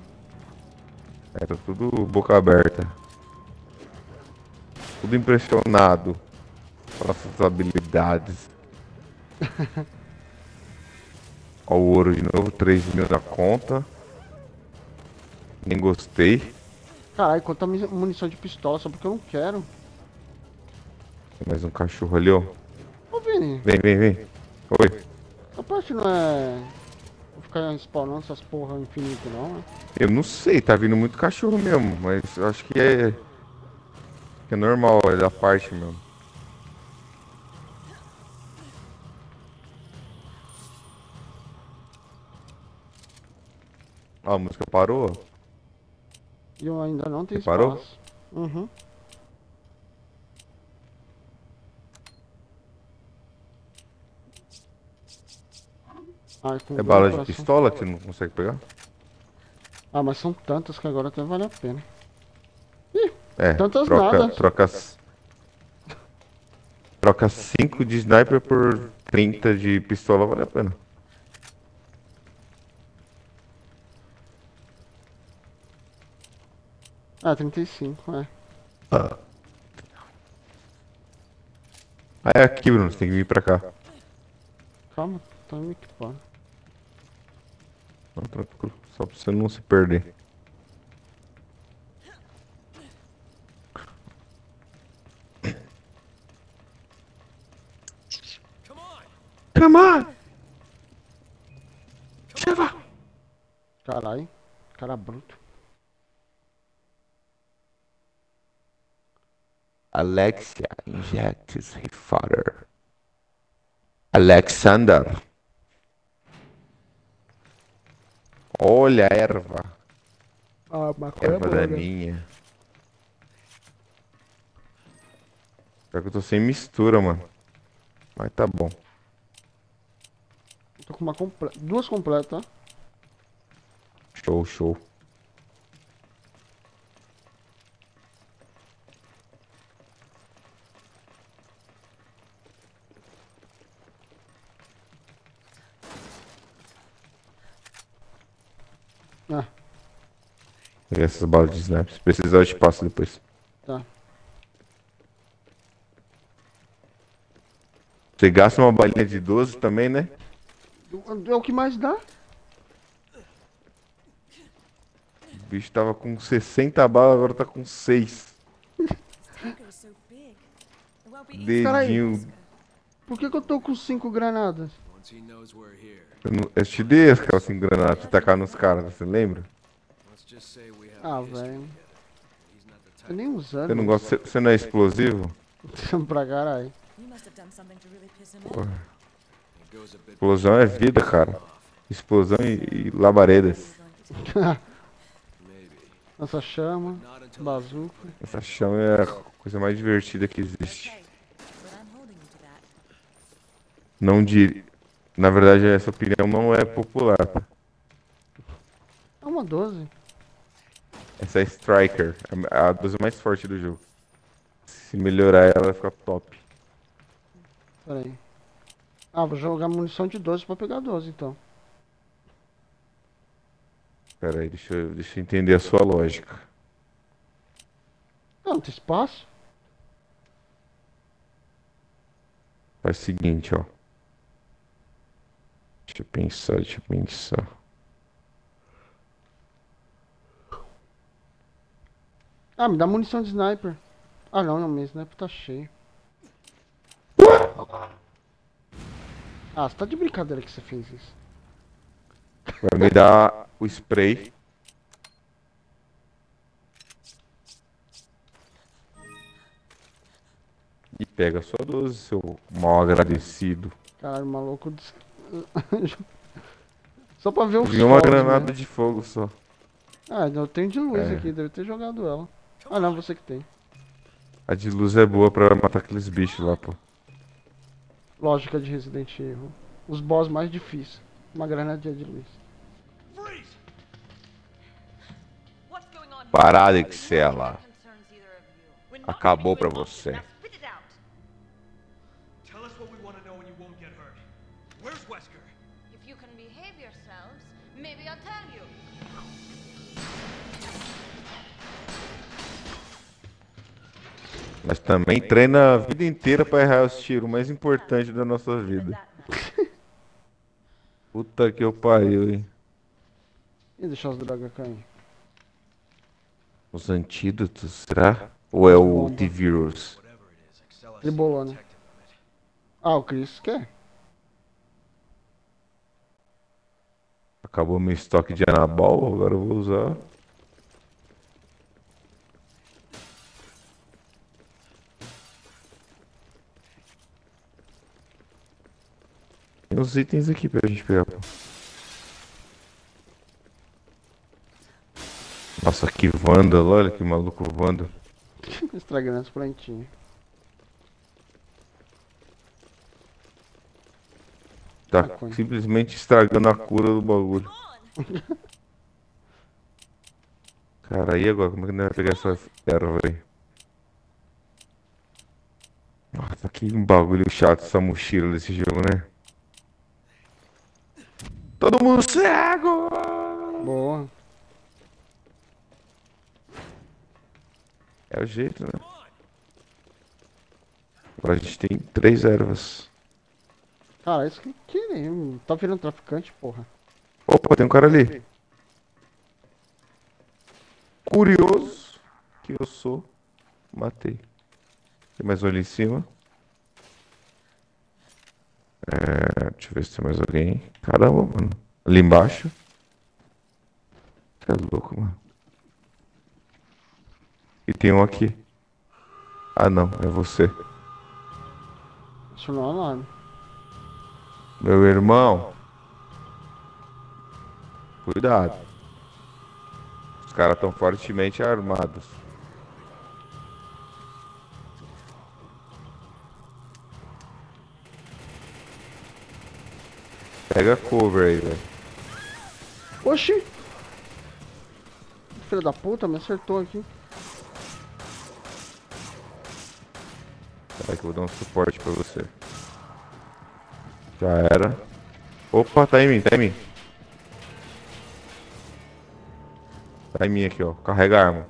É, tá tudo boca aberta. Tudo impressionado com nossas habilidades. Ó o ouro de novo, 3 mil na conta. Nem gostei. Caralho, quanta munição de pistola, só porque eu não quero. Tem mais um cachorro ali, ó. Ô Vini, Vem, vem, vem. Oi. essa parte não é. Vou ficar spawnando essas porra infinito não, né? Eu não sei, tá vindo muito cachorro mesmo, mas eu acho que é. que é normal, é da parte mesmo. Ó, a música parou? Eu ainda não tenho espaço. Uhum. Ai, com É bala no de pistola que não consegue pegar? Ah, mas são tantas que agora até vale a pena. É, Tantas troca, nada. troca. Troca 5 de sniper por 30 de pistola, vale a pena. Ah, 35, é. Ah, é aqui, Bruno, você tem que vir pra cá. Calma, tá me equipando. Não, tranquilo, só pra você não se perder. Come on! Cheva! Caralho, cara bruto. Alexia injects his father. Alexander. Olha a erva. Ah, maconha Erva daninha. Pior que eu tô sem mistura, mano. Mas tá bom. Tô com uma comple... duas completas, ó. Show, show. Ah, Peguei essas balas de snap. Se precisar, eu te passo depois. tá. Você gasta uma balinha de 12 também, né? É o que mais dá? O bicho tava com 60 balas, agora tá com 6. Tango is so big. It won't be easy. Dedinho. Por que, que eu tô com cinco granadas? Eu, não, eu te dei aquela assim granada pra tacar nos caras, você lembra? Ah, velho. Eu nem usando. Você não gosta. Você não é explosivo? pra caralho. Porra. Explosão é vida, cara. Explosão e, e labaredas. Lança chama, bazuca. Essa chama é a coisa mais divertida que existe. Não dir... Na verdade, essa opinião não é popular. tá? É uma 12. Essa é Striker, a a 12 mais forte do jogo. Se melhorar ela, vai ficar top. Pera aí. Ah, vou jogar munição de 12 pra pegar 12 então. Pera aí, deixa eu, deixa eu entender a sua lógica. Não tem espaço? Faz o seguinte, ó. Deixa eu pensar, deixa eu pensar. Ah, me dá munição de sniper. Ah não, não, meu sniper tá cheio. Ah, você tá de brincadeira que você fez isso. Vai me dar o spray. E pega sua 12, seu mal agradecido. Caralho, maluco. Só pra ver o Vi uma fogos, né? granada de fogo só. Ah, eu tenho de luz É. aqui, deve ter jogado ela. Ah não, você que tem. A de luz é boa pra matar aqueles bichos lá, pô. Lógica de Resident Evil. Os boss mais difíceis. Uma granadinha de luz. Parada, Excela. Acabou pra você. Mas também treina a vida inteira pra errar os tiros, o mais importante da nossa vida. Puta que eu pariu, hein. E deixar os drogas cair. Os antídotos, será? Ou é o. T-Virus? Excella Tribolou, né? Ah, o Chris quer? Acabou meu estoque de anabol, agora eu vou usar. Tem os itens aqui pra gente pegar, pô. Nossa, que vândalo, olha que maluco vândalo. Estragando as plantinhas. Tá Maconha. simplesmente estragando a cura do bagulho. Cara, e agora? Como é que nós vamos pegar essa erva aí? Nossa, que bagulho chato essa mochila desse jogo, né? Todo mundo cego! Boa. É o jeito, né? Agora a gente tem três ervas. Cara, isso que queremos. Tá virando traficante, porra. Opa, tem um cara ali. Curioso que eu sou. Matei. Tem mais um ali em cima. É, deixa eu ver se tem mais alguém. Caramba, mano. Ali embaixo. Você é louco, mano. E tem um aqui. Ah, não. É você. Isso não é alarme. Meu irmão. Cuidado. Os caras estão fortemente armados. Pega cover aí, velho. Oxi! Filho da puta, me acertou aqui. Peraí que eu vou dar um suporte pra você. Já era. Opa, tá em mim, tá em mim. Tá em mim aqui, ó. Carrega a arma.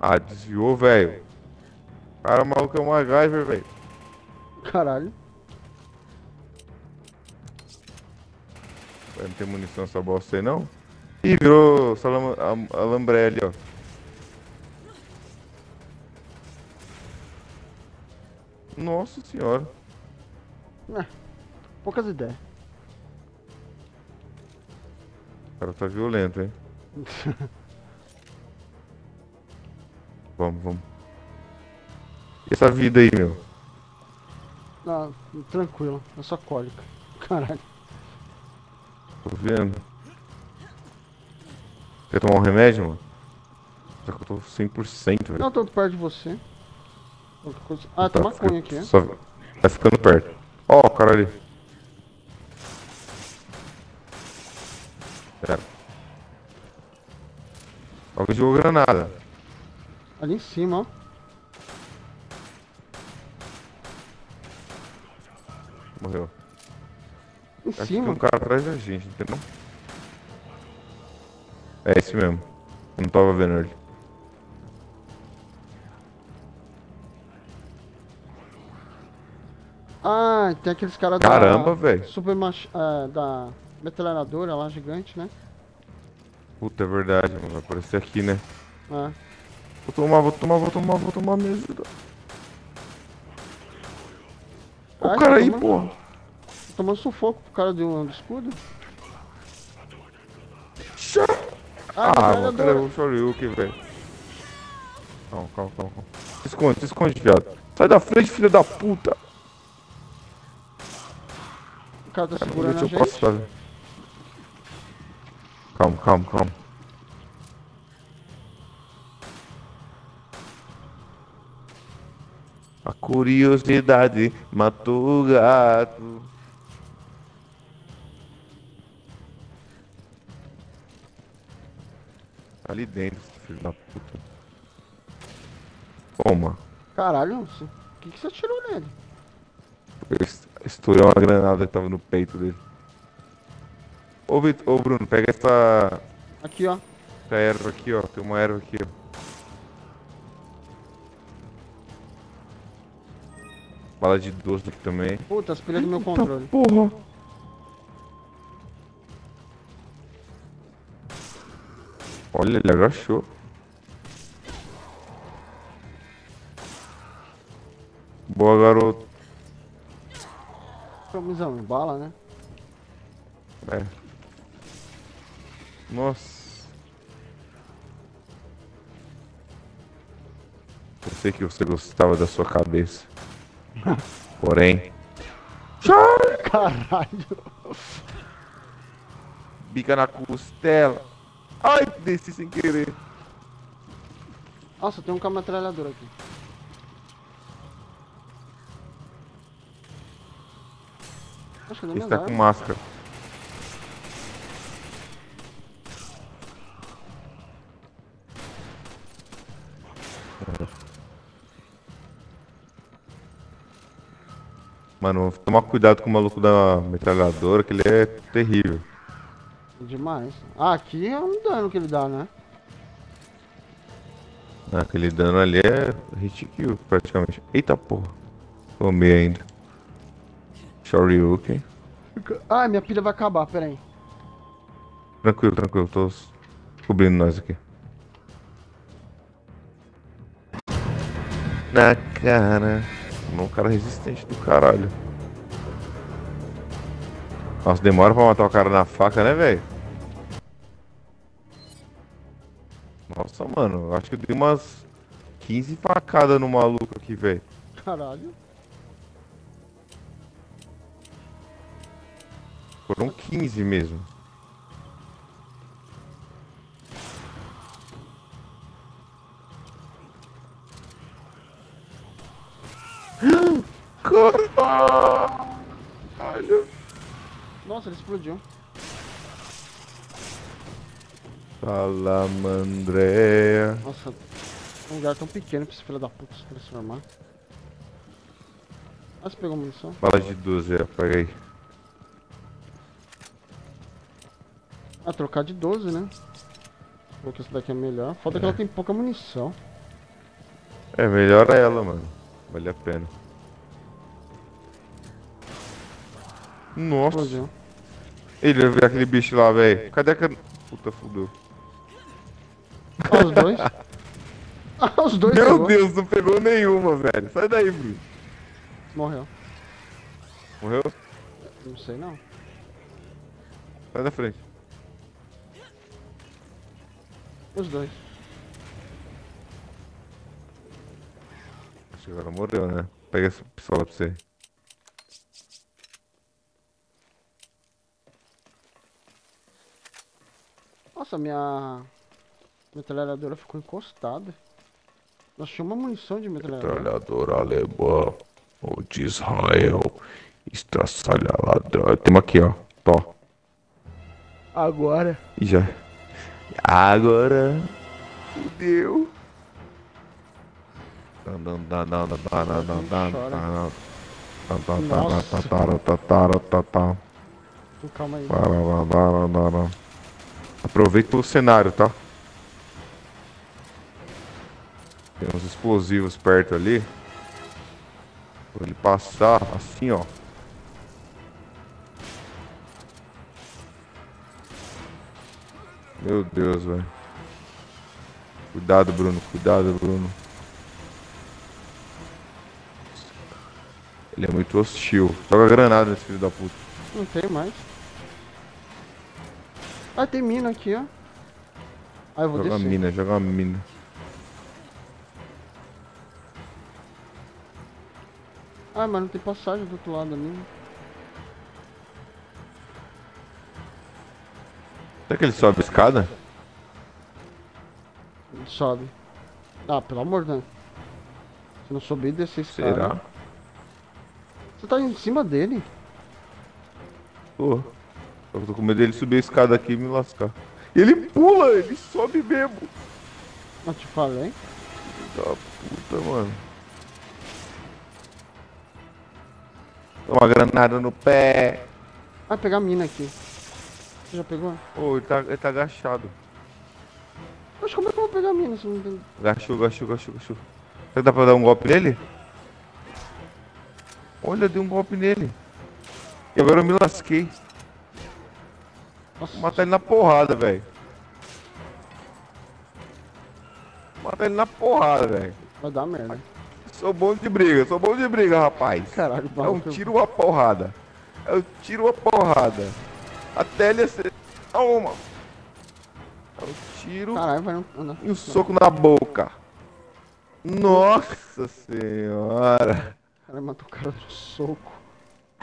Ah, desviou, velho. Cara, o maluco é um MacGyver, velho. Caralho. Não tem munição essa bosta aí, não? Ih, virou salama, a, a lambré ali, ó. Nossa senhora. Poucas ideias. O cara tá violento, hein? vamos, vamos. E essa vida aí, meu? Ah, tranquilo, é só cólica. Caralho. Tô vendo. Quer tomar um remédio, mano? Só que eu tô 100%, velho. Não, tô perto de você. Coisa- Ah, Tá, tem maconha aqui, é? Só... Tá ficando perto. Ó, o cara ali. Pera. Alguém jogou granada. Ali em cima, ó. Morreu. Em Acho cima. tem um cara atrás da gente, entendeu? É esse mesmo. Eu não tava vendo ele. Ah, tem aqueles caras Caramba, da. velho. Super mach... é, da metralhadora lá, gigante, né? Puta, é verdade, mano. Vai aparecer aqui, né? É. Vou tomar, vou tomar, vou tomar, vou tomar me ajuda. Ó Ai, o cara tá aí, porra. Tomando sufoco pro cara de um escudo. Ah, Ah, mano, metralhadora. o Shoryuken, velho? Calma, calma, calma. Se esconde, se esconde, viado. Sai da frente, filho da puta. O cara tá Cara, segurando a gente. passar. Calma, calma, calma. A curiosidade matou o gato. Ali dentro, filho da puta. Toma. Caralho, o que, que você atirou nele? Eu est- estourei uma granada que tava no peito dele. Ô, ô Bruno, pega essa, Aqui, ó. essa erva aqui, ó. Tem uma erva aqui, ó. Bala de doce aqui também. Puta, as pilhas do meu controle. Porra! Olha, ele agachou. Boa, garoto. Camisão, bala, né? É. Nossa. Eu sei que você gostava da sua cabeça. Porém. Caralho. Bica na costela. Ai, desci sem querer. Nossa, tem um metralhadora aqui. Acho que eu dei Ele tá com máscara. Mano, toma cuidado com o maluco da metralhadora, que ele é terrível. Demais. Ah, aqui é um dano que ele dá, né? Aquele dano ali é hit kill, praticamente. Eita porra. Tomei ainda. Shoryuken. Ah, minha pilha vai acabar, pera aí. Tranquilo, tranquilo, tô cobrindo nós aqui. Na cara. Um cara resistente do caralho. Nossa, demora pra matar o cara na faca, né, velho? Nossa, mano, acho que eu dei umas 15 facadas no maluco aqui, velho. Caralho. Foram 15 mesmo. Caralho! Nossa, ele explodiu. Salamandreia. Nossa, um lugar tão pequeno pra esse filho da puta se transformar. Ah, você pegou munição? Bala de 12, é, aí. Ah, trocar de 12, né? Porque essa daqui é melhor. Falta que ela tem pouca munição. É, melhora ela, mano. Vale a pena. Nossa. Ele vai ver aquele bicho lá, velho. Cadê aquele. Puta, fudeu. Ah, os dois. ah, os dois Meu pegou. Deus, não pegou nenhuma, velho. Sai daí, Bruno. Morreu. Morreu? Não sei não. Sai da frente. Os dois. Acho que agora morreu, né? Pega essa pistola pra você. Nossa, minha Metralhadora ficou encostada. Nós tinha uma munição de metralhadora. Metralhadora alemã ou de Israel está salhalada. Tem aqui, ó. Tó. Agora. E já. Agora. Fudeu. Nossa. Calma aí. Aproveita o cenário, tá? Tem uns explosivos perto ali. Pra ele passar assim, ó. Meu Deus, velho. Cuidado, Bruno. Cuidado, Bruno. Ele é muito hostil. Joga granada nesse filho da puta. Não tem mais. Ah, tem mina aqui, ó. Ah, eu vou Joga descer. mina, joga mina. Ah, mas não tem passagem do outro lado ali. Será que ele sobe a escada? Sobe. Ah, pelo amor de Deus. Se não subir descer esse cara. Será? Você tá em cima dele? Tô. Eu tô com medo dele subir a escada aqui e me lascar. Ele pula, ele sobe mesmo. Eu te falei. Da puta, mano. Toma granada no pé. Vai pegar a mina aqui. Você já pegou? Ô, ele tá, ele tá agachado. Mas como é que eu vou pegar a mina se não tem... Agachou, agachou, agachou, agachou. Será que dá pra dar um golpe nele? Olha, dei um golpe nele. E agora eu me lasquei. Nossa, Vou matar ele na porrada, velho. Vou Matar ele na porrada, velho. vai dar merda. Sou bom de briga, sou bom de briga, rapaz. Caralho, É um tiro uma porrada. É um tiro uma porrada. Até ele ser. Toma! É um tiro Caralho, vai não... não. e um soco na boca. Nossa senhora! Caralho, matou o cara no soco.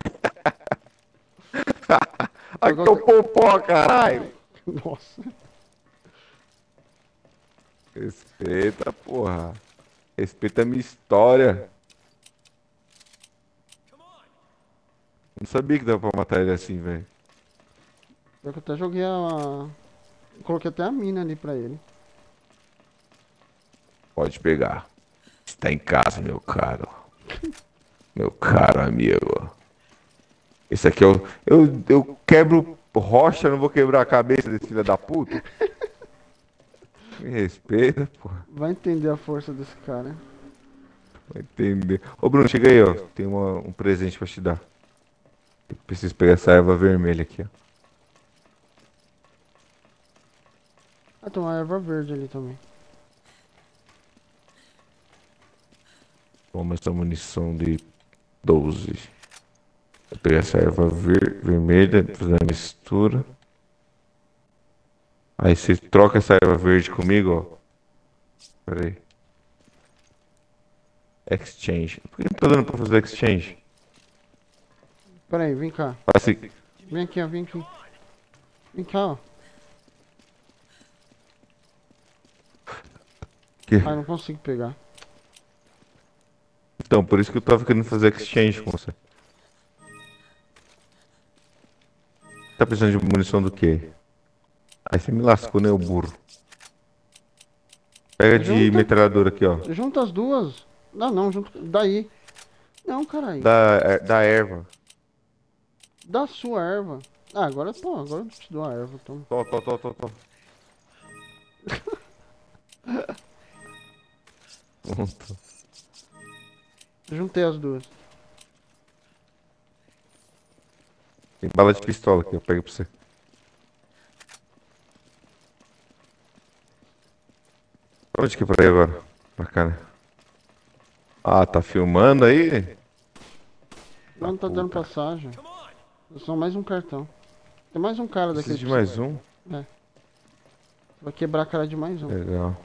Aqui é o popó, caralho! Nossa. Respeita, porra. Respeita a minha história. Não sabia que dava pra matar ele assim, velho. Eu até joguei a... Coloquei até a mina ali pra ele. Pode pegar. Está em casa, meu caro. Meu caro amigo. Esse aqui é o. Eu, eu quebro rocha, não vou quebrar a cabeça desse filho da puta. Me respeita, porra. Vai entender a força desse cara. Vai entender. Ô Bruno, chega aí, ó. Tem uma- um presente pra te dar. Eu preciso pegar essa erva vermelha aqui, ó. Ah, tem uma erva verde ali também. Toma essa munição de 12. Vou pegar essa erva ver- vermelha, fazer a mistura. Aí você troca essa erva verde comigo, ó. Pera aí. Exchange. Por que não tá dando pra fazer exchange? Pera aí, vem cá. Assim. Vem aqui, ó, vem aqui. Vem cá, ó. Que- Ah, não consigo pegar. Então, por isso que eu tava querendo fazer exchange com você. Tá precisando de munição do quê? Aí você me lascou, né, o burro? Pega de Junta. metralhadora aqui, ó. Junta as duas. Não, não, junto. Daí. Não, caralho. Da, é, da erva. Da sua erva. Ah, agora, pô, agora eu te dou a erva, então. Tó, tó, tó, tó, tó. Pronto. Juntei as duas. Tem bala de pistola aqui, eu pego pra você. Pra onde que é pra ir agora? Pra cá, né? Ah, tá filmando aí? Não tá dando passagem. É só mais um cartão. Tem mais um cara daquele. Preciso de mais um? Tem Vai quebrar a cara de mais um. Legal.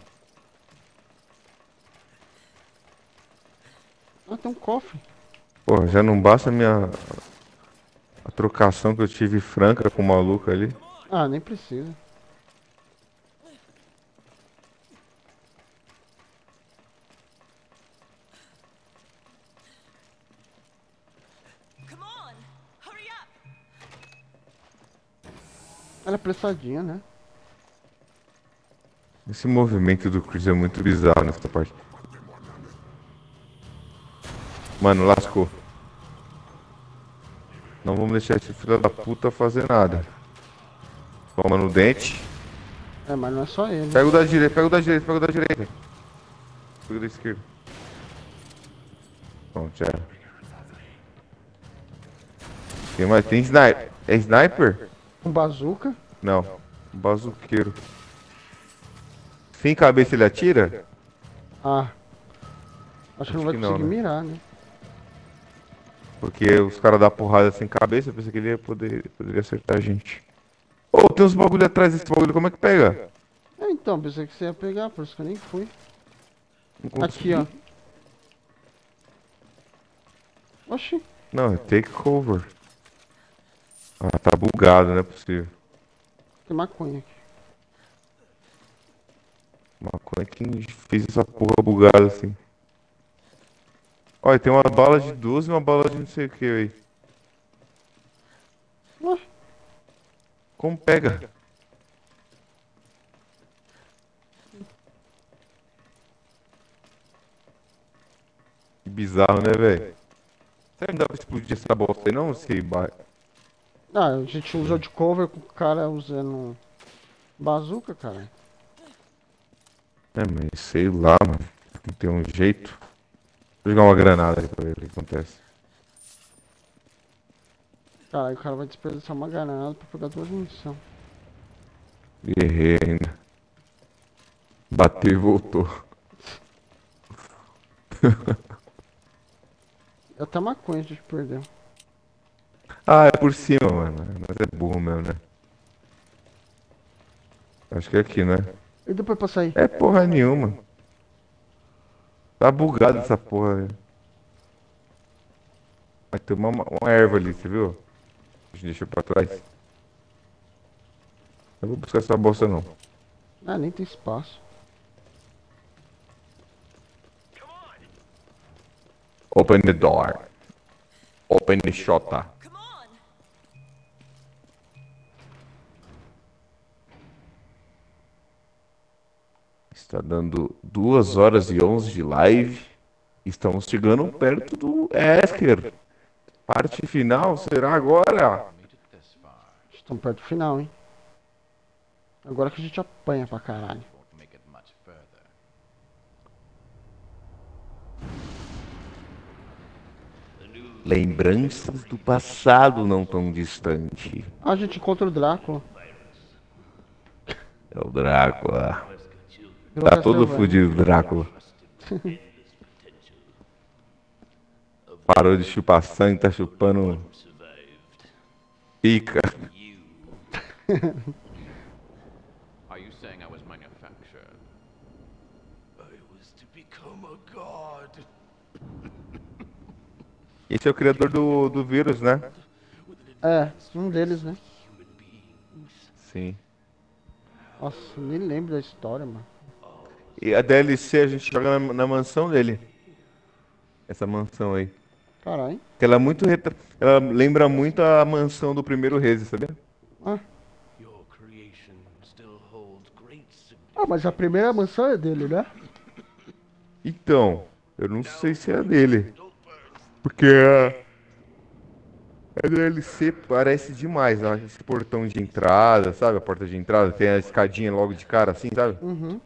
Ah, tem um cofre. Pô, já não basta a minha. A trocação que eu tive franca com o maluco ali. Ah, nem precisa. Ela é apressadinha, né? Esse movimento do Chris é muito bizarro nessa parte. Mano, lascou. Não vamos deixar esse filho da puta fazer nada. Toma no dente. É, mas não é só ele. Pega o da direita, pega o da direita, pega o da direita. Pega o da esquerda. Pronto, já era. Tem mais? Tem sniper. É sniper? Um bazuca. Não. Um bazuqueiro. Sem cabeça ele atira? Ah. Acho que não vai que não, conseguir né? mirar, né? Porque os caras dão porrada sem cabeça, eu pensei que ele ia poder, poderia acertar a gente. Ô, tem uns bagulho atrás desse bagulho, como é que pega? É, então, pensei que você ia pegar, por isso que eu nem fui. Não Aqui, ó. Oxi. Não, é take cover. Ah, tá bugado, não é possível. Tem maconha aqui. Maconha quem fez essa porra bugada assim. Olha, tem uma bala de 12 e uma bala de não sei o que aí. Ué, Como pega? Que bizarro, né, velho? Será que não dá pra explodir essa bosta aí não? Se. Ah, a gente usou de cover com o cara usando bazuca, cara. É, mas sei lá, mano. Não tem um jeito. Vou jogar uma granada aí pra ver o que acontece. Caralho, o cara vai desperdiçar uma granada pra pegar duas munição. Errei ainda. Bateu e voltou. Até maconha a gente perdeu. Ah, é por cima, mano. Mas é burro mesmo, né? Acho que é aqui, né? E depois pra sair? É porra nenhuma. Tá bugado essa porra. velho. Vai ter uma, uma erva ali, você viu? A gente deixou pra trás. Eu vou buscar essa bosta não. Ah, nem tem espaço. Open the door. Open the shota. Está dando 2 horas e 11 de live. Estamos chegando perto do Esker. Parte final será agora. Estamos perto do final, hein? Agora que a gente apanha pra caralho. Lembranças do passado não tão distante. Ah, a gente encontra o Drácula. É o Drácula. Tá todo fudido, Drácula. Parou de chupar sangue, tá chupando pica. Are you saying I was manufactured? I was to become a god. Esse é o criador do, do vírus, né? É, um deles, né? Sim. Nossa, nem lembro da história, mano. E a DLC a gente joga na, na mansão dele. Essa mansão aí. Caralho. Ela é muito retra... Ela lembra muito a mansão do primeiro Reze, sabia? Ah. Ah, mas a primeira mansão é dele, né? Então, eu não sei se é a dele. Porque a, a DLC parece demais, ó, esse portão de entrada, sabe? A porta de entrada, tem a escadinha logo de cara assim, sabe? Uhum.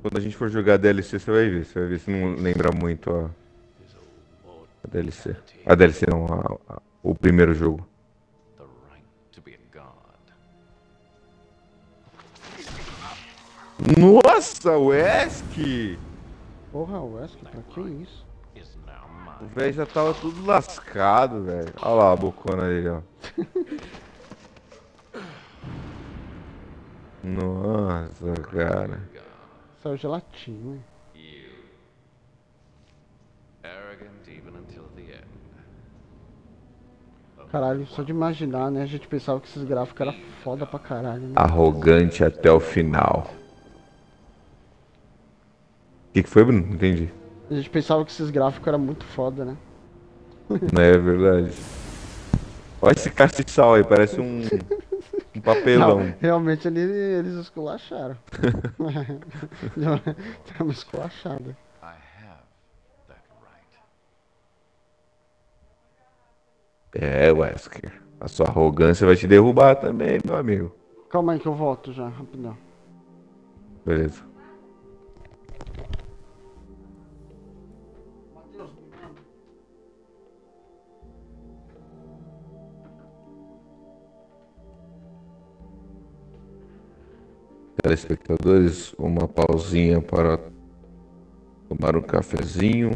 Quando a gente for jogar a DLC, você vai ver. Você vai ver se não lembra muito a, a DLC. A DLC não, a- a- o primeiro jogo. Nossa, Wesk! Porra, Wesley, pra que isso? O velho já tava tudo lascado, velho. Olha lá a bocona dele, ó. Nossa, cara. Saiu gelatina. You. Arrogant even until the end. Caralho, só de imaginar, né? A gente pensava que esses gráficos eram foda pra caralho, né? Arrogante até o final. O que, que foi, Bruno? Não Entendi. A gente pensava que esses gráficos eram muito foda, né? Não é verdade. Olha esse castiçal aí, parece um, um papelão. Não, realmente ali eles esculacharam. Uma esculachada. That right. É, Wesker. A sua arrogância vai te derrubar também, meu amigo. Calma aí que eu volto já, rapidão. Beleza. Telespectadores, uma pausinha para tomar um cafezinho.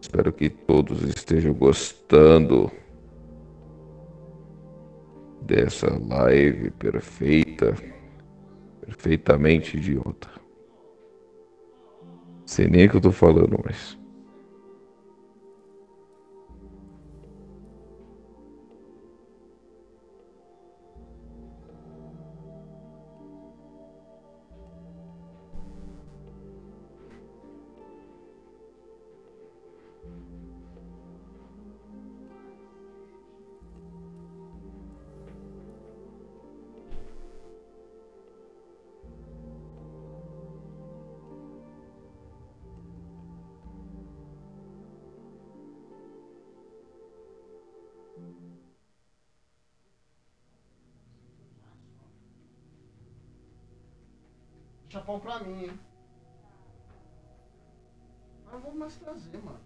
Espero que todos estejam gostando dessa live perfeita, perfeitamente idiota. Sei nem o que eu tô falando, mas. Pra mim, hein? Mas não vou mais trazer, mano.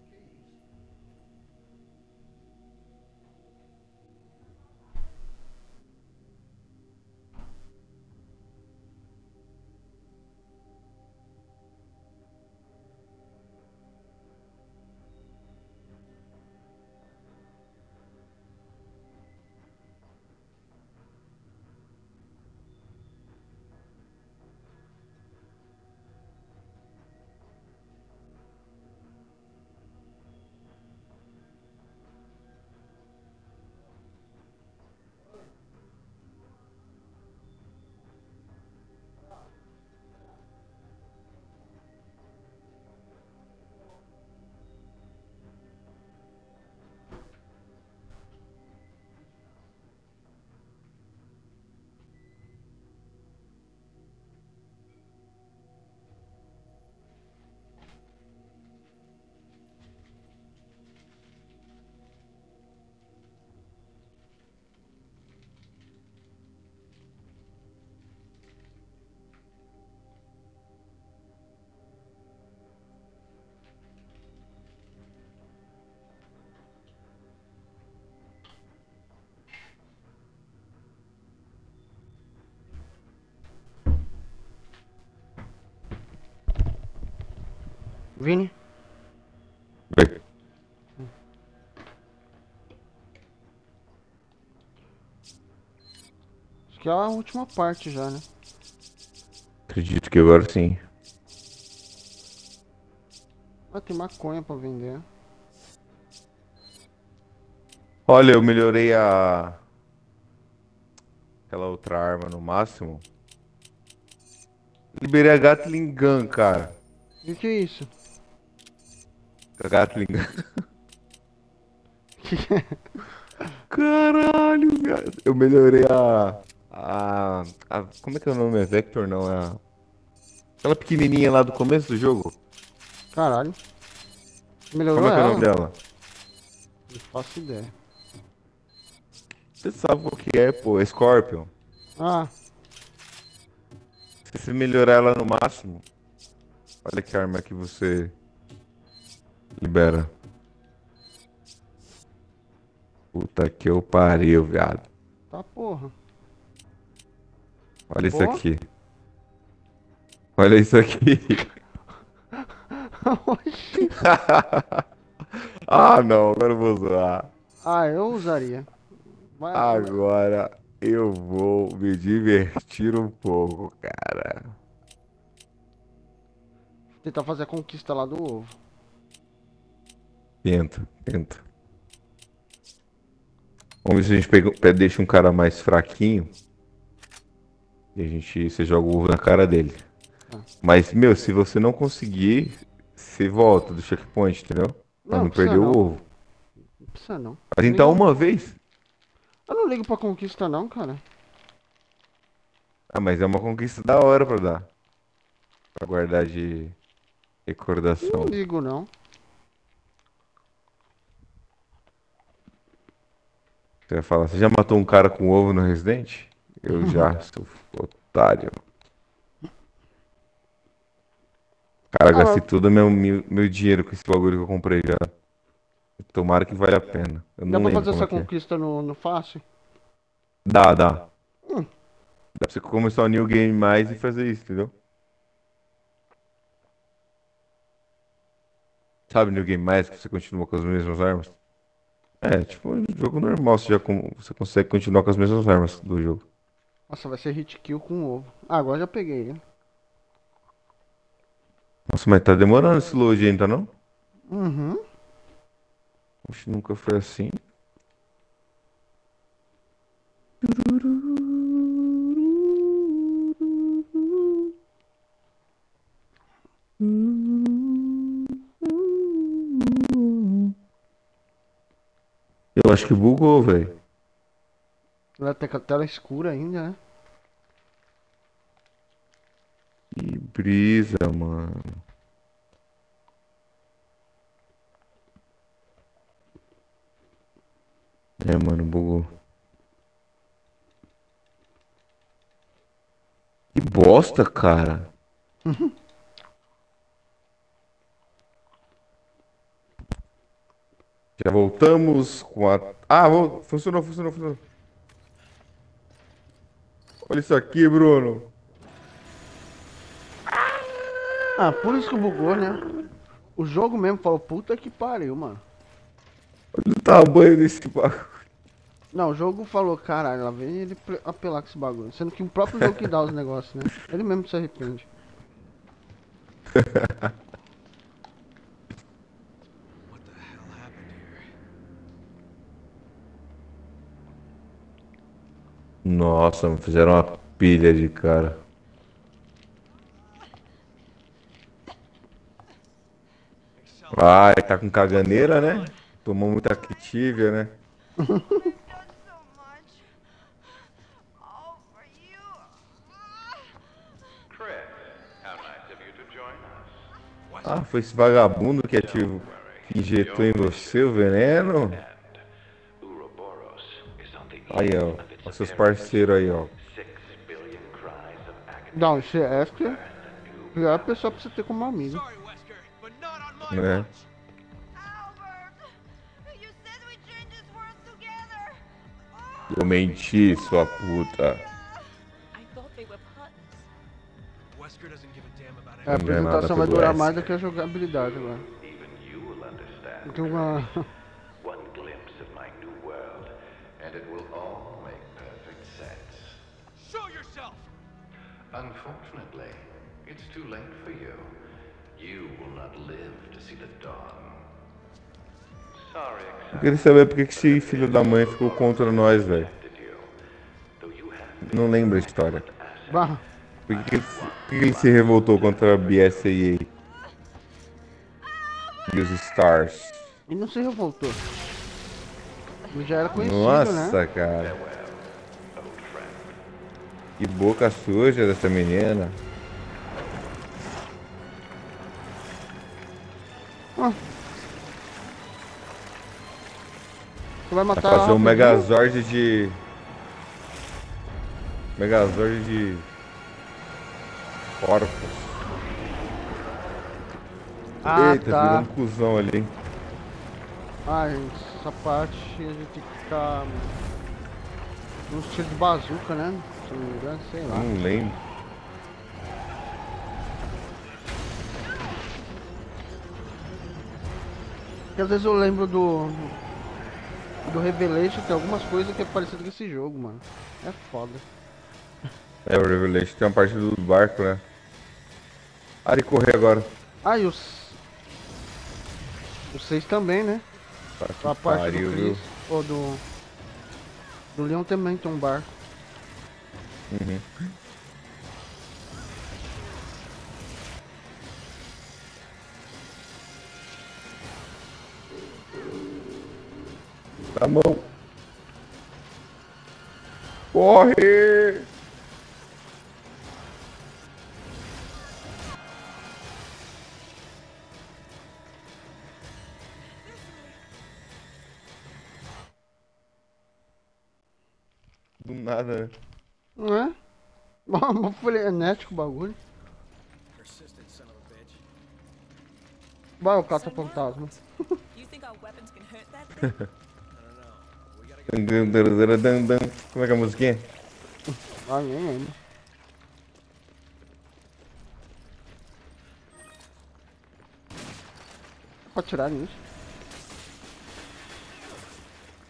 Vini? Bem, Acho que é a última parte já, né? acredito que agora sim. Ah, tem maconha pra vender. Olha, eu melhorei a. Aquela outra arma no máximo. Liberei a Gatling Gun, cara. O que, que é isso? A Gatling. Caralho, cara. Eu melhorei a, a. a- Como é que é o nome? É Vector, não? É a. Aquela pequenininha lá do começo do jogo. Caralho. Melhorou Como é que é o nome dela? Não faço ideia. Você sabe o que é, pô? É Scorpion. Ah, Se você melhorar ela no máximo. Olha que arma que você libera. Puta que eu pariu, viado. tá porra. Olha isso aqui. Olha isso aqui. Oxi. ah, não, agora eu vou zoar. ah, eu usaria. Vai, Agora. Eu vou me divertir um pouco, cara. Tentar fazer a conquista lá do ovo. Tenta, tenta. Vamos ver se a gente pega, pe- deixa um cara mais fraquinho. E a gente. Você joga o ovo na cara dele. Mas, meu, se você não conseguir, você volta do checkpoint, entendeu? Pra Não, não, perder não. o ovo. Não precisa não. Vai tentar uma vez. Eu não ligo pra conquista não, cara. Ah, mas é uma conquista da hora pra dar. Pra guardar de recordação. Não ligo não. Você vai falar, você já matou um cara com ovo no Resident? Eu já, seu otário. Cara, Ah, gastei todo meu, meu, meu dinheiro com esse bagulho que eu comprei já. Tomara que valha a pena. Eu Dá pra fazer essa é é. conquista no, no fácil? Dá, dá. Hum. Dá pra você começar o New Game mais e fazer isso, entendeu? Sabe New Game mais que você continua com as mesmas armas? É, tipo um jogo normal, você já com- você consegue continuar com as mesmas armas do jogo. Nossa, vai ser hit kill com ovo. Ah, agora já peguei? Nossa, mas tá demorando esse load ainda, não? Uhum. Oxe, nunca foi assim. Eu acho que bugou, velho. Ela tem a tela escura ainda, né? Que brisa, mano. É, mano, bugou. Que bosta, cara. Já voltamos com a. Ah, vol- funcionou, funcionou, funcionou. Olha isso aqui, Bruno. Ah, por isso que bugou, né? O jogo mesmo falou, puta que pariu, mano. Olha o tamanho desse bagulho. Não, o jogo falou, caralho, lá vem ele apelar com esse bagulho. Sendo que o próprio jogo que dá os negócios, né? Ele mesmo se arrepende. What the hell happened here? Nossa, fizeram uma pilha de cara. Ele tá com caganeira, né? Tomou muita Activia, né? Ah, foi esse vagabundo que ativou, que injetou em você o veneno? Aí, ó. Os seus parceiros aí, ó. Não, esse é é a pessoa pra você ter como amigo. É. together. Eu menti, sua puta. I thought they were puns. Wesker doesn't give a É, a é apresentação vai durar mais do que a jogabilidade agora. Porque uma... Unfortunately, it's too late for you. You will not live to see the dawn. Sorry, Eu queria saber por que esse filho da mãe ficou contra nós, velho. Não lembro a história. Bah, Por que, que, ele, por que ele se revoltou contra a BSAA? E os Stars? e não se revoltou. Ele já era conhecido, Nossa, né? cara. Que boca suja dessa menina. Você vai Vai matar fazer um? Megazord de. Megazord de. Corpos. Ah, Eita, tá. virou um cuzão ali. hein? Ah, gente, essa parte a gente tem que ficar no estilo de bazuca, né? Se não me engano, sei lá. Não lembro. Porque às vezes eu lembro do. Do Revelation, tem algumas coisas que é parecido com esse jogo, mano. É foda. É, o Revelation tem uma parte do barco, né? Ah, de correr agora. Ah, e os. Os seis também, né? Tá A parte pariu, do? Chris. Ou do. Do Leon também tem um barco. Uhum. Tá bom. Corre! Do nada, né? Não é? Uma frenético o bagulho. Persistent son of a bitch. Vai, o caça fantasma. Como é que é a musiquinha? Ah, nem lembro. Pode tirar nisso.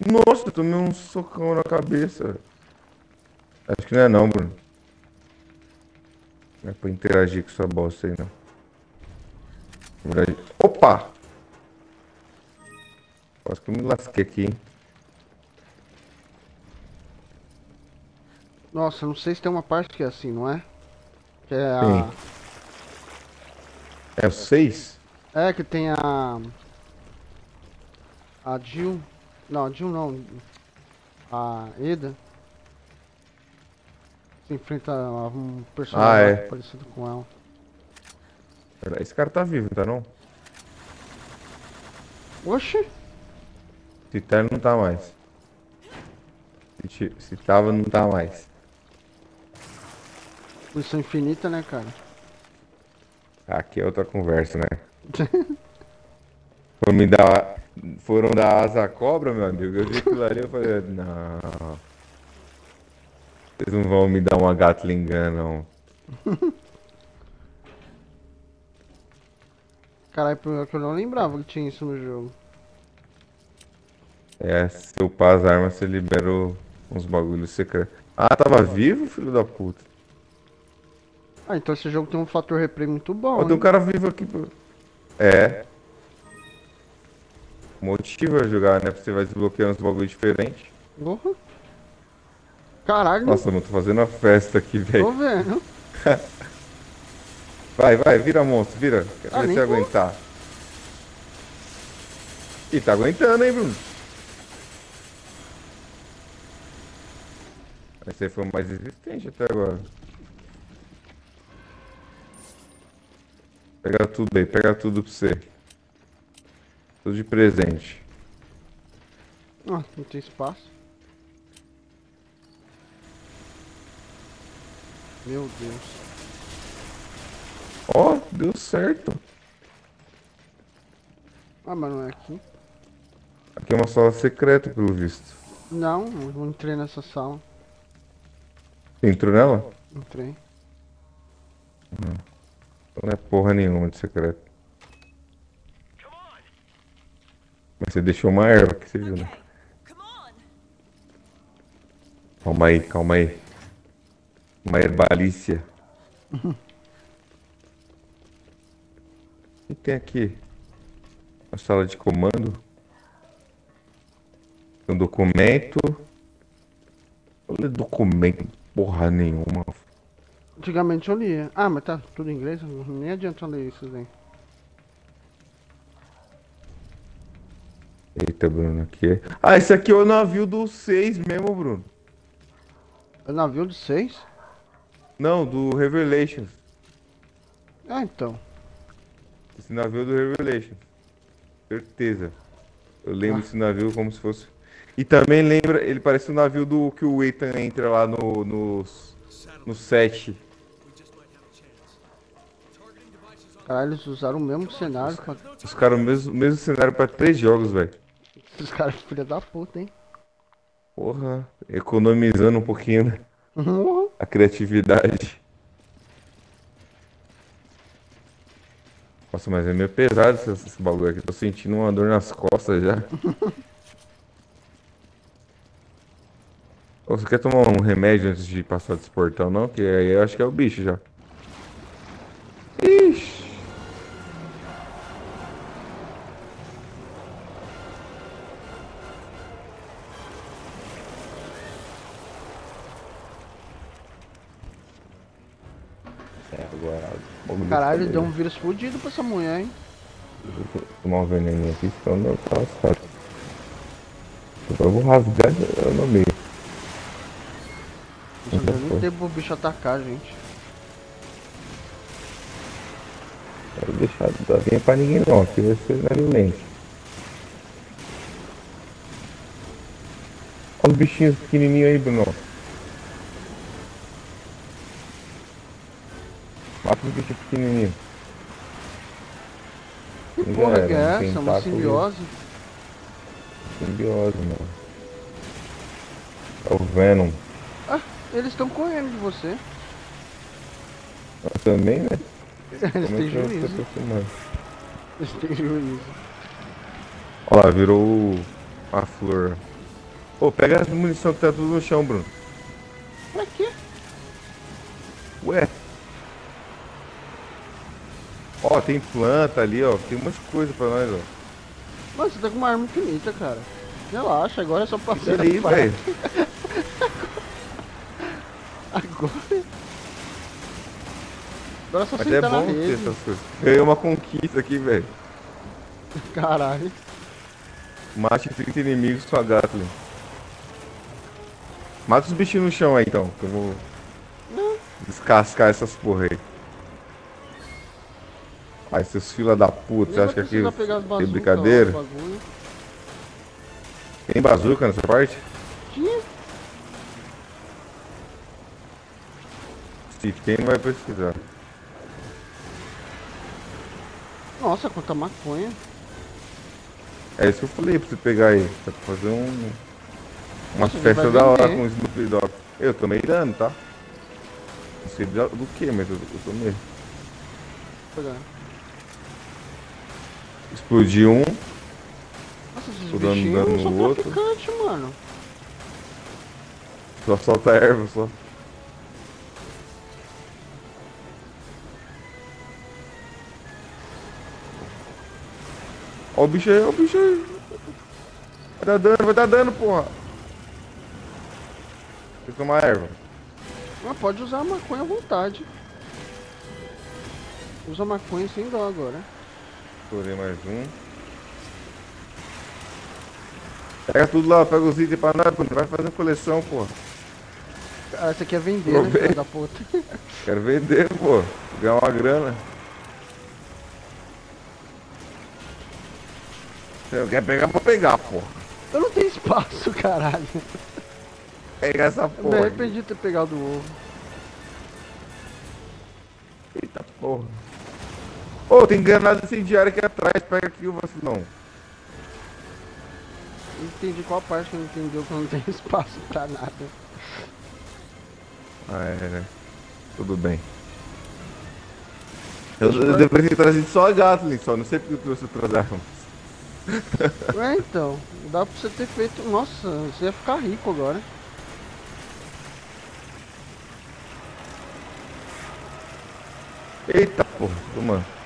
Nossa, eu tomei um socão na cabeça. Acho que não é não, Bruno. Não é pra interagir com essa bosta aí, não. Opa! Quase que eu me lasquei aqui, hein? Nossa, não sei se tem uma parte que é assim, não é? Que é a. Sim. É o 6? É, que tem a. A Jill. Não, a Jill não. A Eda. Enfrenta um personagem Ah, é. parecido com ela. Esse cara tá vivo, tá não? Oxi! Se tá, não tá mais. Se, se tava, não tá mais. Missão infinita, né, cara? Aqui é outra conversa, né? Foram me dar. Foram dar asa à cobra, meu amigo. Eu vi aquilo ali eu falei, não. Vocês não vão me dar uma Gatling Gun, não. Caralho, pior que eu não lembrava que tinha isso no jogo. É, se eu upar as armas, você liberou uns bagulhos secretos. Ah, tava vivo, filho da puta? Ah, então esse jogo tem um fator replay muito bom. Ó, tem um cara vivo aqui. É. Motiva a jogar, né? Porque você vai desbloqueando uns bagulhos diferentes. Porra. Caralho, Nossa, mano, tô fazendo uma festa aqui, velho. tô vendo. Vai, vai, vira monstro, vira. Quero Ah, ver se aguentar. Ih, tá aguentando, hein, Bruno? Esse aí foi o mais resistente até agora. Pega tudo aí, pega tudo pra você. Tudo de presente. Ah, não tem espaço. Meu Deus. Ó, deu certo. Ah, mas não é aqui. Aqui é uma sala secreta, pelo visto. Não, eu não entrei nessa sala. Entrou nela? Entrei. Então não é porra nenhuma de secreto. Mas você deixou uma erva que você viu, né? Calma aí, calma aí. Uma herbalícia. O que tem aqui? Uma sala de comando. Um documento. Olha documento, porra nenhuma. Antigamente eu lia. Ah, mas tá tudo em inglês, nem adianta ler isso, né? Eita, Bruno, aqui é. Ah, esse aqui é o navio do 6 mesmo, Bruno. É navio de 6? Não, do Revelations. Ah, então. Esse navio é do Revelations. Certeza. Eu lembro Ah. desse navio como se fosse. E também lembra, ele parece o navio do que o Ethan entra lá no. no. no 7. Caralho, eles usaram o mesmo cenário pra... Os caras, o mesmo, mesmo cenário pra três jogos, velho. Esses caras filha da puta, hein? Porra, economizando um pouquinho, né? A criatividade. Nossa, mas é meio pesado esse, esse bagulho aqui. Tô sentindo uma dor nas costas já. Você quer tomar um remédio antes de passar desse portão, não? Que aí eu acho que é o bicho já. Ixi. Caralho, deu um vírus fudido pra essa mulher, hein? Vou tomar um veneninho aqui, senão não tá certo. Eu vou rasgar eu no meio. Não deu nem tempo pro bicho atacar, gente. Quero deixar da vinha pra ninguém não, aqui vai ser na violência. Olha os bichinhos pequenininhos aí, Bruno. Mata bichos pequenininhos. Que Já porra que era, é um essa? Uma simbiose? Simbiose, mano. É o Venom. Ah, eles estão correndo de você. Eu também, né? Eles têm que juízo. Eles têm juízo. Olha lá, virou a flor. Ô, pega as munição que tá tudo no chão, Bruno. Pra quê? Ué. Ó, tem planta ali, ó. Tem um monte de coisa pra nós, ó. Mano, você tá com uma arma infinita, cara. Relaxa, agora é só. Peraí, na praia. velho. Agora. Agora é só Mas é sentar na bom ter essas coisas. Ganhei uma conquista aqui, velho. Caralho. Mate 30 inimigos com a Gatling. Mata os bichinhos no chão aí, então. Que eu vou descascar essas porra aí. Ai, seus fila da puta, você acha que aqui tem lá, brincadeira? Tem bazuca nessa parte? Tinha. Se tem, vai precisar. Nossa, quanta maconha. É isso que eu falei pra você pegar aí. Pra fazer um. Uma Nossa, festa da hora com o Snoop Dogg. Eu tomei dano, tá? Não sei do que, mas eu, eu tomei. Explodi um. Nossa, esses Tô dando dano no outro. mano. Só solta erva só. Ó o bicho aí, ó o bicho aí. Vai dar dano, vai dar dano, porra. Tem que tomar erva. Mas pode usar a maconha à vontade. Usa maconha sem dó agora. Estourei mais um. Pega tudo lá, pega os itens pra nós, Bruno. vai fazendo coleção, porra. Ah, essa aqui é vender, né, filho da puta. Quero vender, pô. Ganhar uma grana. Eu quer pegar, vou pegar, porra. Eu não tenho espaço, caralho. Pegar essa Eu me porra. arrependi de ter pegado o ovo. Eita porra. Ô, tem granada incendiária aqui atrás. Pega aqui o vacilão. Não entendi qual parte que não entendeu que eu não tenho espaço pra nada. Ah, é, né? Tudo bem. Eu, eu deveria ter trazido só a Gatling, só. Não sei porque eu trouxe outras armas. É, então. Dá pra você ter feito. Nossa, você ia ficar rico agora. Eita porra, toma.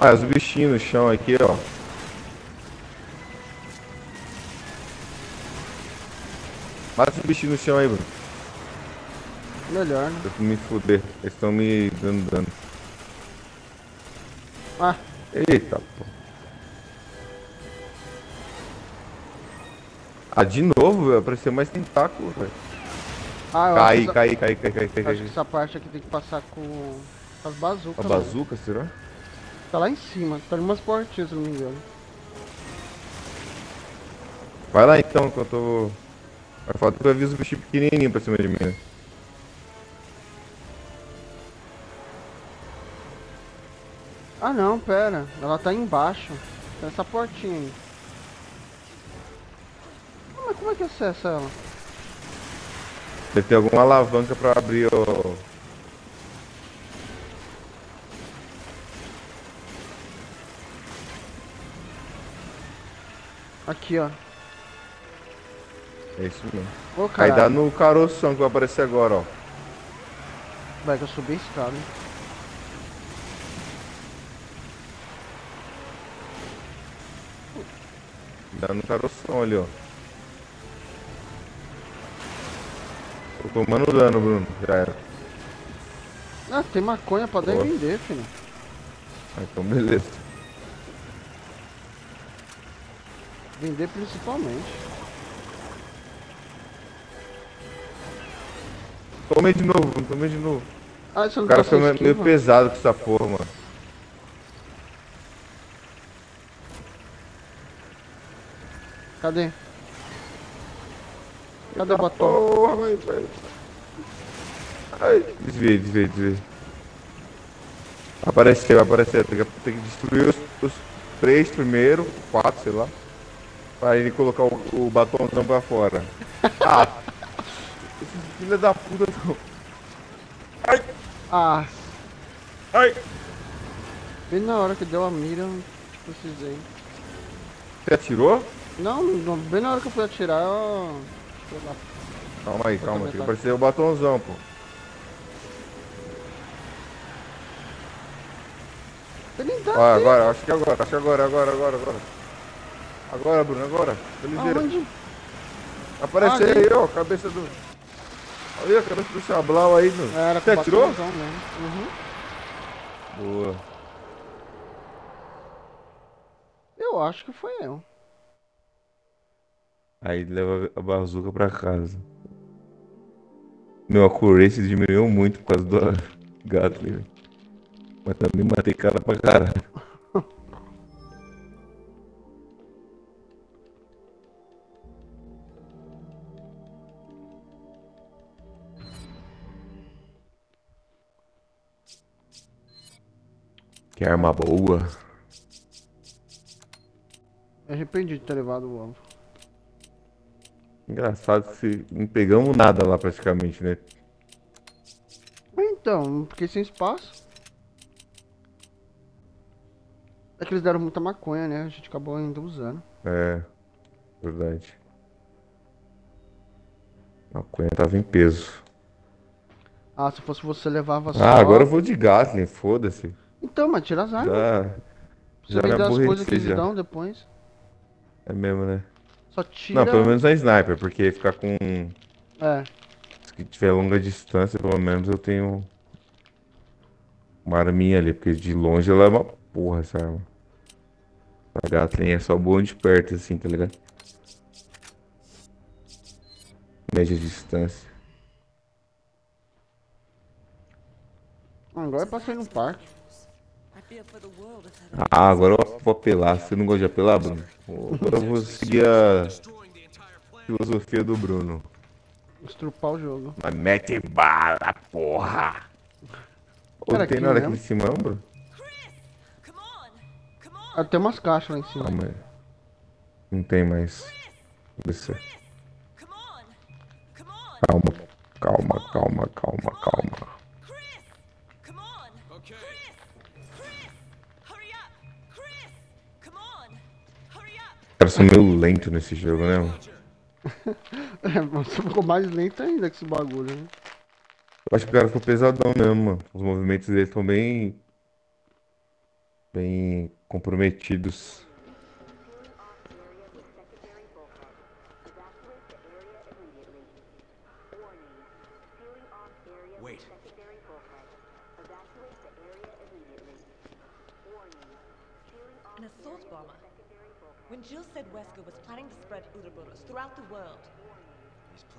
Ah, os bichinhos no chão aqui, ó. Mata os bichinhos no chão aí, Bruno. Melhor, né? Pra me fuder. Eles estão me dando dano. Ah, Eita porra. Ah, de novo, velho. Apareceu mais tentáculo, velho. ah eu Cai, acho que cai, cai, cai, cai, cai, essa, acho que cai. essa parte aqui tem que passar com as A bazucas. mano. bazuca, será? Tá lá em cima, tá umas portinhas, se não me engano. Vai lá então, que eu tô... Vai falta que eu aviso os bichinhos pequenininhos pra cima de mim, né? Ah não, pera. Ela tá embaixo. Tem essa portinha aí. Ah, mas como é que acessa ela? Deve ter alguma alavanca pra abrir o... Aqui, ó. É isso mesmo. Ô, Aí dá no caroção que vai aparecer agora, ó. Vai que eu subi a escada. Dá no caroção ali, ó. Tô tomando dano, Bruno. Já era. Ah, tem maconha pra dar e vender, filho. Ah, então beleza. Vender principalmente. Tomei de novo. Tomei de novo. Ah, O cara tá fica meio, meio pesado com essa porra, mano. Cadê? Cadê o batom? Porra, vai, vai. Ai, desviei, desviei, desviei. Apareceu, apareceu. Tem que, tem que destruir os, os três primeiro, quatro, sei lá. Pra ele colocar o, o batomzão pra fora. Ah! Filhos da puta tão. Ai! Ah, Ai! bem na hora que deu a mira, eu precisei. Você atirou? Não, não, bem na hora que eu fui atirar, eu... Calma aí, calma. Tem que aparecer o batomzão, pô. Ele nem dá Ó, tempo. agora, acho que agora, acho que agora, agora, agora, agora. Agora, Bruno, agora. Ligeiro. Aonde? Aparece Ah, aí, ó, cabeça do. Olha aí a cabeça do Chablau aí, meu. Era Você atirou? mesmo. Uhum. Boa. Eu acho que foi eu. Aí leva a bazuca pra casa. Meu accuracy diminuiu muito por causa do Gatling. velho. Mas também matei cara pra caralho. Que arma boa. Arrependi de ter levado o ovo. Engraçado se- não pegamos nada lá praticamente, né? Então, fiquei sem espaço. É que eles deram muita maconha, né? A gente acabou ainda usando. É, verdade. A maconha tava em peso. Ah, se fosse você levava só. Ah, agora eu vou de Gatling, foda-se. Então, mas tira as armas. Já, Você já me as coisas que eles já. dão depois. É mesmo, né? Só tira. Não, pelo menos na sniper, porque ficar com. É. Se tiver longa distância, pelo menos eu tenho. Uma arminha ali, porque de longe ela é uma porra essa arma. A Gatling é só boa de perto, assim, tá ligado? Média distância. Agora eu passei no parque. Ah, agora eu vou apelar. Você não gosta de apelar, Bruno? Agora eu vou seguir a filosofia do Bruno. Estrupar o jogo. Mas mete bala, porra! Cara, tem aqui nada aqui em cima, não, Bruno? Ah, tem umas caixas lá em cima. Calma aí. Não tem mais. Descer. Calma, calma, calma, calma, calma. Caras são meio lentos nesse jogo, né, mano? É, você ficou mais lento ainda com esse bagulho, né? Eu acho que o cara ficou pesadão mesmo, mano. Os movimentos dele estão bem. bem comprometidos.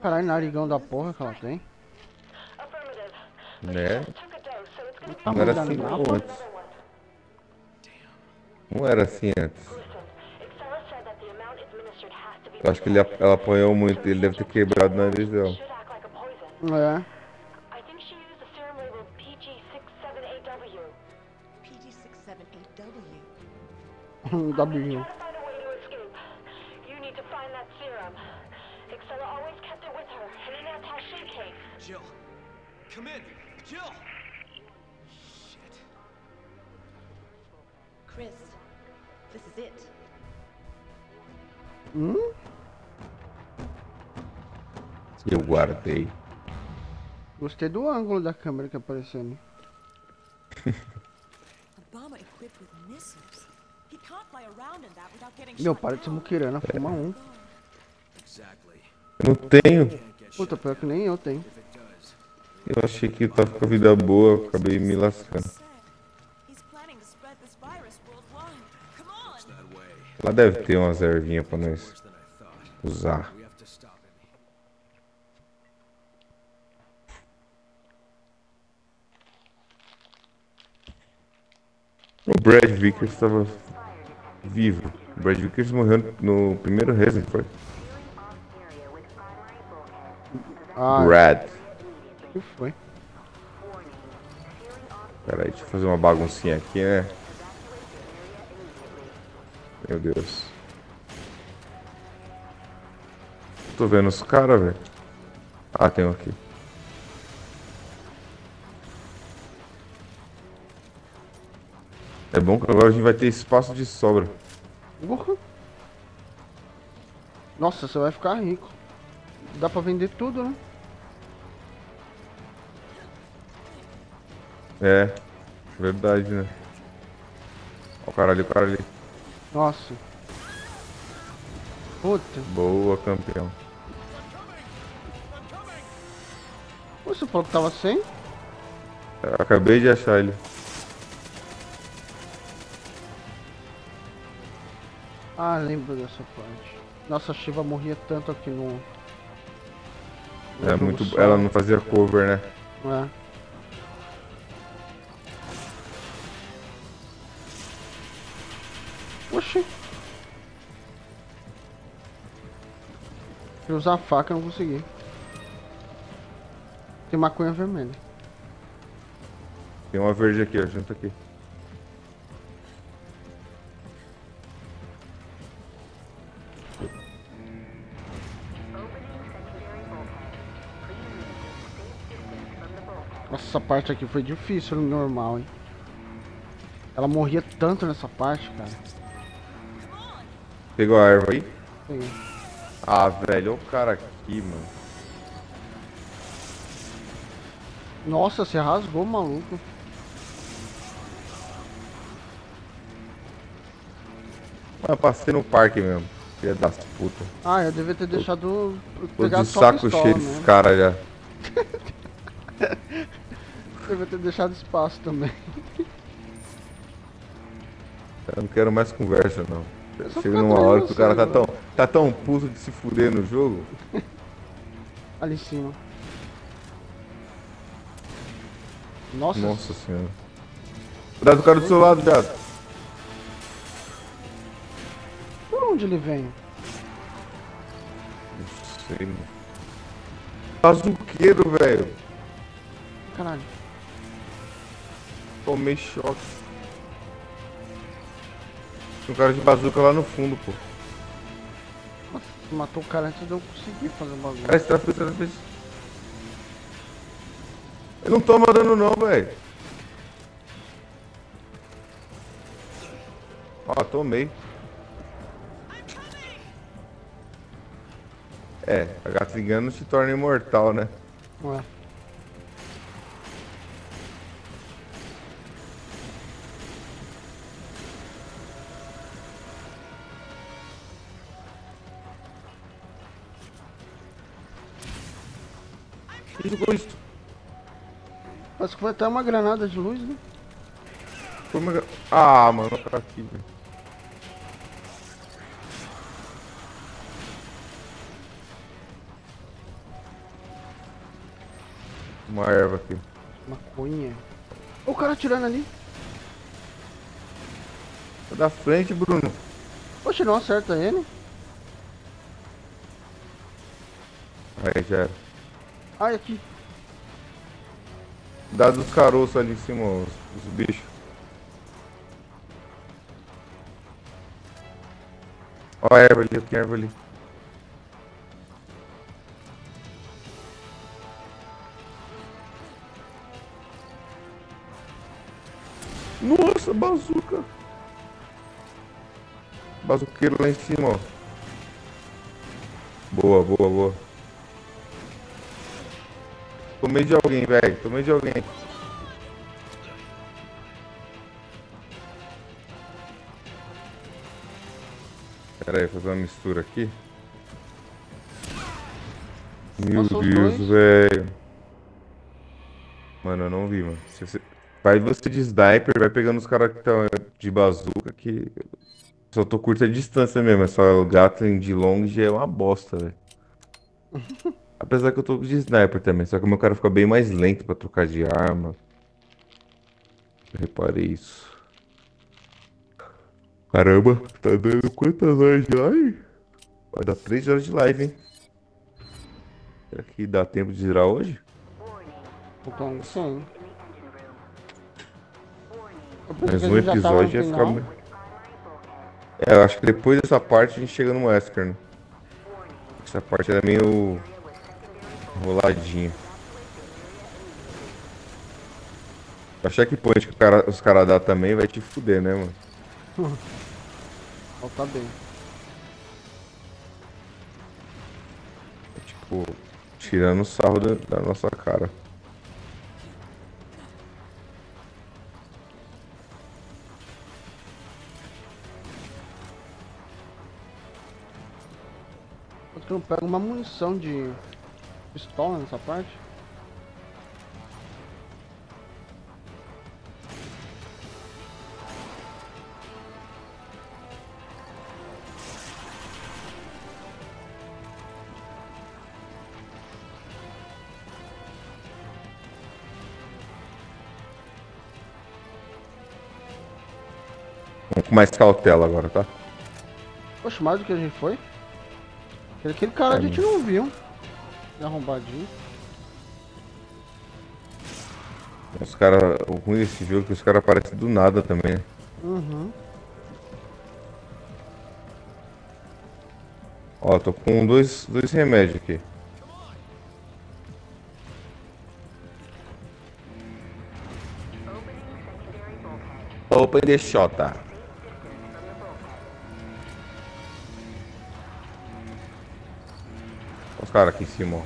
Caralho, narigão da porra que ela tem. Affirmative. Né? Não era assim não antes. Não era assim antes. Eu acho que ele, ela apanhou muito, ele deve ter quebrado o nariz dela. É. I Hum? Eu guardei. Gostei do ângulo da câmera que apareceu ali. A bomber equipped with missiles. He can't fly around in that without getting Meu, para de ser muquirana, fuma um. Exactly. Eu não tenho. Puta, pior que nem eu tenho. Eu achei que tava com a vida boa, eu acabei me lascando. Lá deve ter umas ervinhas pra nós usar. O Brad Vickers estava vivo. O Brad Vickers morreu no primeiro Resident, foi? Ah, Brad. o que foi? Pera aí, deixa eu fazer uma baguncinha aqui, né? Meu Deus. Tô vendo os caras, velho. Ah, tem um aqui. É bom que agora a gente vai ter espaço de sobra. Nossa, você vai ficar rico. Dá pra vender tudo, né? É, verdade, né? Ó o cara ali, o cara ali. Nossa. Puta. Boa, campeão. Você falou que tava sem? Eu acabei de achar ele. Ah, lembro dessa parte. Nossa, a Shiva morria tanto aqui no. no É muito. solo. Ela não fazia cover, né? É. Oxi. Queria usar a faca, não consegui. Tem maconha vermelha. Tem uma verde aqui, ó, junto aqui. Nossa, essa parte aqui foi difícil no normal, hein? Ela morria tanto nessa parte, cara. Pegou a erva aí? Peguei. Ah, velho, olha o cara aqui, mano. Nossa, você rasgou, maluco. Ah, eu passei no parque mesmo. Filha das putas. Ah, eu devia ter deixado. Tô de saco cheio desses caras já. Devia ter deixado espaço também. Eu não quero mais conversa, não. Só Chega numa hora que o cara tá tão, tá tão puto de se fuder no jogo. Ali em cima. Nossa. Nossa senhora. Cuidado do cara do seu lado, viado. Por onde ele vem? Não sei, mano. Bazuqueiro, velho. Caralho. Tomei choque. Tem um cara de bazuca lá no fundo, pô. Nossa, matou o cara antes de eu conseguir fazer o bagulho. Cara, esse trafica, trafica. Ele não toma dano não, velho. Ó, tomei. É, a gata engano te torna imortal, né? Ué. Isso? Parece que foi até uma granada de luz, né? Foi uma... Ah, mano, cara aqui, velho. Uma erva aqui. Maconha. O cara atirando ali. Tá da frente, Bruno. Poxa, não acerta ele. Aí já era. Ai, aqui. Dá dos caroços ali em cima, os, os bichos. Ó a erva ali, tem erva ali. Nossa, bazuca. Bazuqueiro lá em cima, ó. Boa, boa, boa. Tomei de alguém, velho. Tomei de alguém. Pera aí, fazer uma mistura aqui. Meu Deus, velho. Mano, eu não vi, mano. Se você... Vai você de sniper, vai pegando os caras que estão de bazuca que. Só tô curta distância mesmo. Essa Gatling de longe é uma bosta, velho. Apesar que eu tô de sniper também, só que o meu cara fica bem mais lento pra trocar de arma. Eu reparei isso. Caramba, tá dando quantas horas de live? Vai dar 3 horas de live, hein? Será que dá tempo de girar hoje? Então, sim. Mais um episódio ia ficar muito. É, eu acho que depois dessa parte a gente chega no Wesker, né? Essa parte era meio. Enroladinha. A checkpoint que cara, os caras dão também vai te fuder, né, mano? Ó, tá bem. Tipo, tirando o sarro da, da nossa cara. Que eu pego uma munição de pistola nessa parte. Vamos com mais cautela agora, tá? Poxa, mais do que a gente foi? Aquele, cara a É, gente não viu. Arrombadinho. Os caras. O ruim desse jogo é que os caras aparecem do nada também, né? Uhum. Ó, tô com dois, dois remédios aqui. Open the shot. Os caras aqui em cima, ó.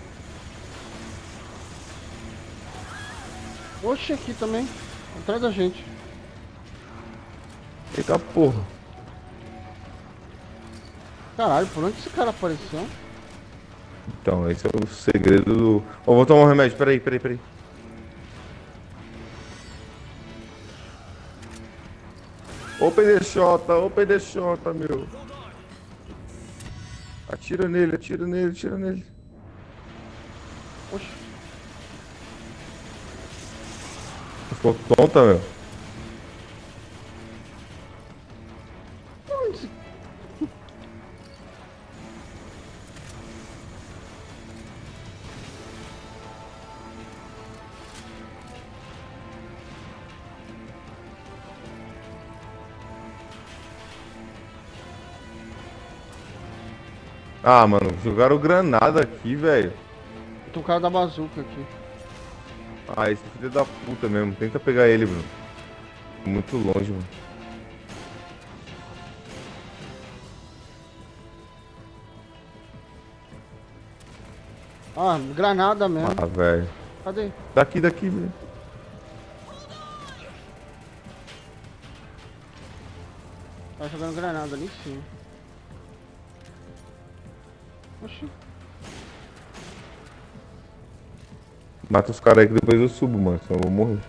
Oxe, aqui também. Atrás da gente. Eita porra. Caralho, por onde esse cara apareceu? Então, esse é o segredo do. Ó, vou tomar um remédio. Peraí, peraí, peraí. Shot, open the shot, meu. Atira nele, atira nele, atira nele. Oxe. Ficou tonta, meu. Ah, mano, jogaram granada aqui, velho. Tem um cara da bazuca aqui. Ah, esse filho da puta mesmo. Tenta pegar ele, Bruno. Muito longe, mano. Ah, granada mesmo. Ah, velho. Cadê? Daqui, daqui, velho. Tá jogando granada ali em cima. Oxi. Mata os caras aí que depois eu subo, mano. Senão eu vou morrer.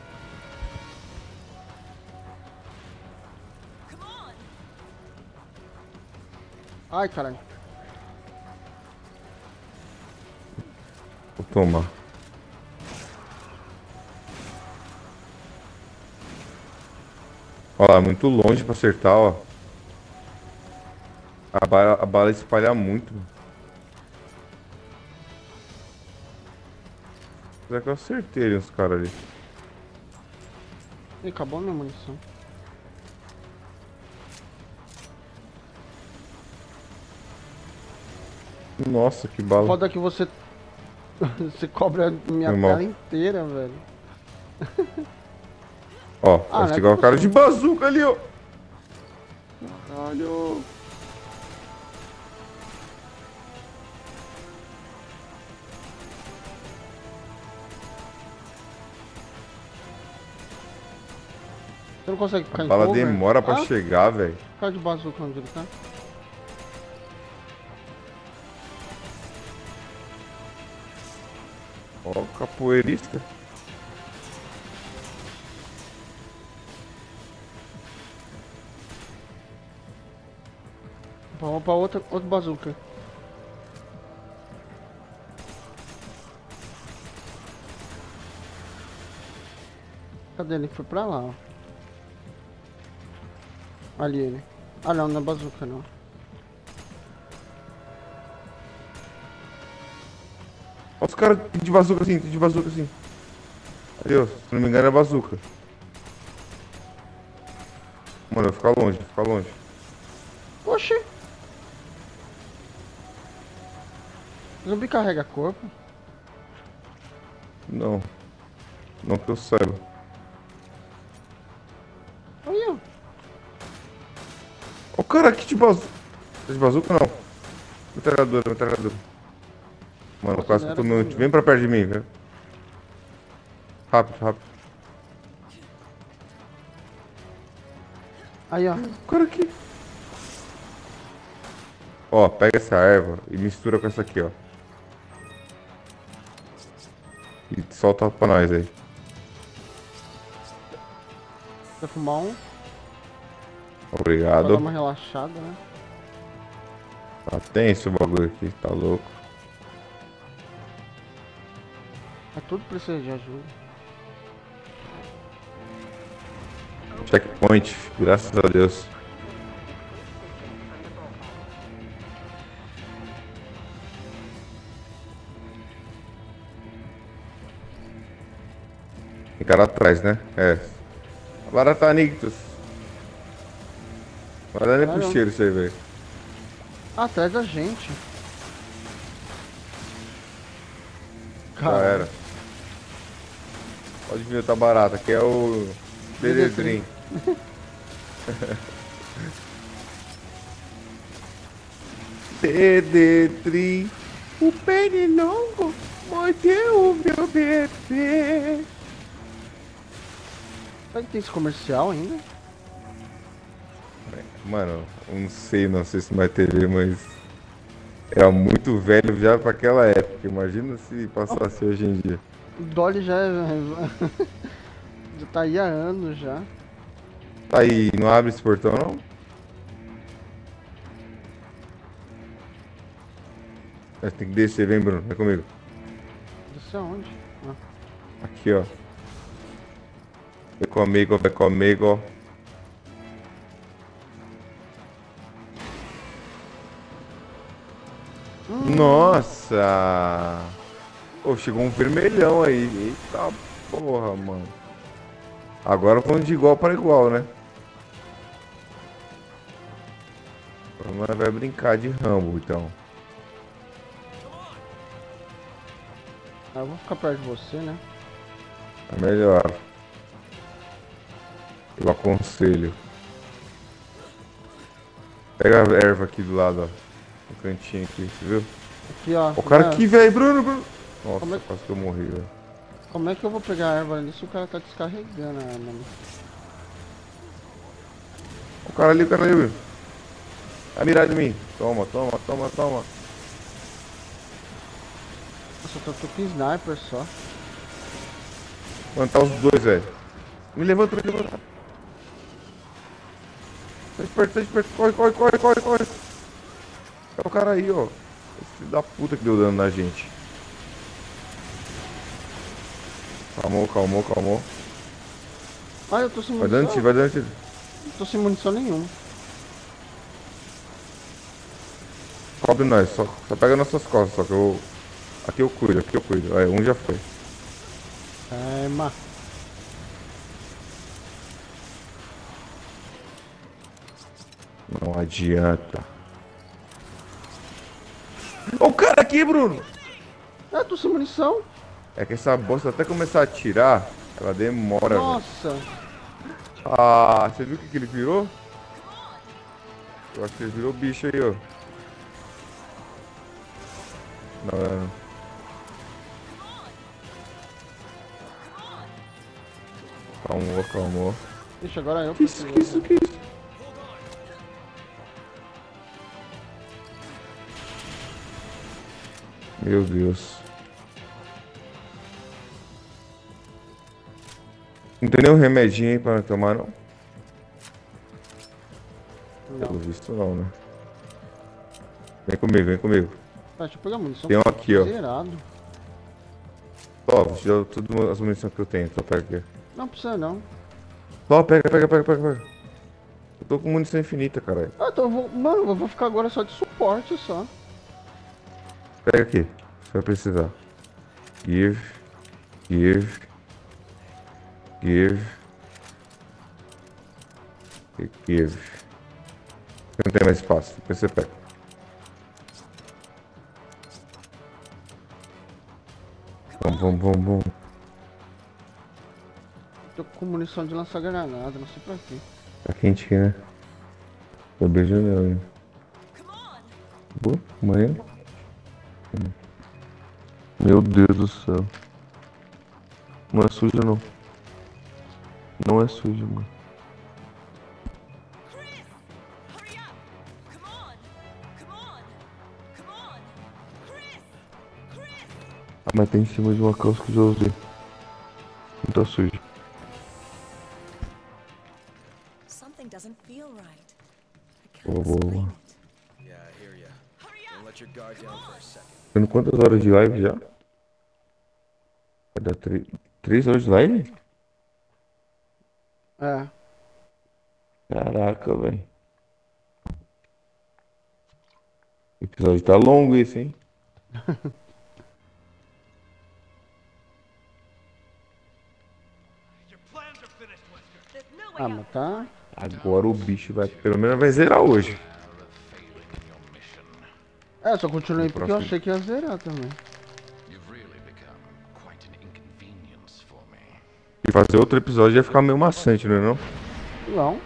Ai, caralho. Vou tomar. Ó lá, muito longe pra acertar, ó. A bala, a bala espalha muito. mano. Será que eu acertei os caras ali? Ih, acabou a minha munição. Nossa, que bala. Foda que você. você cobra a minha tela inteira, velho. Ó, Ah, vai é chegar o cara de bazuca ali, ó. Caralho. Não consegue ficar A em bala cover? demora pra ah, chegar, velho. Cara de bazuca onde ele tá? Ó, capoeirista. Vamos pra outra, outro bazuca. Cadê ele? Foi pra lá, ó. Ali ele. Ah não, não é bazuca não. Ó os caras de bazuca assim, de bazuca assim. Ali, ó. Se não me engano é bazuca. Mano, vai ficar longe, vai ficar longe. Oxi! Zumbi carrega corpo? Não. Não que eu saiba. Cara aqui de bazuca. De bazuca não. Metralhadora, metralhadora. Mano, quase que eu tô no... Vem pra perto de mim, velho. Rápido, rápido. Aí, ó. Cara aqui. Ó, pega essa erva e mistura com essa aqui, ó. E solta pra nós aí. Vai fumar um pra dar Obrigado. uma relaxada, né? Tá tenso o bagulho aqui, tá louco. É tudo precisa de ajuda. Checkpoint, graças a Deus. Tem cara atrás, né? É. Baratanictus. Vai dar nem pro cheiro isso aí, velho. Atrás da gente. Já era. Pode vir, tá barata, que é o. Dededrim. Dededrim. O pernilongo mordeu o meu bebê. Será que tem esse comercial ainda? Mano, não sei, não sei se vai TV, mas. Era muito velho já pra aquela época. Imagina se passasse hoje em dia. O Dolly já é. já tá aí há anos já. Tá aí, não abre esse portão não? Mas tem que descer, vem Bruno, vem comigo. Desce aonde? Ah. Aqui, ó. Vem comigo, vem comigo. Nossa! Pô, chegou um vermelhão aí. Eita porra, mano. Agora vamos de igual para igual, né? Agora vai brincar de Rambo, então. Ah, eu vou ficar perto de você, né? É melhor. Eu aconselho. Pega a erva aqui do lado, ó. No cantinho aqui, você viu? Aqui, ó. O cara né? aqui, velho, Bruno, Bruno. Nossa, Como é- quase que eu morri, velho. Como é que eu vou pegar a erva ali se o cara tá descarregando a arma? né? O cara ali, o cara ali, Bruno. Vai mirar de mim. Toma, toma, toma, toma. Nossa, eu tô, tô com sniper só. Mano, tá os dois, velho. Me levanta, me levanta. Tá de perto, tá de perto. Corre, corre, corre, corre, corre. É o cara aí, ó. Filho da puta que deu dano na gente. Calmou, calmou, calmou. Ah, eu tô sem Vai munição. dando tiro, vai dando tiro. Não tô sem munição nenhuma. Cobre nós, só, só pega nossas costas, só que eu. Aqui eu cuido, aqui eu cuido. Aí, um já foi. Calma. Não adianta. Ó o cara aqui, Bruno! É, tô sem munição. É que essa bosta até começar a atirar, ela demora. Nossa. Ah, você viu o que, que ele virou? Eu acho que ele virou bicho aí, ó. Não, é, não. Calmou, calmou. Ixi, agora eu Que isso, que isso, que isso? Meu Deus. Não tem nenhum remedinho aí pra tomar, não? Pelo visto, não, né? Vem comigo, vem comigo. Tá, deixa eu pegar munição. Tem um aqui, ó. Zerado. Ó, vou te dar tudo as munições que eu tenho. Só pega aqui. Não precisa não. Só pega, pega, pega, pega, pega. Eu tô com munição infinita, caralho. Ah, então eu vou. Mano, eu vou ficar agora só de suporte só. Pega aqui. Você vai precisar. Give. Give. Give. E Give. Não tem mais espaço. Depois você pega. Vamos, vamos, vamos, vamos. Tô com munição de lançar granada, não sei pra quê. Tá quente aqui, né? Tô beijando ela, hein? Boa, amanhã. Meu Deus do céu. Não é suja não. Não é suja, mano. Ah, mas tem em cima de uma calça que eu já usei. Não tá sujo. Something doesn't feel right. Boa, boa, boa. Yeah, I hear ya. Don't let your guard down for. Tendo quantas horas de live já? Vai dar três, três horas de live? É. Caraca, velho. O episódio tá longo esse, hein? Ah, mas tá. Agora o bicho vai, pelo menos vai zerar hoje. É, só continuei porque eu Próximo. achei que ia zerar também. E fazer outro episódio ia ficar meio maçante, não é não? Não.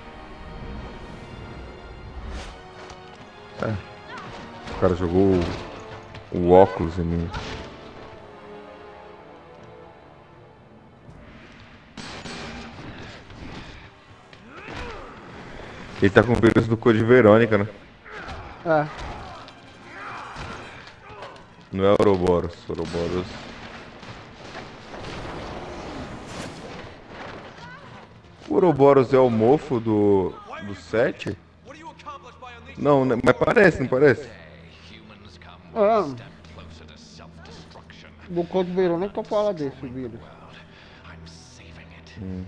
É. O cara jogou o, o óculos em mim. Ele tá com o vírus do Code Verônica, né? É. Não é Ouroboros. Ouroboros. O Ouroboros é o mofo do. do 7? Não, né, mas parece, não parece? Ah. Do Code Verônica fala desse vírus. Hum.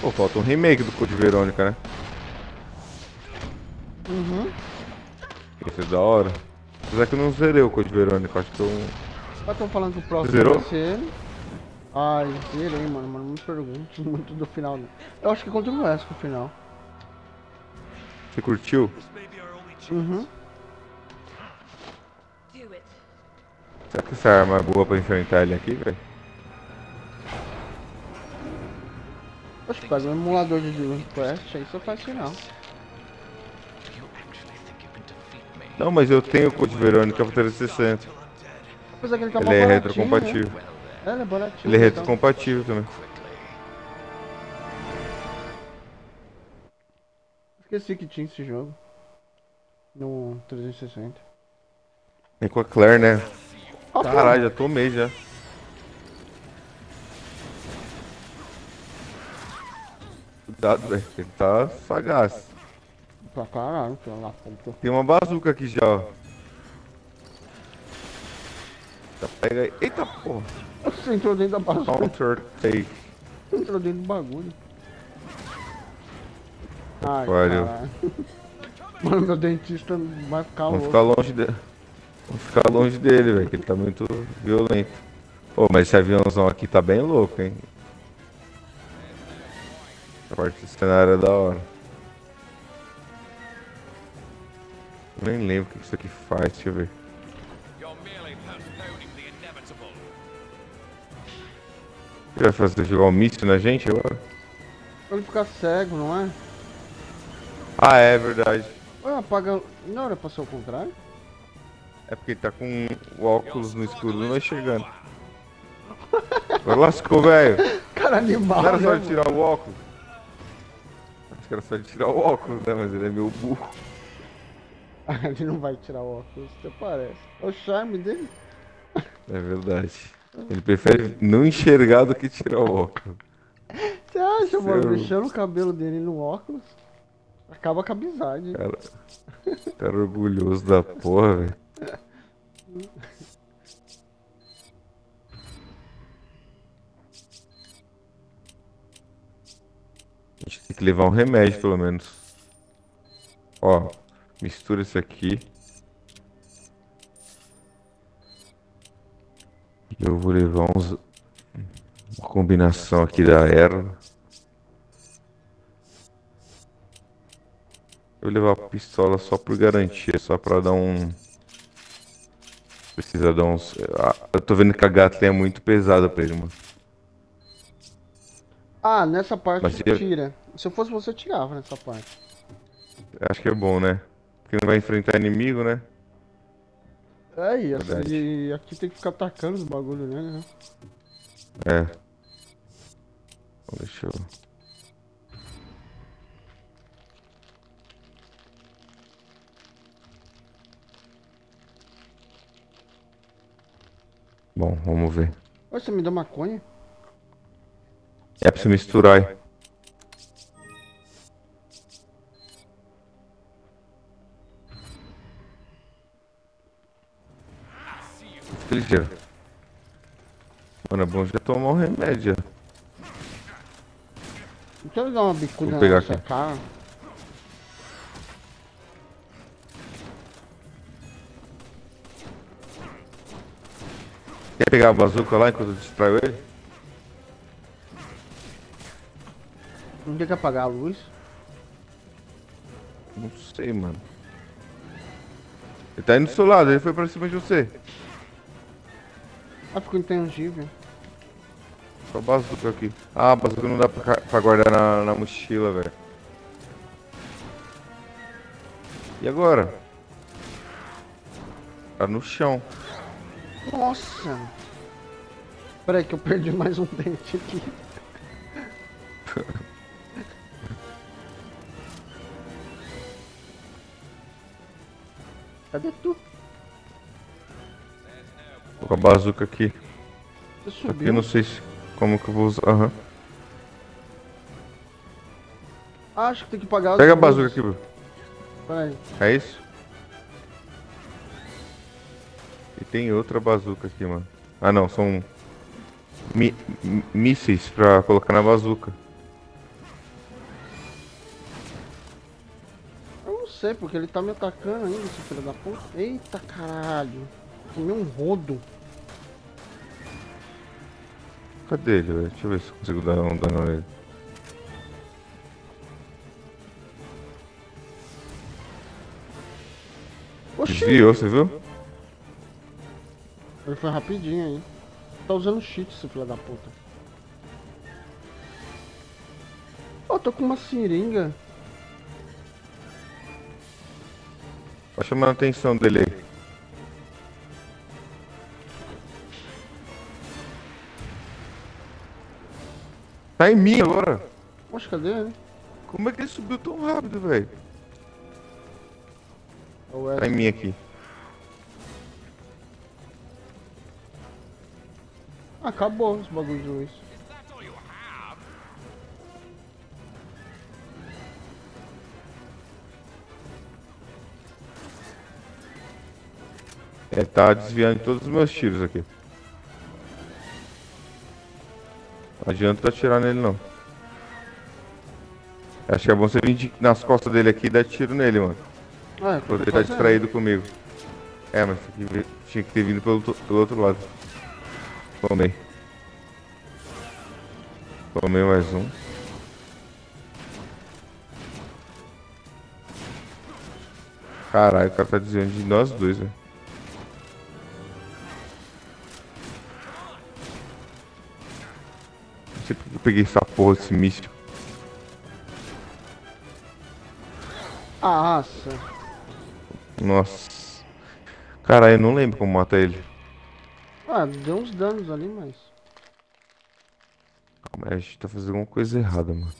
Pô, falta um remake do Code Verônica, né? Uhum. Esse é da hora. Apesar que eu não zerei o Code Verônica, acho que eu. Mas tão falando que o próximo Zerou? vai ser ele. Ai, zerei, mano, mas não me pergunte muito do final. não. Eu acho que continua essa com o final. Você curtiu? Uhum. Será que essa arma é boa pra enfrentar ele aqui, velho? Acho que pega um emulador de Dream Quest, aí você faz final. Não, mas eu tenho o Code Verônica pra 360. Apesar que ele tá Ele mó é baratinho, retrocompatível. Né? É, ele é baratinho. Ele é então. retrocompatível também. Esqueci que tinha esse jogo. No 360. Vem com a Claire, né? Caralho, já tomei já. Cuidado, velho. Ele tá sagaz. Pra caralho, filho da puta. Tem uma bazuca aqui já, ó. Já pega aí. Eita porra. Você entrou dentro da bazuca. Counter take. Entrou dentro do bagulho. Ai, caralho. Mano, meu dentista vai ficar Vamos ficar longe dele. Vamos ficar longe dele, velho, que ele tá muito violento. Pô, mas esse aviãozão aqui tá bem louco, hein? A parte do cenário é da hora. Nem lembro o que isso aqui faz, deixa eu ver. O que vai fazer? Jogar um míssil na gente agora? Pra ele ficar cego, não é? Ah, é verdade. Ué, apaga. Não era pra ser o contrário? É porque ele tá com o óculos no escuro, não vai chegando. Agora lascou, velho. Cara animal, Não era só né, de tirar o óculos. Acho que era só de tirar o óculos, né? Mas ele é meio burro. ele não vai tirar o óculos, até parece. É o charme dele. É verdade. Ele prefere não enxergar do que tirar o óculos. Você acha, mano? Seu- Mexendo o cabelo dele no óculos. Acaba com a amizade. Cara, cara orgulhoso da porra, velho. A gente tem que levar um remédio, pelo menos. Ó, mistura isso aqui. Eu vou levar uns... Uma combinação aqui da erva. Eu vou levar a pistola só por garantia, só pra dar um... Precisa dar uns... Ah, eu tô vendo que a Gatling é muito pesada pra ele, mano. Ah, nessa parte Mas tira. Se eu fosse você, eu tirava nessa parte. Acho que é bom, né? Porque não vai enfrentar inimigo, né? É, e, assim, e aqui tem que ficar atacando os bagulho né? É. Deixa eu... Bom, vamos ver. Você me deu maconha? É pra você misturar Fica ligeiro. Mano, é bom já tomar um remédio. Deixa eu dar uma bicuda Vou pegar aqui. cara. Quer pegar a bazuca lá enquanto eu distraio ele? Não tem que apagar a luz. Não sei, mano. Ele tá indo do seu lado, ele foi pra cima de você. Ah, ficou intangível. Só bazuca aqui. Ah, bazuca não dá pra, pra guardar na, na mochila, velho. E agora? Tá no chão. Nossa! Peraí que eu perdi mais um dente aqui. Cadê tu? Tô com a bazuca aqui. Você subiu? eu não sei se, como que eu vou usar. Aham. Ah, acho que tem que pagar Pega a bazuca aqui, bro. Peraí. É isso? E tem outra bazuca aqui, mano. Ah não, são mi mísseis pra colocar na bazuca. Eu não sei, porque ele tá me atacando ainda, esse filho da puta. Eita caralho. Tomei um rodo. Cadê ele, velho? Deixa eu ver se eu consigo dar um dano nele. Oxi! Desviou, você viu? Ele foi rapidinho aí. Tá usando cheat, esse filho da puta. Ó, tô com uma seringa. Tá chamando a atenção dele aí. Tá em mim agora. Poxa, cadê ele? Como é que ele subiu tão rápido, velho? É Tá em Wesley. mim aqui. Acabou esse bagulho de luz. É, tá desviando de todos os meus tiros aqui. Não adianta atirar nele não. Acho que é bom você vir nas costas dele aqui e dar tiro nele, mano. Ah, é, ele tô tá distraído comigo. É, mas tinha que ter vindo pelo, pelo outro lado. Tomei. Tomei mais um. Caralho, o cara tá desviando de nós dois, velho. Não sei porque eu peguei essa porra desse míssil. Ah, Nossa. Nossa. Caralho, eu não lembro como mata ele. Ah, deu uns danos ali, mas. Calma aí, a gente tá fazendo alguma coisa errada, mano.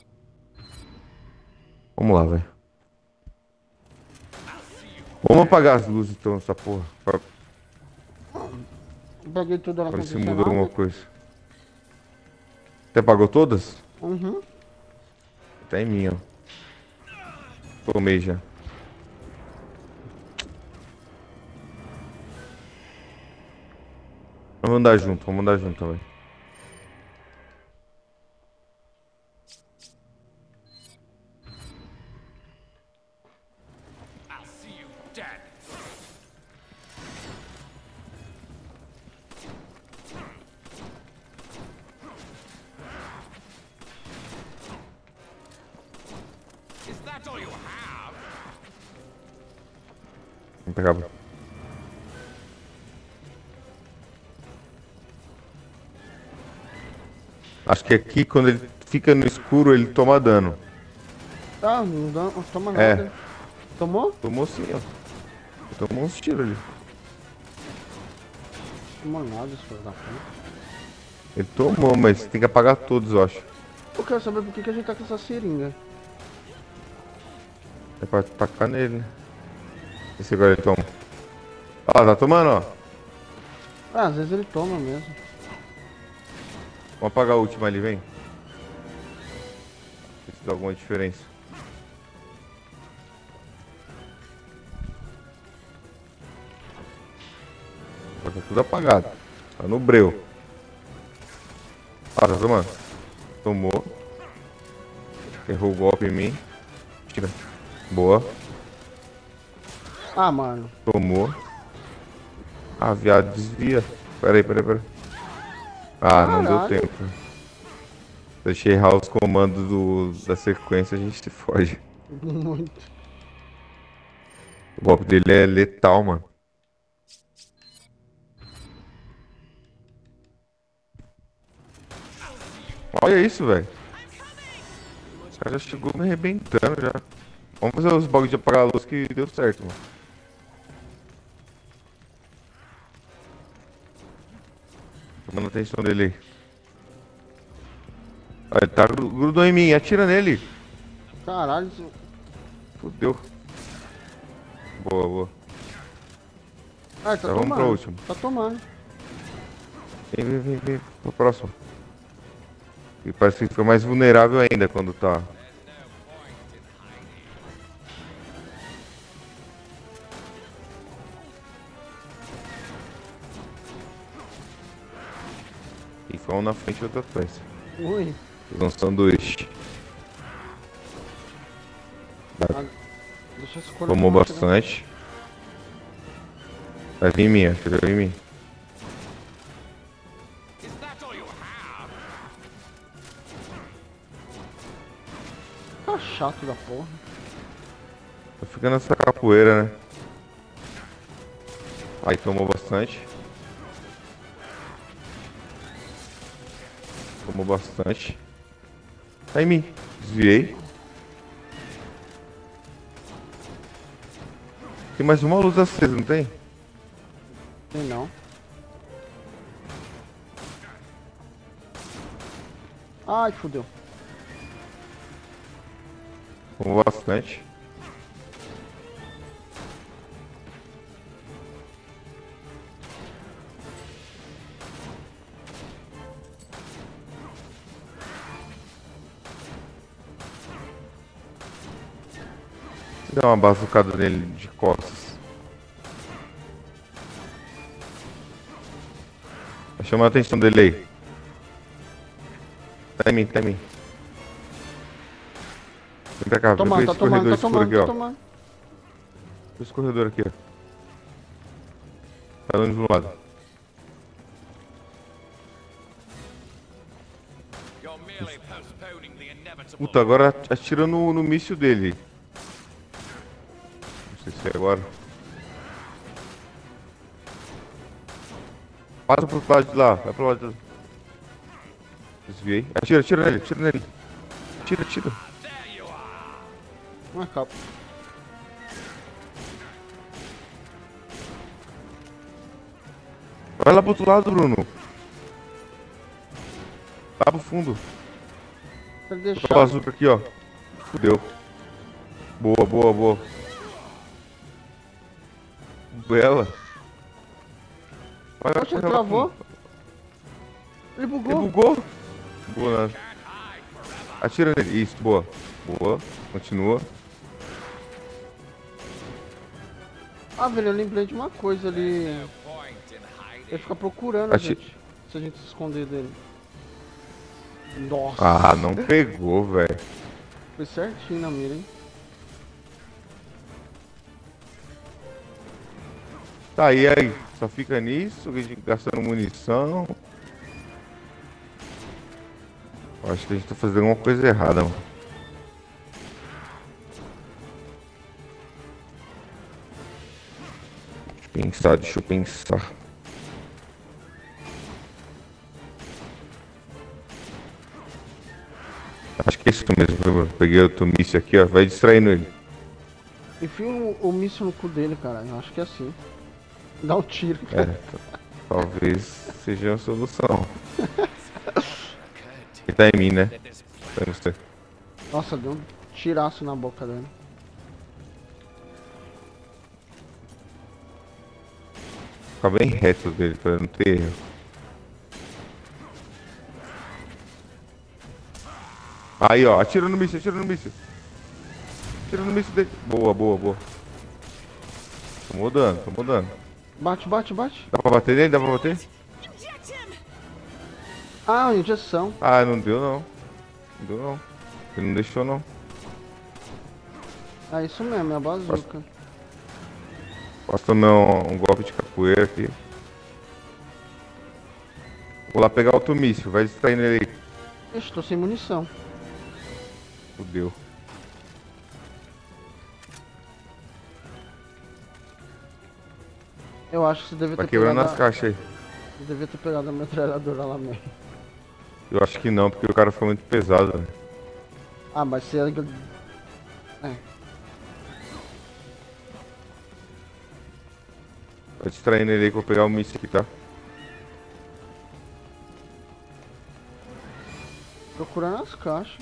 Vamos lá, velho. Vamos apagar as luzes então, essa porra. Pra, Peguei tudo lá pra ver se muda alguma coisa. Você apagou todas? Uhum. Tá em mim, ó. Tomei já. Vamos andar junto, vamos andar junto, velho. Pegar. Acho que aqui, quando ele fica no escuro, ele toma dano. Ah, não, dá, não toma É. nada. Tomou? Tomou sim, ó. Tomou uns tiros ali. Tomou nada, filho da puta. Ele tomou, mas tem que apagar todos, eu acho. Eu quero saber por que, que a gente tá com essa seringa. É pra tacar nele, né? Esse agora ele toma. Ó, tá tomando, ó. Ah, às vezes ele toma mesmo. Vamos apagar a última ali, vem. Ver se dá alguma diferença. Tá tudo apagado. Tá no breu. Ah, tá tomando. Tomou. Errou o golpe em mim. Tira. Boa. Ah, mano. Tomou. Ah, viado, desvia. Pera aí, pera aí, pera aí. Ah, não deu Caralho. tempo. Deixei errar os comandos do, da sequência, a gente se foge. Muito. O golpe dele é letal, mano. Olha isso, velho. O cara já chegou me arrebentando já. Vamos fazer os bagulhos de apagar a luz que deu certo, mano. Tomando atenção dele aí. Ah, ele tá gru- grudou em mim, atira nele. Caralho, isso- Fudeu. Boa, boa. Ah, tá vamos tomando. pro último. Tá tomando. Vem, vem, vem, vem. Pro próximo. E parece que fica mais vulnerável ainda quando tá. Foi um na frente e outro atrás. Ui. Fiz um sanduíche. Ah. Tomou bastante. Vai vir em mim, acho que vai vir em mim. Tá chato da porra. Tá ficando essa capoeira, né? Aí tomou bastante. Tomou bastante. Tá em mim. Desviei. Tem mais uma luz acesa, não tem? Tem não. Ai, fodeu. Tomou bastante. dar uma bazucada nele de costas. Vai chamar a atenção dele aí. Tá em mim, tá em mim. Vem pra cá, tomando, vem pra esse tomando, corredor tomando, escuro aqui, ó. Esse corredor aqui, ó. Tá dando de um lado. Puta, agora tá atira no, no míssil dele. É agora. Passa pro lado de lá, vai pro lado de lá. Desviei. Atira, atira nele, atira nele. Tira, tira. Uma capa. Vai lá pro outro lado, Bruno. Lá pro fundo. Tá deixar. o bazuca aqui, ó. Fudeu. Boa, boa, boa. Bela. Vai, Poxa, ele travou. fundo. Ele Ele bugou. bugou? Boa. né? Atira nele. Isso, boa. Boa. Continua. Ah, velho, eu lembrei de uma coisa ali. Ele fica procurando a Ati- gente. Se a gente se esconder dele. Nossa. Ah, não pegou, velho. Foi certinho na mira, hein? Tá, e aí? Só fica nisso, gastando munição. Acho que a gente tá fazendo alguma coisa errada, mano. Deixa eu pensar, deixa eu pensar. Acho que é isso mesmo? Peguei outro míssil aqui, ó. Vai distraindo ele. Enfia o, o míssil no cu dele, cara. Eu acho que é assim. Dá um tiro. É, talvez seja a solução. Ele tá em mim, né? Tá em você. Nossa, deu um tiraço na boca dele. Fica bem reto dele pra não ter erro. Aí, ó, atira no míssil, atira no míssil. Atira no míssil dele. Boa, boa, boa. Tomou dano, tomou dano. Bate, bate, bate. Dá pra bater nele? Dá pra bater? Ah, injeção. Ah, não deu não. Não deu não. Ele não deixou não. É isso mesmo, é a bazuca. Posso tomar um, um golpe de capoeira aqui. Vou lá pegar outro míssil, vai distraindo ele aí. Tô sem munição. Fudeu. Eu acho que você devia Tá ter quebrando pegado. as a- caixas aí. Você devia ter pegado a metralhadora lá mesmo. Eu acho que não, porque o cara foi muito pesado, velho. Ah, mas você. É. Vai distraindo ele aí que eu vou pegar o míssil aqui, tá? Procurando as caixas.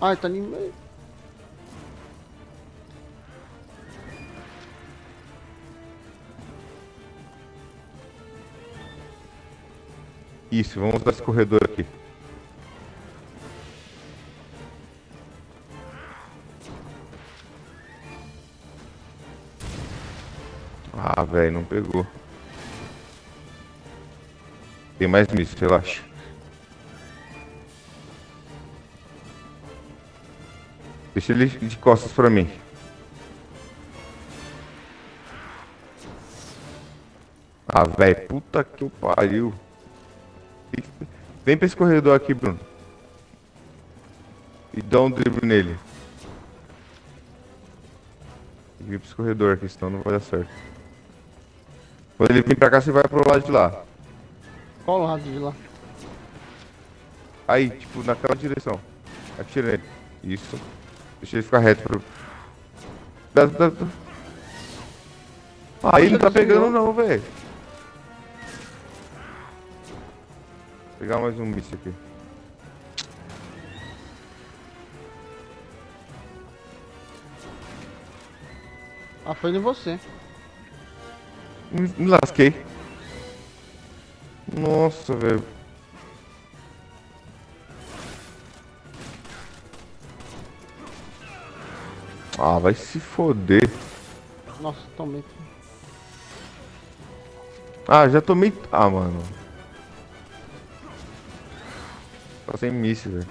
Ai, tá ali meio. Isso, vamos usar esse corredor aqui. Ah, velho, não pegou. Tem mais míssil, relaxa. Deixa ele de costas pra mim. Ah, velho, puta que pariu. Vem pra esse corredor aqui, Bruno. E dá um drible nele. Tem que vir pra esse corredor aqui, senão não vai dar certo. Quando ele vir pra cá, você vai pro lado de lá. Qual lado de lá? Aí, tipo, naquela direção. Atira ele. Isso. Deixa ele ficar reto pro. Dá, dá, dá. Aí não tá pegando não, velho. Pegar mais um míssil aqui. Ah, foi em você. Me, me lasquei. Nossa, velho. Ah, vai se foder. Nossa, tomei. Ah, já tomei. Ah, mano. Tá sem míssil, velho.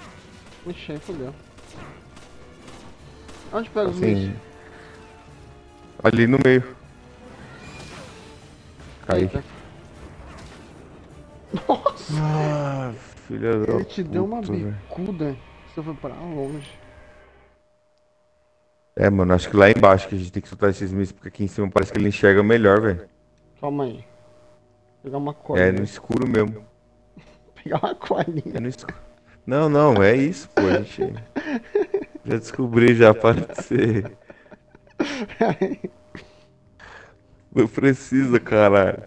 Ixi, aí fodeu. Onde pega Tá os mísseis? Ali no meio. Eita. Nossa! Ah, filha da Ele te deu uma puta, velho. bicuda. Você foi pra longe. É, mano, acho que lá embaixo que a gente tem que soltar esses mísseis, porque aqui em cima parece que ele enxerga melhor, velho. Calma aí. Pegar uma corda. É no escuro mesmo. Pegar uma cordinha. É no escuro. Não, não, é isso, pô, a gente. Já descobri, já, para de ser. Não precisa, caralho.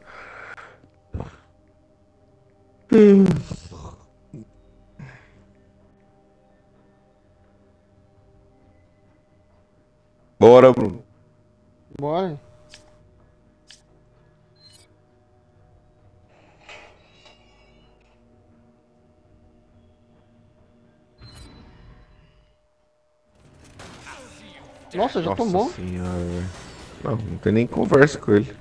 Bora, Bruno. Bora. Nossa, já Nossa tomou? senhora, velho. Não, não tem nem conversa com ele.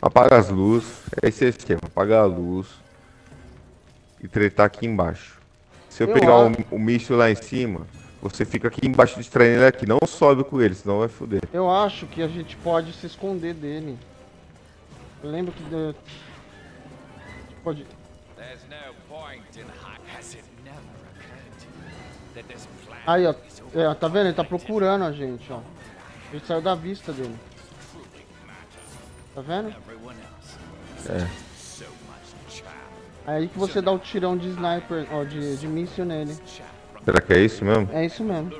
Apaga as luzes. Esse é o esquema. Apaga a luz. E tretar aqui embaixo. Se eu, Eu pegar o, o míssil lá em cima, você fica aqui embaixo distraindo ele aqui. Não sobe com ele, senão vai foder. Eu acho que a gente pode se esconder dele. Eu lembro que. de- Pode. There's no point in hiding. Has it never occurred to you that this plan Aí, ó. É, tá vendo? Ele tá procurando a gente, ó. Ele saiu da vista dele. Tá vendo? É. É aí que você dá o tirão de sniper, ó, de, de míssil nele. Será que é isso mesmo? É isso mesmo.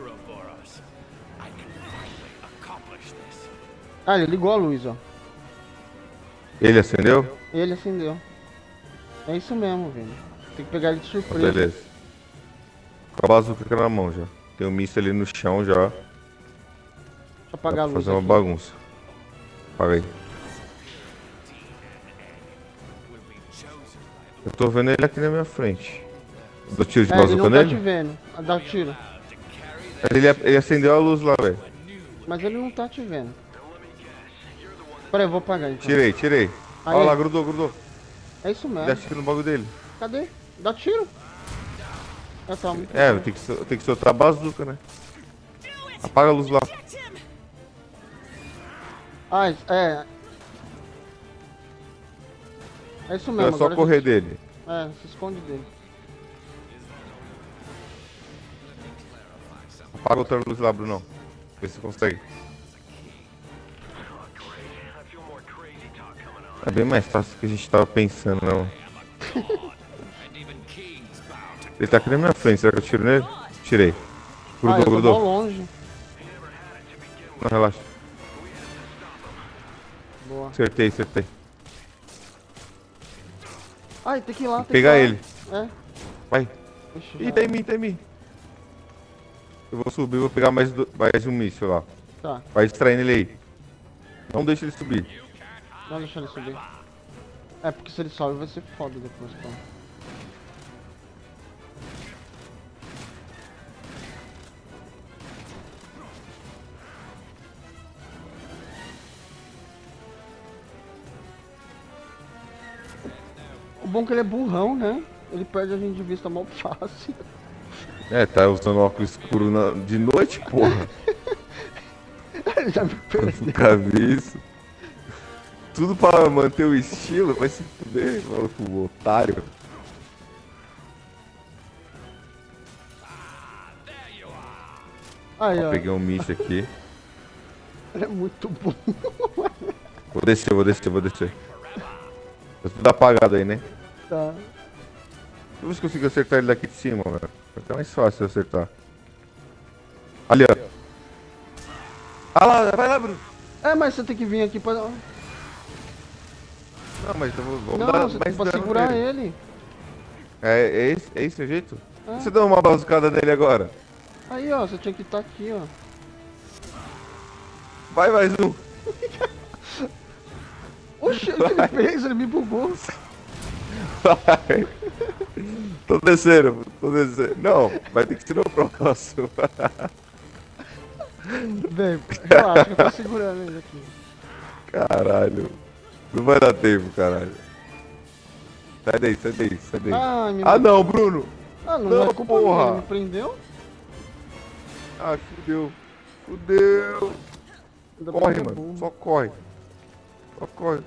Ah, ele ligou a luz, ó. Ele acendeu? Ele acendeu. É isso mesmo, velho. Tem que pegar ele de surpresa. beleza. Com a bazuca na mão já. Tem um míssil ali no chão já. Deixa eu apagar Dá a luz fazer uma aqui. bagunça. Apaga aí. Eu tô vendo ele aqui na minha frente. Dou tiro de É, ele bazuca não tá te nele? vendo. Dá tiro. Mas Ele, ele acendeu a luz lá, velho. Mas ele não tá te vendo. Pera aí, eu vou apagar então. Tirei, tirei. Aí. Olha lá, grudou, grudou. É isso Dá mesmo. tiro no bagulho dele. Cadê? Dá tiro. Ah, tá. muito É, tenho que, tenho que soltar a bazuca, né? Apaga a luz lá. Ah, é- é. Isso Então mesmo. é só correr gente- dele. É, se esconde dele. Apaga outra luz lá, Brunão. Vê se consegue. É bem mais fácil do que a gente tava pensando, não. Ele tá aqui na minha frente, será que eu tiro nele? Tirei. ah, Grudou, mó grudou. longe. Não, relaxa. Boa. Acertei, acertei. Ai, tem que ir lá, tem Pegar que ir ele. É. Vai. Ixi, Ih, já tá em era. mim, tá em mim. Eu vou subir, vou pegar mais, do- mais um míssil lá. Tá, Vai distraindo ele aí. Não deixa ele subir. não deixa ele subir. É, porque se ele sobe vai ser foda depois, então. O bom é que ele é burrão, né? Ele perde a gente de vista mal fácil. É, tá usando óculos escuro na- de noite, porra. ele já me perdeu. Nunca vi isso. Tudo pra manter o estilo, vai se fuder, maluco, otário. Aí, Ó, ó. peguei um míssil aqui. Ele é muito bom. Vou descer, vou descer, vou descer. Tá tudo apagado aí, né? Tá. Deixa eu ver se consigo acertar ele daqui de cima, velho. Ficar mais fácil acertar. Ali, ó. Ah lá, vai lá, Bruno. É, mas você tem que vir aqui pra. Não, mas então vamos, vamos Não, dar você mais tem dano segurar nele. ele. É, é, esse, é esse o jeito? É. Você dá uma bazucada nele agora. Aí, ó, você tinha que estar aqui, ó. Vai mais um. Oxe, o que ele fez? Ele me bugou. Vai. Tô descendo, tô descendo. Não, vai ter que ser no próximo. Vem, relaxa, eu tô segurando ele aqui. Caralho. Não vai dar tempo, caralho. Sai daí, sai daí, sai daí. Me ah não, Bruno! Ah, não, Não, é culpa porra. minha, me prendeu? Ah, fudeu. Fudeu. Bem Corre, é mano. Só corre. Só corre.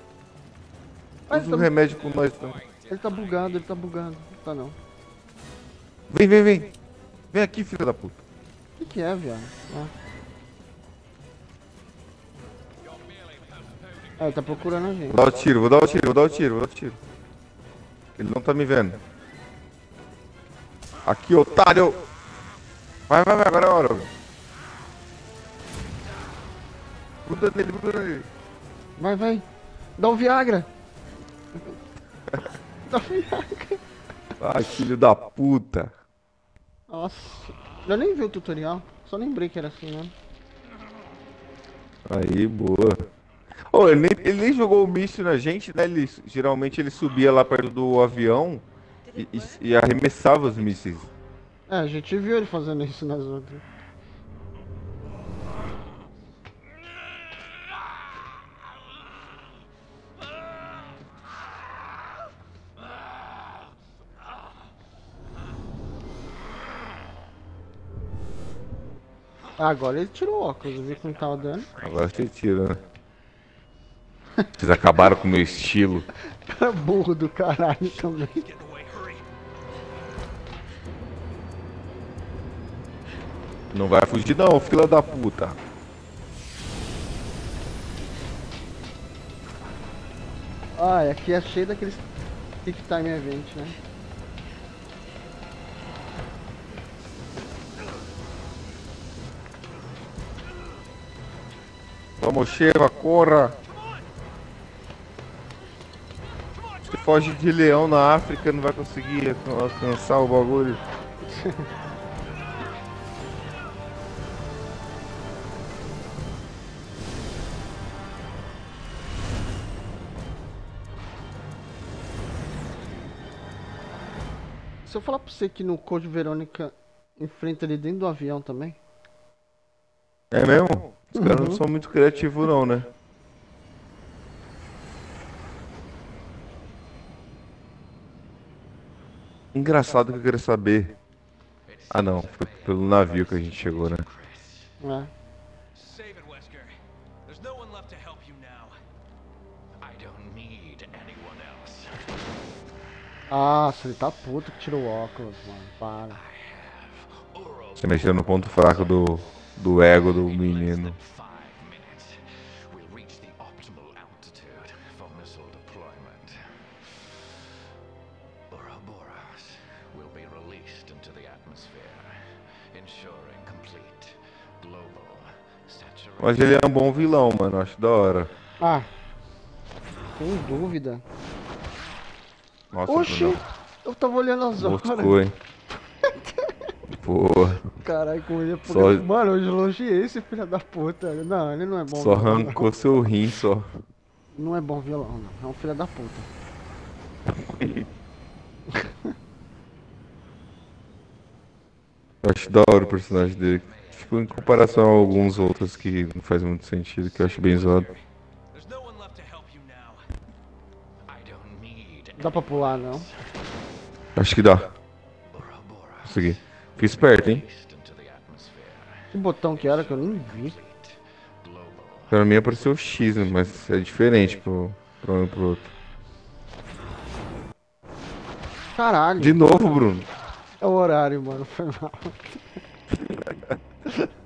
Mas Usa tá- um remédio com nós também. Ele tá bugado, ele tá bugado. Tá não. Vem, vem, vem. Vem aqui, filha da puta. O que, que é, viado? Ah. Ah, ele tá procurando a gente. Vou dar o tiro, vou dar o tiro, vou dar o tiro, vou dar o tiro. Ele não tá me vendo. Aqui, otário! Vai, vai, vai, agora é a hora. Gruda nele, gruda nele. Vai, vai. Dá o Viagra. Ai, filho da puta. Nossa. Eu nem vi o tutorial. Só lembrei que era assim, né? Aí, boa. Oh, ele, nem, ele nem jogou o míssil na gente, né? Ele, geralmente ele subia lá perto do avião e, e, e arremessava os mísseis. É, a gente viu ele fazendo isso nas outras. Agora ele tirou o óculos, eu vi que não tava dando. Agora você tira, né? Vocês acabaram com o meu estilo. Cara burro do caralho também. Não vai fugir não, fila da puta. Ah, aqui é cheio daqueles Quick Time Event, né? Vamos, Sheva, corra! Você foge de leão na África, não vai conseguir alcançar o bagulho. Se eu falar pra você que no Code Verônica enfrenta ele dentro do avião também? É mesmo? Os caras não Uhum. são muito criativos não, né? Engraçado que eu queria saber. Ah não, foi pelo navio que a gente chegou, né? É. Save it, Wesker. There's no one left to help you now. I don't need anyone else. Ah, ele tá puto que tirou o óculos, mano. Para. Você mexeu no ponto fraco do, do ego do menino. Mas ele é um bom vilão, mano. Acho da hora. Ah. Sem dúvida. Nossa, Oxi! Eu tava olhando as horas. Moscou, hein? Porra. Caralho, com ele é porque... Só- Mano, eu elogiei esse filho da puta. Não, ele não é bom Só vilão, não. arrancou seu rim, só. Não é bom vilão, não. É um filho da puta. Eu acho da hora o personagem dele. Tipo, em comparação a alguns outros que não faz muito sentido, que eu acho bem zoado. Dá pra pular, não. Acho que dá. Consegui. Fiz esperto, hein? Que botão que era que eu nem vi. Pra mim apareceu o X, né? mas é diferente pro, pro um e pro outro. Caralho. De novo, Bruno. É o horário, mano. Foi mal.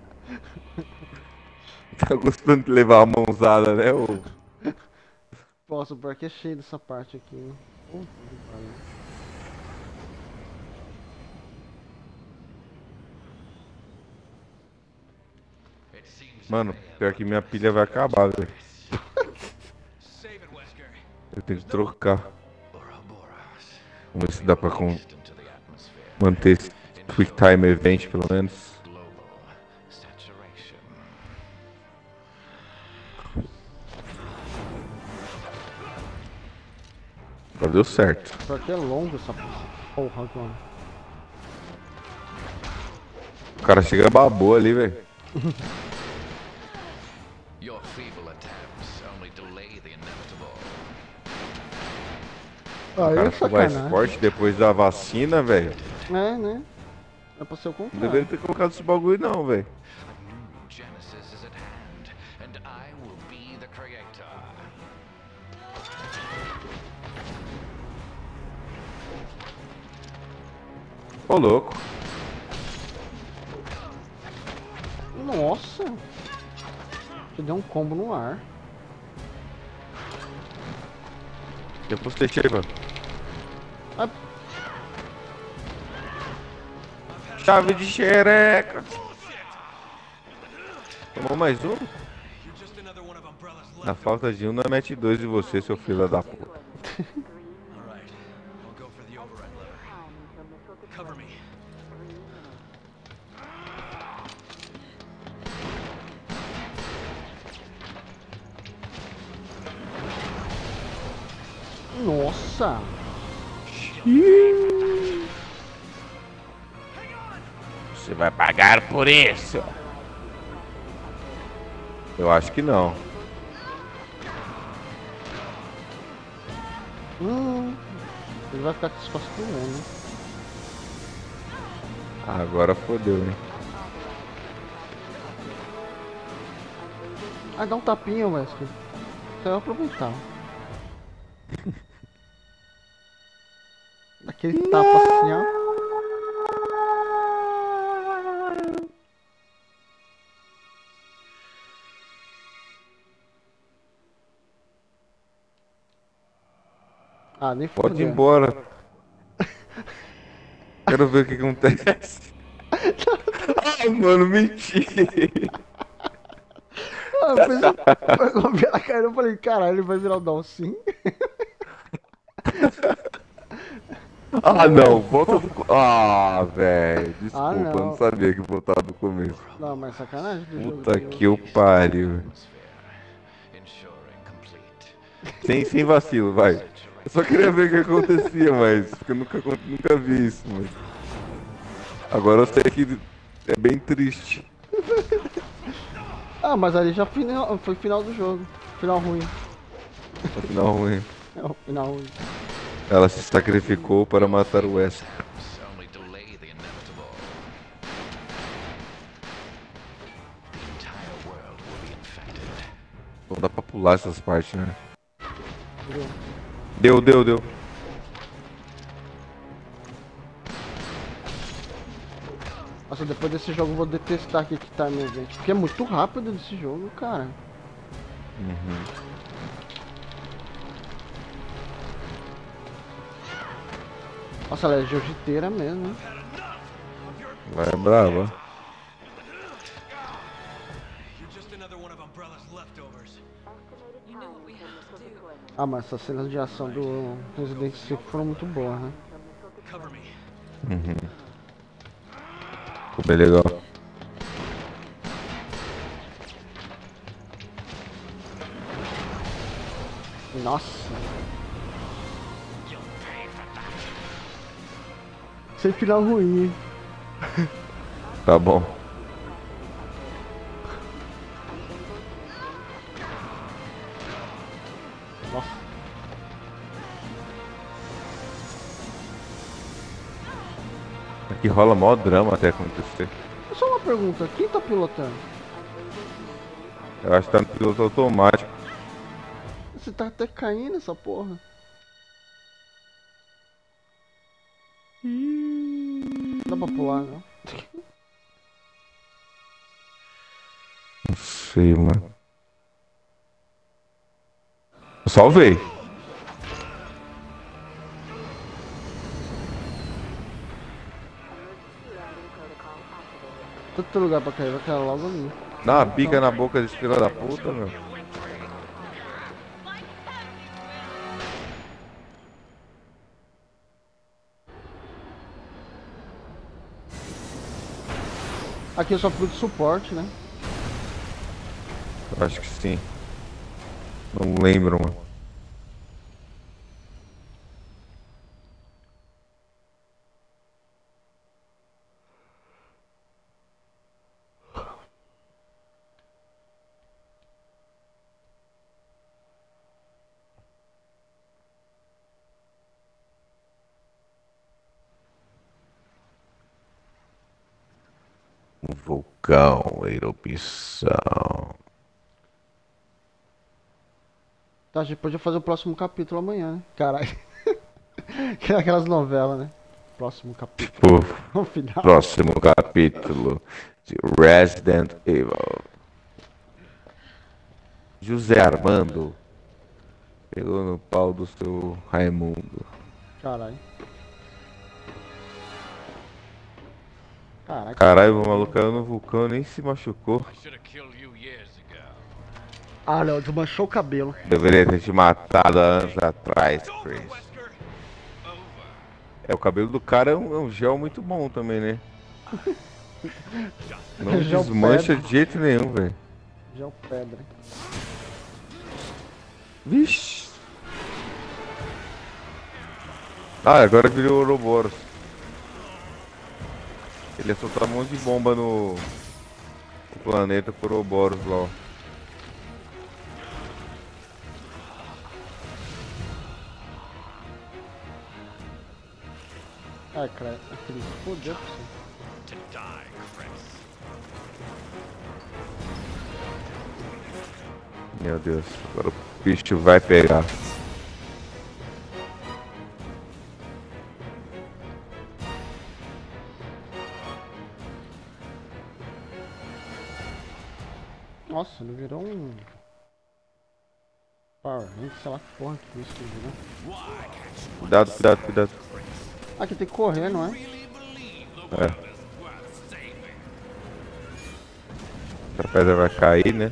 Tá gostando de levar a mãozada, né? ô? Posso, porque é cheio dessa parte aqui. Puta que pariu. Mano, pior que minha pilha vai acabar, velho. Eu tenho que trocar. Vamos ver se dá pra com... manter esse Quick Time Event pelo menos. Agora deu certo. Que é longo essa porra agora. O cara chega babou ali, velho. Aí cara é ficou mais forte depois da vacina, velho. É, né? É pra ser o Não contrário. deveria ter colocado esse bagulho não, velho. Genesis is at hand, and I will be the creator. Ô louco. Nossa! Te deu um combo no ar. Depois deixei, mano. Chave de xereca. Tomou mais um? Na falta de um, não mete dois de você, seu filho da puta. Alright, I'll go for the override lever. Cover me. Nossa! Você vai pagar por isso. Eu acho que não. Hum, ele vai ficar com as costas doendo, né? Agora fodeu, hein? Ah, dá um tapinha, Wesley. Você vai aproveitar. Aquele tapa assim, ó. Ah, nem Pode ir embora. Quero ver o que acontece. Ai, mano, mentira. Ah, eu pensei, eu caindo, eu falei, caralho, ele vai virar o Dalsin. Ah, não, volta do. Ah, velho. Desculpa, Ah, eu não. não sabia que voltava do começo. Não, mas sacanagem do jogo. Puta que o pariu. Sem, sem vacilo, vai. Eu só queria ver o que acontecia, mas. Porque eu nunca, nunca vi isso, mas. Agora eu sei que é bem triste. Ah, mas ali já final, foi final do jogo. Final ruim. Final ruim. É final ruim. Ela se sacrificou para matar o Wesker. Infected. Não dá pra pular essas partes, né? Deu, deu, deu. Nossa, depois desse jogo eu vou detestar aqui que tá meu gente. Porque é muito rápido desse jogo, cara. Uhum. Nossa, ela é jiu-jiteira mesmo, brava. We had to do. Ah, mas essas cenas de ação do Resident Evil foram muito boas, né? Uhum. Ficou bem legal. Nossa. Sem final ruim, hein? Tá bom. Nossa. Aqui rola mó drama até acontecer. Só uma pergunta, quem tá pilotando? Eu acho que tá no piloto automático. Você tá até caindo essa porra. Dá pra pular, não? Não sei, mano. Eu salvei. Tanto lugar pra cair, vai cair logo ali. Dá uma bica na boca desse filho da puta, meu. Aqui eu só fui de suporte, né? Acho que sim. Não lembro, mano. Um vulcão, erupção. Tá, a gente podia fazer o próximo capítulo amanhã, né? Caralho. Que é Aquelas novelas, né? próximo capítulo. Pô, No final. próximo capítulo de Resident Evil. José Armando pegou no pau do seu Raimundo. Caralho. Caraca. Caralho, o maluco caiu no vulcão nem se machucou. Ah, não, desmanchou o cabelo. Deveria ter te matado há anos atrás, Chris. É, o cabelo do cara é um, é um gel muito bom também, né? Não Gel desmancha pedra. de jeito nenhum, velho. Gel pedra. Vixe. Ah, agora virou Ouroboros. Ele ia soltar um monte de bomba no, no planeta por Ouroboros lá, ó. Ai, cara, aquele fodeu pra você. Meu Deus, agora o bicho vai pegar. Sei lá que porra que isso que ele virou. Cuidado, cuidado, cuidado. Ah, aqui tem que correr, não é? É. A pedra vai cair, né?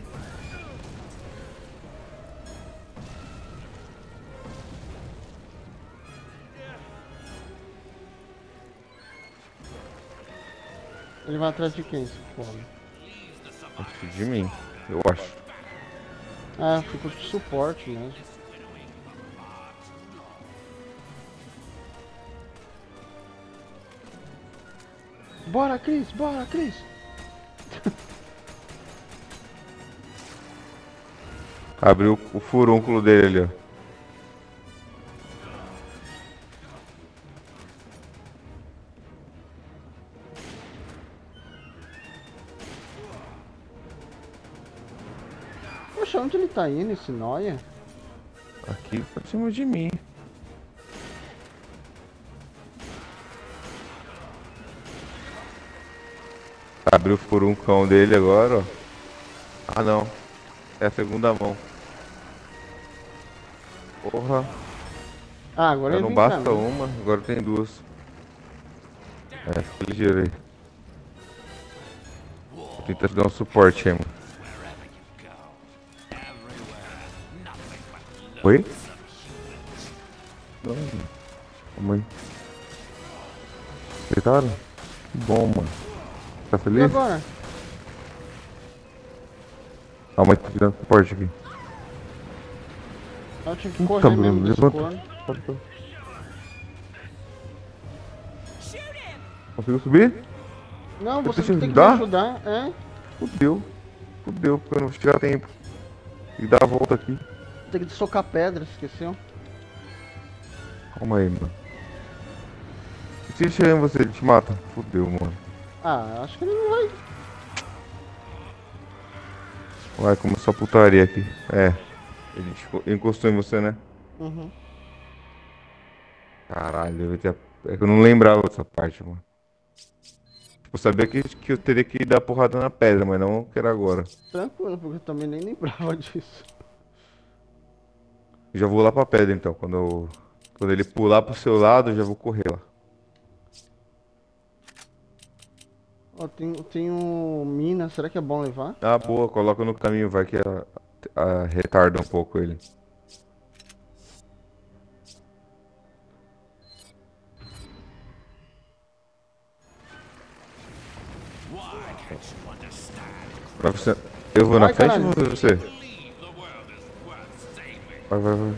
Ele vai atrás de quem, esse porra? De mim, eu acho. É, fica de suporte mesmo. Bora, Cris, bora, Cris! Abriu o furúnculo dele ali, ó. Tá indo, esse noia? Aqui pra cima de mim. Abriu o furuncão dele agora, ó. Ah não. É a segunda mão. Porra. Ah, agora Já não basta uma, agora tem duas. É, ligeiro aí. Vou tentar te dar um suporte aí, mano. Oi? Não. Calma aí. Deitaram? Que bom, mano. Tá E feliz? agora? Calma aí, tô te dando suporte aqui. Eu tinha que correr Bruno, mesmo desse levanta. corno. Conseguiu subir? Não, você que tem que ajudar? me ajudar, é. Fudeu. Fudeu, porque eu não vou tirar tempo. E dar a volta aqui. Tem que socar pedra, esqueceu? Calma aí, mano. Se ele chegar em você, ele te mata? Fudeu, mano. Ah, acho que ele não vai. Vai, começou a putaria aqui. É. Ele enco- encostou em você, né? Uhum. Caralho, eu ter... é que eu não lembrava dessa parte, mano. Tipo, eu sabia que, que eu teria que dar porrada na pedra, mas não que era agora. Tranquilo, porque eu também nem lembrava disso. Já vou lá pra pedra então. Quando, eu- quando ele pular pro seu lado, eu já vou correr lá. Ó, tem, tem um mina, será que é bom levar? Ah, boa, coloca no caminho, vai que a, a- retarda um pouco ele. Pra você. Eu vou na frente ou você? Vai, vai, vai.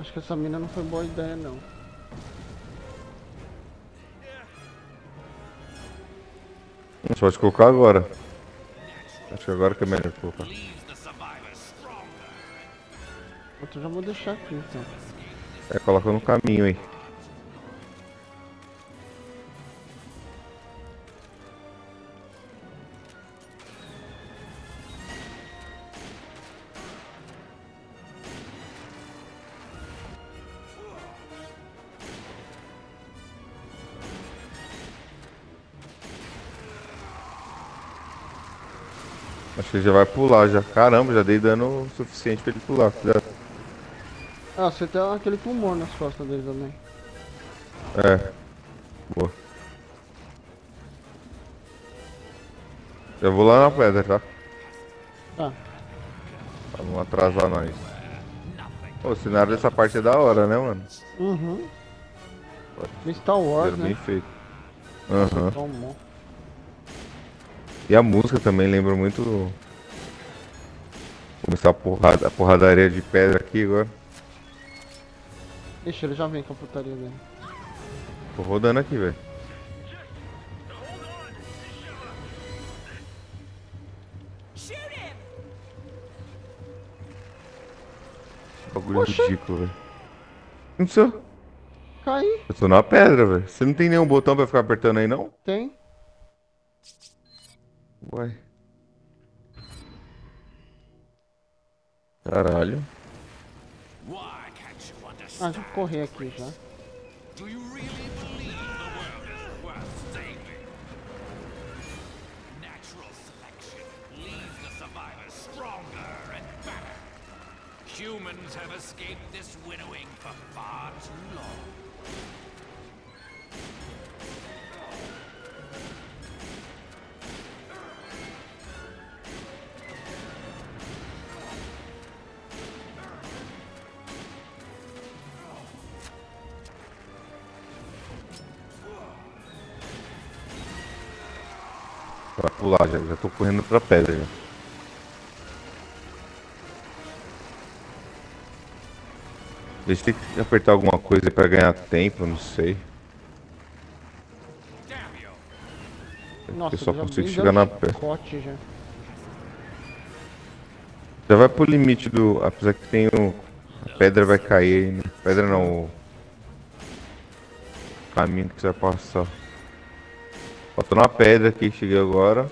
Acho que essa mina não foi boa ideia, não. Você pode colocar agora. Acho que agora que é melhor colocar. Outro já vou deixar aqui, então. É, coloca no caminho aí. Ele já vai pular já. Caramba, já dei dano suficiente pra ele pular. Cuidado. Ah, você tem aquele tumor nas costas dele também. É. Boa. Eu vou lá na pedra, tá? Tá. Pra não atrasar nós. Pô, o cenário dessa parte é da hora, né, mano? Uhum. Star Wars, né? bem feito. Aham. Bom. E a música também lembra muito. Começar a porrada, a porradaria de pedra aqui agora. Ixi, ele já vem com a putaria dele. Tô rodando aqui, velho. Bagulho Oxe. ridículo, velho. O que aconteceu? Caí. Eu tô na pedra, velho. Você não tem nenhum botão pra ficar apertando aí, não? Tem. Uai. Caralho. Ah, deixa eu correr aqui já. Do you really pular já. Já tô correndo pra pedra já. Se tem que apertar alguma coisa pra ganhar tempo, não sei. Nossa, Eu só consigo chegar na pedra. já. Já vai pro limite do. Apesar que tem o. A pedra vai cair né? Pedra não. O caminho que você vai passar. Tô na pedra aqui, cheguei agora.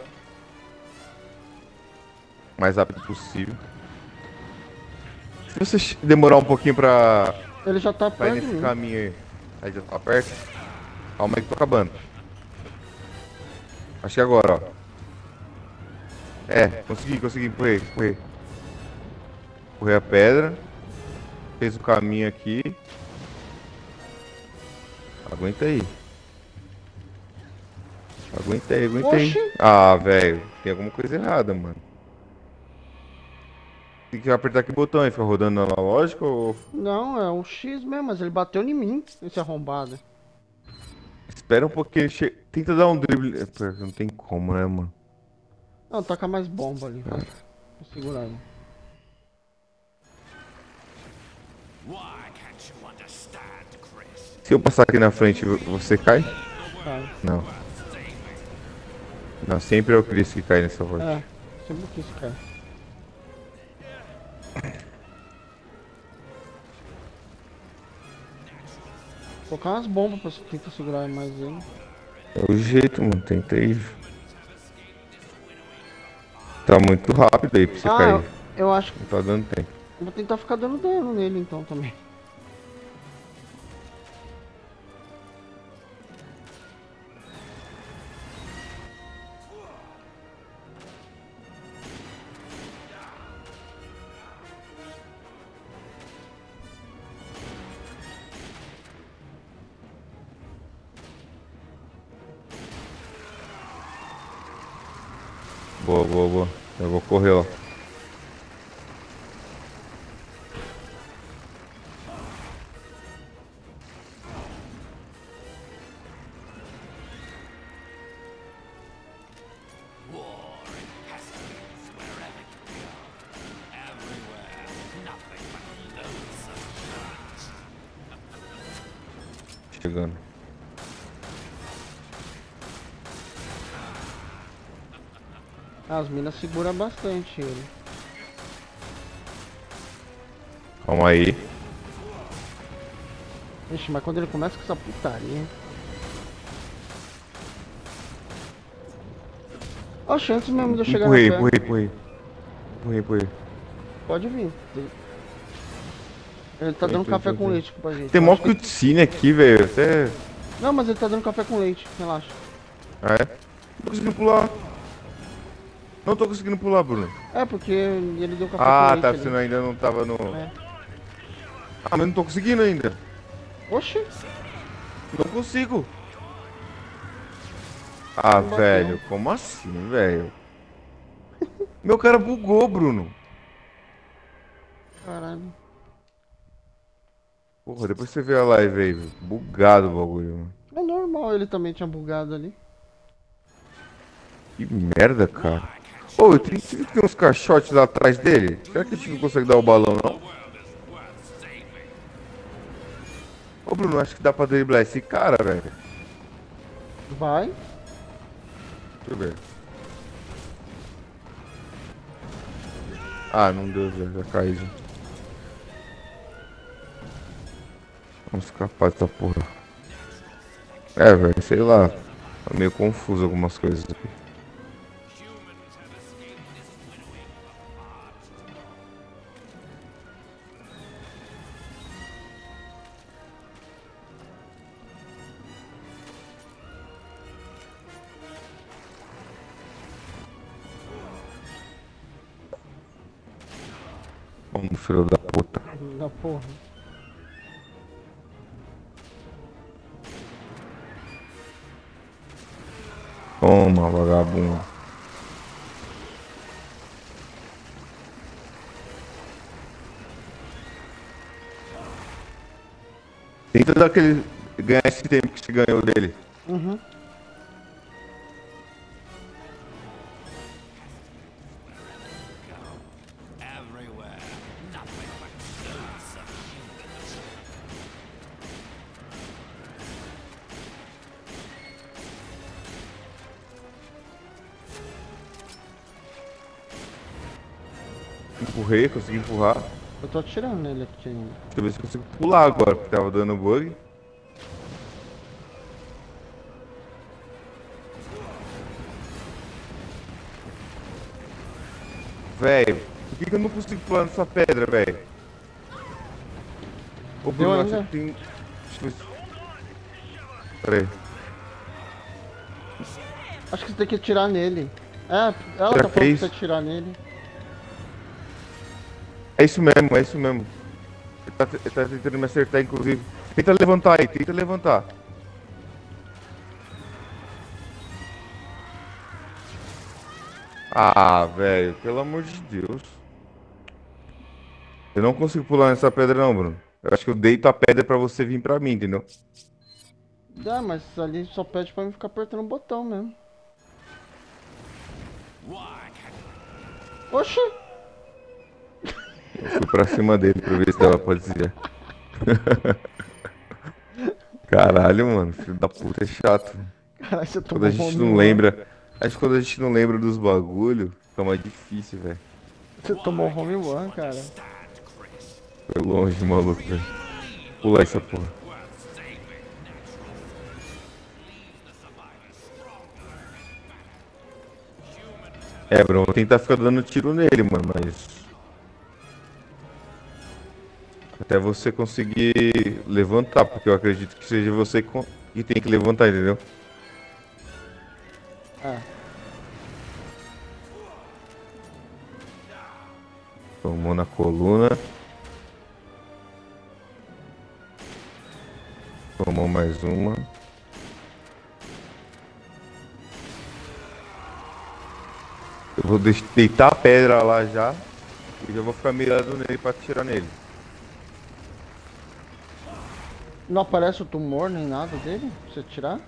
Mais rápido possível. Se você demorar um pouquinho pra. Ele já tá perto nesse caminho aí. Aí já tá perto. Calma aí que tô acabando. Acho que agora, ó. É, consegui, consegui, empurrei, empurrei. Empurrei a pedra. Fez o caminho aqui. Aguenta aí. Aguenta aí, aguenta aí. Ah, velho. Tem alguma coisa errada, mano. Tem que apertar que botão aí? Fica rodando analógico ou. Não, é um X mesmo, mas ele bateu em mim, esse arrombado. Espera um pouquinho. Che... Tenta dar um drible. Não tem como, né, mano? Não, taca mais bomba ali, vai. Vou segurar ele. Se eu passar aqui na frente, vo- você cai? Cai. Não. Não, sempre é o Chris que cai nessa voz. É, sempre quis cair. Colocar umas bombas pra tentar segurar mais ele. É o jeito, mano. Tenta aí. Tá muito rápido aí pra você Ah, cair. eu, eu acho que Não tá dando tempo. vou tentar ficar dando dano nele então também. Boa, boa, boa. Eu vou correr, ó. As minas seguram bastante ele. Calma aí. Ixi, mas quando ele começa com essa putaria. Oxe, antes mesmo de eu chegar Empurrei, na empurrei, empurrei. Empurrei, empurrei. pode vir. Ele tá Foi, dando foi, café foi, com foi. leite pra gente. Tem Eu mó que- cutscene aqui, velho. Até. Não, mas ele tá dando café com leite, relaxa. Ah, é? Não consegui pular. Não tô conseguindo pular, Bruno. É, porque ele deu café Ah, tá, você ainda não tava no... É. Ah, mas não tô conseguindo ainda. Oxi, Não consigo. Ah, Não bateu. velho, como assim, velho? Meu cara bugou, Bruno. caralho. Porra, depois você vê a live aí, velho. Bugado o bagulho, mano. É normal, ele também tinha bugado ali. Que merda, cara. Ô, tenho que ter uns caixotes lá atrás dele. Será que a gente não consegue dar o balão, não? Ô, Bruno, acho que dá pra driblar esse cara, velho. Vai. Deixa eu ver. Ah, não deu, já, já caí já. Vamos escapar dessa porra. É, velho, sei lá. Tá meio confuso algumas coisas aqui. Porra. Toma, vagabundo. Tenta dar aquele. ganhar esse tempo que você ganhou dele. Uhum. Consegui empurrar. Eu tô atirando nele aqui ainda. Deixa eu ver se eu consigo pular agora, porque tava dando bug. Véi, por que, que eu não consigo pular nessa pedra, véi? Ô, Deu Bruno, acho que tem... Deixa eu ver se... Pera aí. Acho que você tem que atirar nele. É, ela Já tá falando pra fez? você atirar nele. É isso mesmo, é isso mesmo. Ele tá, ele tá tentando me acertar, inclusive. Tenta levantar aí, tenta levantar. Ah, velho, pelo amor de Deus. Eu não consigo pular nessa pedra não, Bruno. Eu acho que eu deito a pedra pra você vir pra mim, entendeu? Dá, mas ali só pede pra mim ficar apertando o botão mesmo. Oxi! Eu fui pra cima dele pra ver se dava pra desviar. Caralho, mano, filho da puta é chato. Caralho, você Quando a gente não lembra. Acho que quando a gente não lembra dos bagulho, fica mais difícil, velho. Você tomou home run, cara. Foi longe, maluco, velho. Pula essa porra. É, Bruno, vou tentar ficar dando tiro nele, mano, mas. Até você conseguir levantar, porque eu acredito que seja você que tem que levantar, entendeu? É. Tomou na coluna. Tomou mais uma. Eu vou deitar a pedra lá já. E já vou ficar mirando nele pra atirar nele. Não aparece o tumor nem nada dele? Pra você tirar?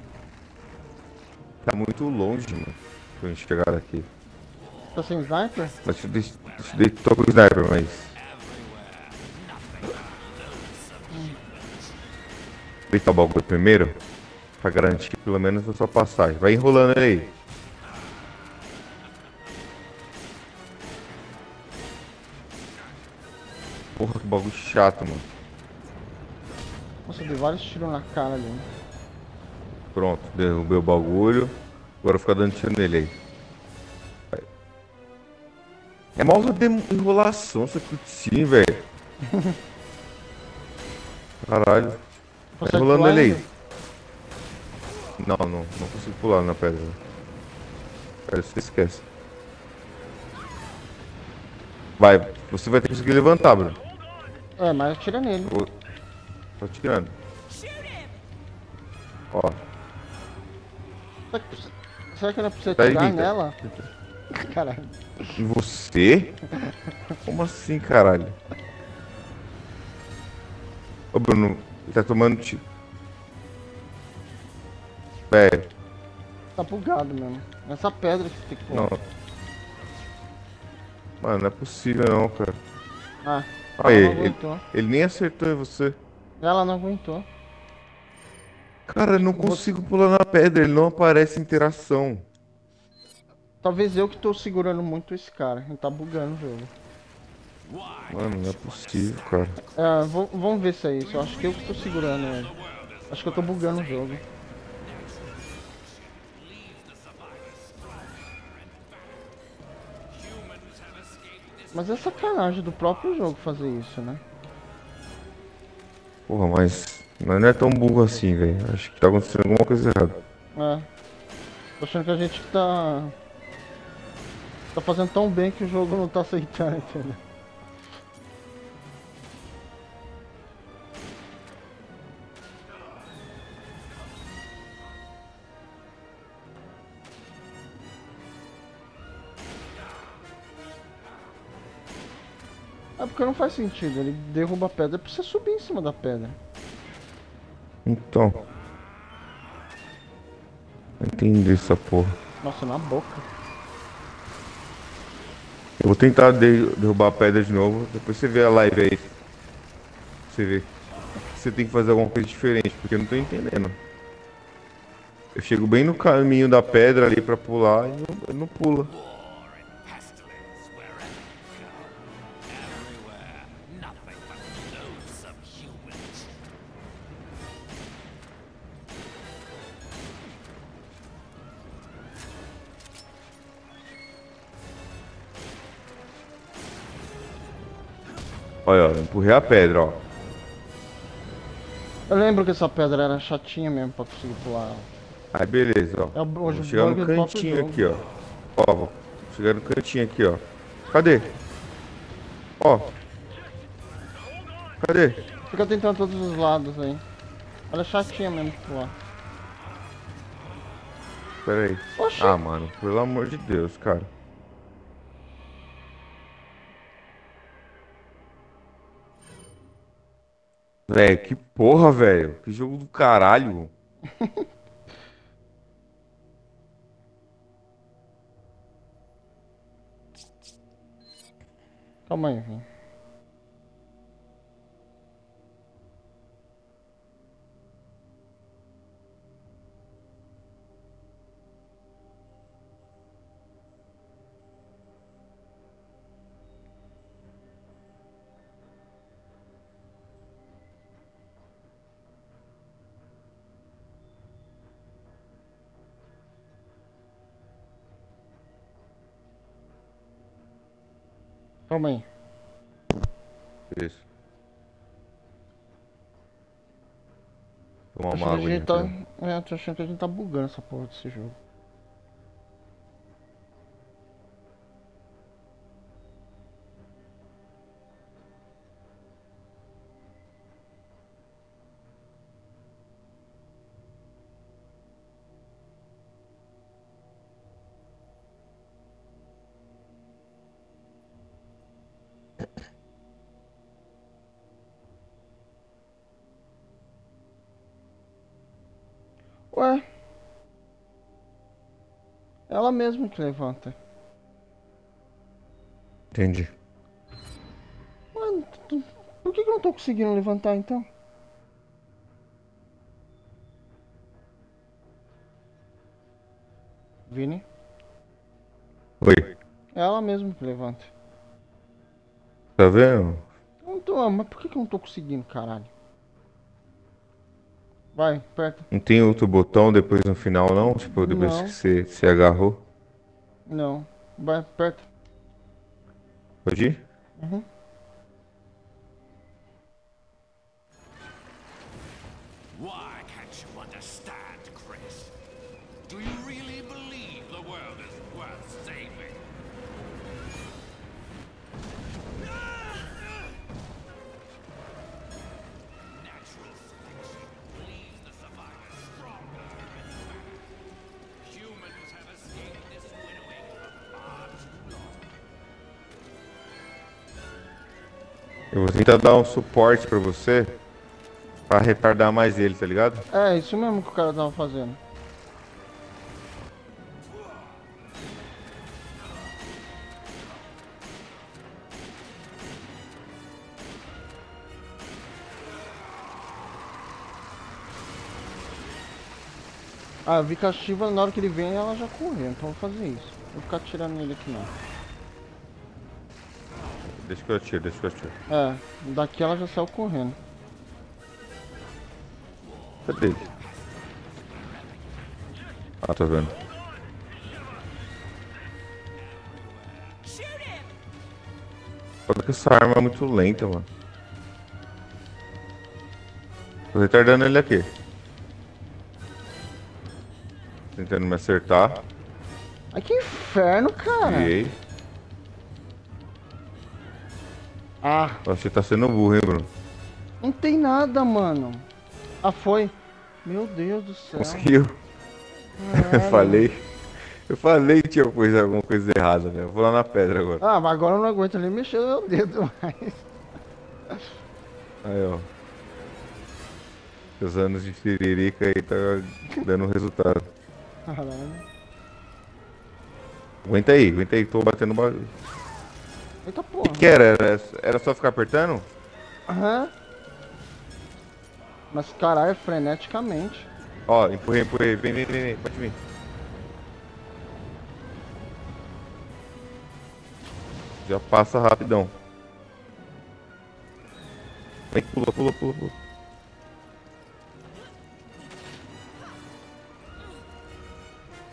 Tá muito longe, mano. Pra gente chegar aqui. Tá sem sniper? Mas deix- deixa eu deitar tô com sniper, mas. Deitar o bagulho primeiro. Pra garantir pelo menos a sua passagem. Vai enrolando ele aí. Porra, que bagulho chato, mano. Nossa, eu dei vários tiros na cara ali. Pronto, derrubei o bagulho. Agora fica dando tiro nele aí. Vai. É mal de enrolação essa cutscene, velho. Caralho. Tá enrolando ele aí. Não, não, não consigo pular na pedra. Pera, você esquece. Vai, você vai ter que conseguir levantar, Bruno. É, mas atira nele. Tô tirando. Ó, Será que, será que não você Tá atirar nela? Caralho. em você? Como assim, caralho? Ô, Bruno, ele tá tomando tiro. Velho, Tá bugado mesmo. Essa pedra que você tem que pôr. não. Mano, não é possível não, cara. Ah, não ele, aguentou. ele nem acertou em você. Ela não aguentou. Cara, eu não consigo pular na pedra, ele não aparece interação. Talvez eu que tô segurando muito esse cara. Ele tá bugando o jogo. Mano, não é possível, cara. É, vamos ver se é isso. Eu acho que eu que tô segurando ele. Acho que eu tô bugando o jogo. Mas é sacanagem do próprio jogo fazer isso, né? Porra, mas não é tão burro assim, velho. Acho que tá acontecendo alguma coisa errada. É. Tô achando que a gente tá. Tá fazendo tão bem que o jogo não tá aceitando, entendeu? É porque não faz sentido, ele derruba a pedra pra você subir em cima da pedra. Então. Entendi essa porra. Nossa, na boca. Eu vou tentar de- derrubar a pedra de novo, depois você vê a live aí. Você vê. Você tem que fazer alguma coisa diferente, porque eu não tô entendendo. Eu chego bem no caminho da pedra ali pra pular e não, não pula. Olha, ó, empurrei a pedra, ó. Eu lembro que essa pedra era chatinha mesmo pra conseguir pular. Aí beleza, ó. É o- Vou chegar no cantinho aqui, ó. Ó, vou chegar no cantinho aqui, ó. Cadê? Ó. Cadê? Fica tentando todos os lados aí. Ela é chatinha mesmo de pular. Pera aí. Oxi. Ah, mano, pelo amor de Deus, cara. Véi, que porra, velho. Que jogo do caralho. Calma aí, Vim. Calma aí. Isso. Tomar uma água tá... É, tô achando que a gente tá bugando essa porra desse jogo. Ela mesma que levanta. Entendi. Mano, por que, eu não tô conseguindo levantar então? Vini? Oi. É ela mesma que levanta. Tá vendo? Não tô, mas por que eu não tô conseguindo, caralho? Vai, aperta. Não tem outro botão depois no final, não? Tipo, depois Não. que você, você agarrou? Não. Vai, aperta. Pode ir? Uhum. Tentar dar um suporte pra você. Pra retardar mais ele, tá ligado? É, isso mesmo que o cara tava fazendo. Ah, eu vi que a Shiva na hora que ele vem ela já correu, então vou fazer isso. Vou ficar atirando nele aqui não. Deixa que eu atiro, deixa que eu atiro. É, daqui ela já saiu correndo. Cadê ele? Ah, tô vendo. Foda que essa arma é muito lenta, mano. Tô retardando ele aqui. Tentando me acertar. Ai que inferno, cara! Criei. Ah, Você tá sendo burro, hein, Bruno? não tem nada, mano. Ah, foi. Meu Deus do céu. Conseguiu. Eu Caralho. falei. Eu falei que tinha coisa, alguma coisa errada, velho. Eu Vou lá na pedra agora. Ah, mas agora eu não aguento nem mexer o meu dedo mais. Aí, ó. Os anos de tiririca aí tá dando resultado. Caralho. Aguenta aí, aguenta aí, tô batendo bagulho. Eita porra. O que era? era? Era só ficar apertando? Aham. Mas caralho, freneticamente. Ó, empurrei, empurrei. Vem, vem, vem, vem. Pode vir. Já passa rapidão. Vem, pula, pula, pula, pula.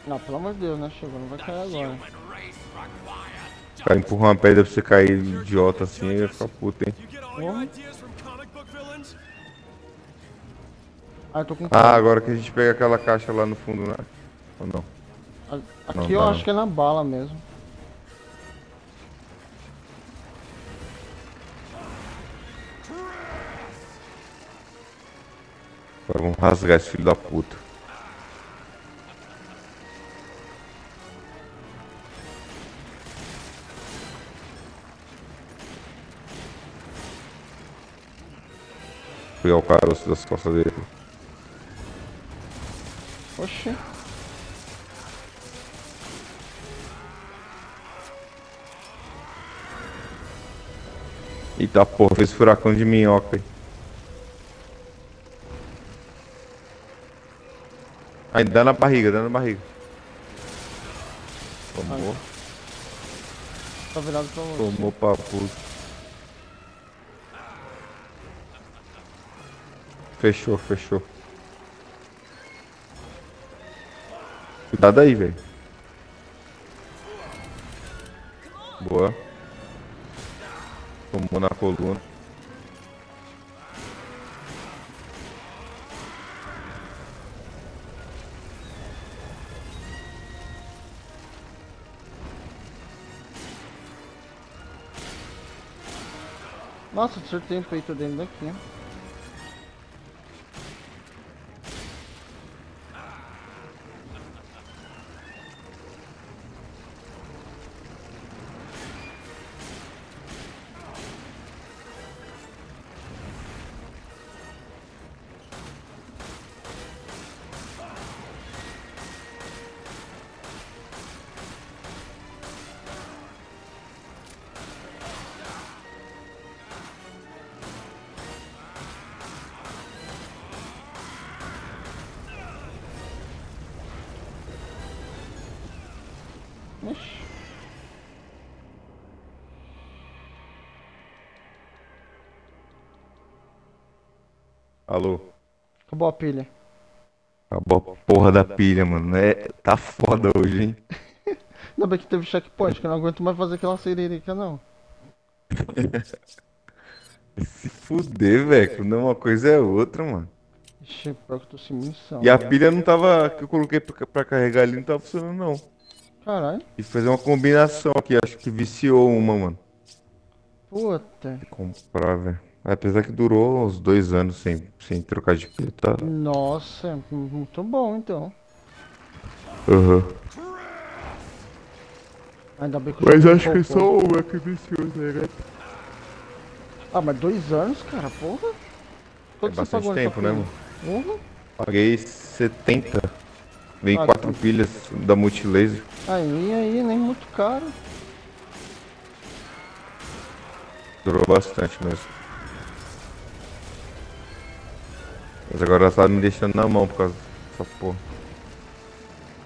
Não, pelo amor de Deus, né? Chegou, não vai cair agora. O cara empurra uma pedra pra você cair idiota assim e vai ficar puto, hein? Ah, eu tô com Ah, agora que a gente pega aquela caixa lá no fundo, né? Ou não? Aqui não, eu tá acho não. que é na bala mesmo. Agora vamos rasgar esse filho da puta. Pegar o caroço das costas dele. Oxi. Eita porra, fez furacão de minhoca aí. Aí, dá na barriga, dá na barriga. Tomou, Tá virado pra você. tomou papo. Fechou, fechou. Cuidado aí, velho. Boa. Tomou na coluna. Nossa, o peito dele daqui. ó. Alô? Acabou a pilha. Acabou a porra da pilha, mano. É, tá foda hoje, hein? Ainda bem que teve checkpoint, que eu não aguento mais fazer aquela sererica, não. Se fuder, velho. Quando uma coisa é outra, mano. Ixi, pior que eu tô sem munição. E a pilha não tava. que eu coloquei pra, pra carregar ali não tava funcionando, não. Caralho. E fazer uma combinação aqui, acho que viciou uma, mano. Puta. Comprar, velho. Apesar que durou uns dois anos sem, sem trocar de pilha, tá? Nossa, muito bom então. Aham. Ainda bem que Mas acho que é só uma que viciou, né? Ah, mas dois anos, cara, porra. É Quanto você bastante tempo, né, mano? Uhum. Paguei 70. Vem Ah, quatro tá. pilhas da Multilaser. Aí, aí, nem muito caro. Durou bastante mesmo. Mas agora ela tá me deixando na mão por causa dessa porra.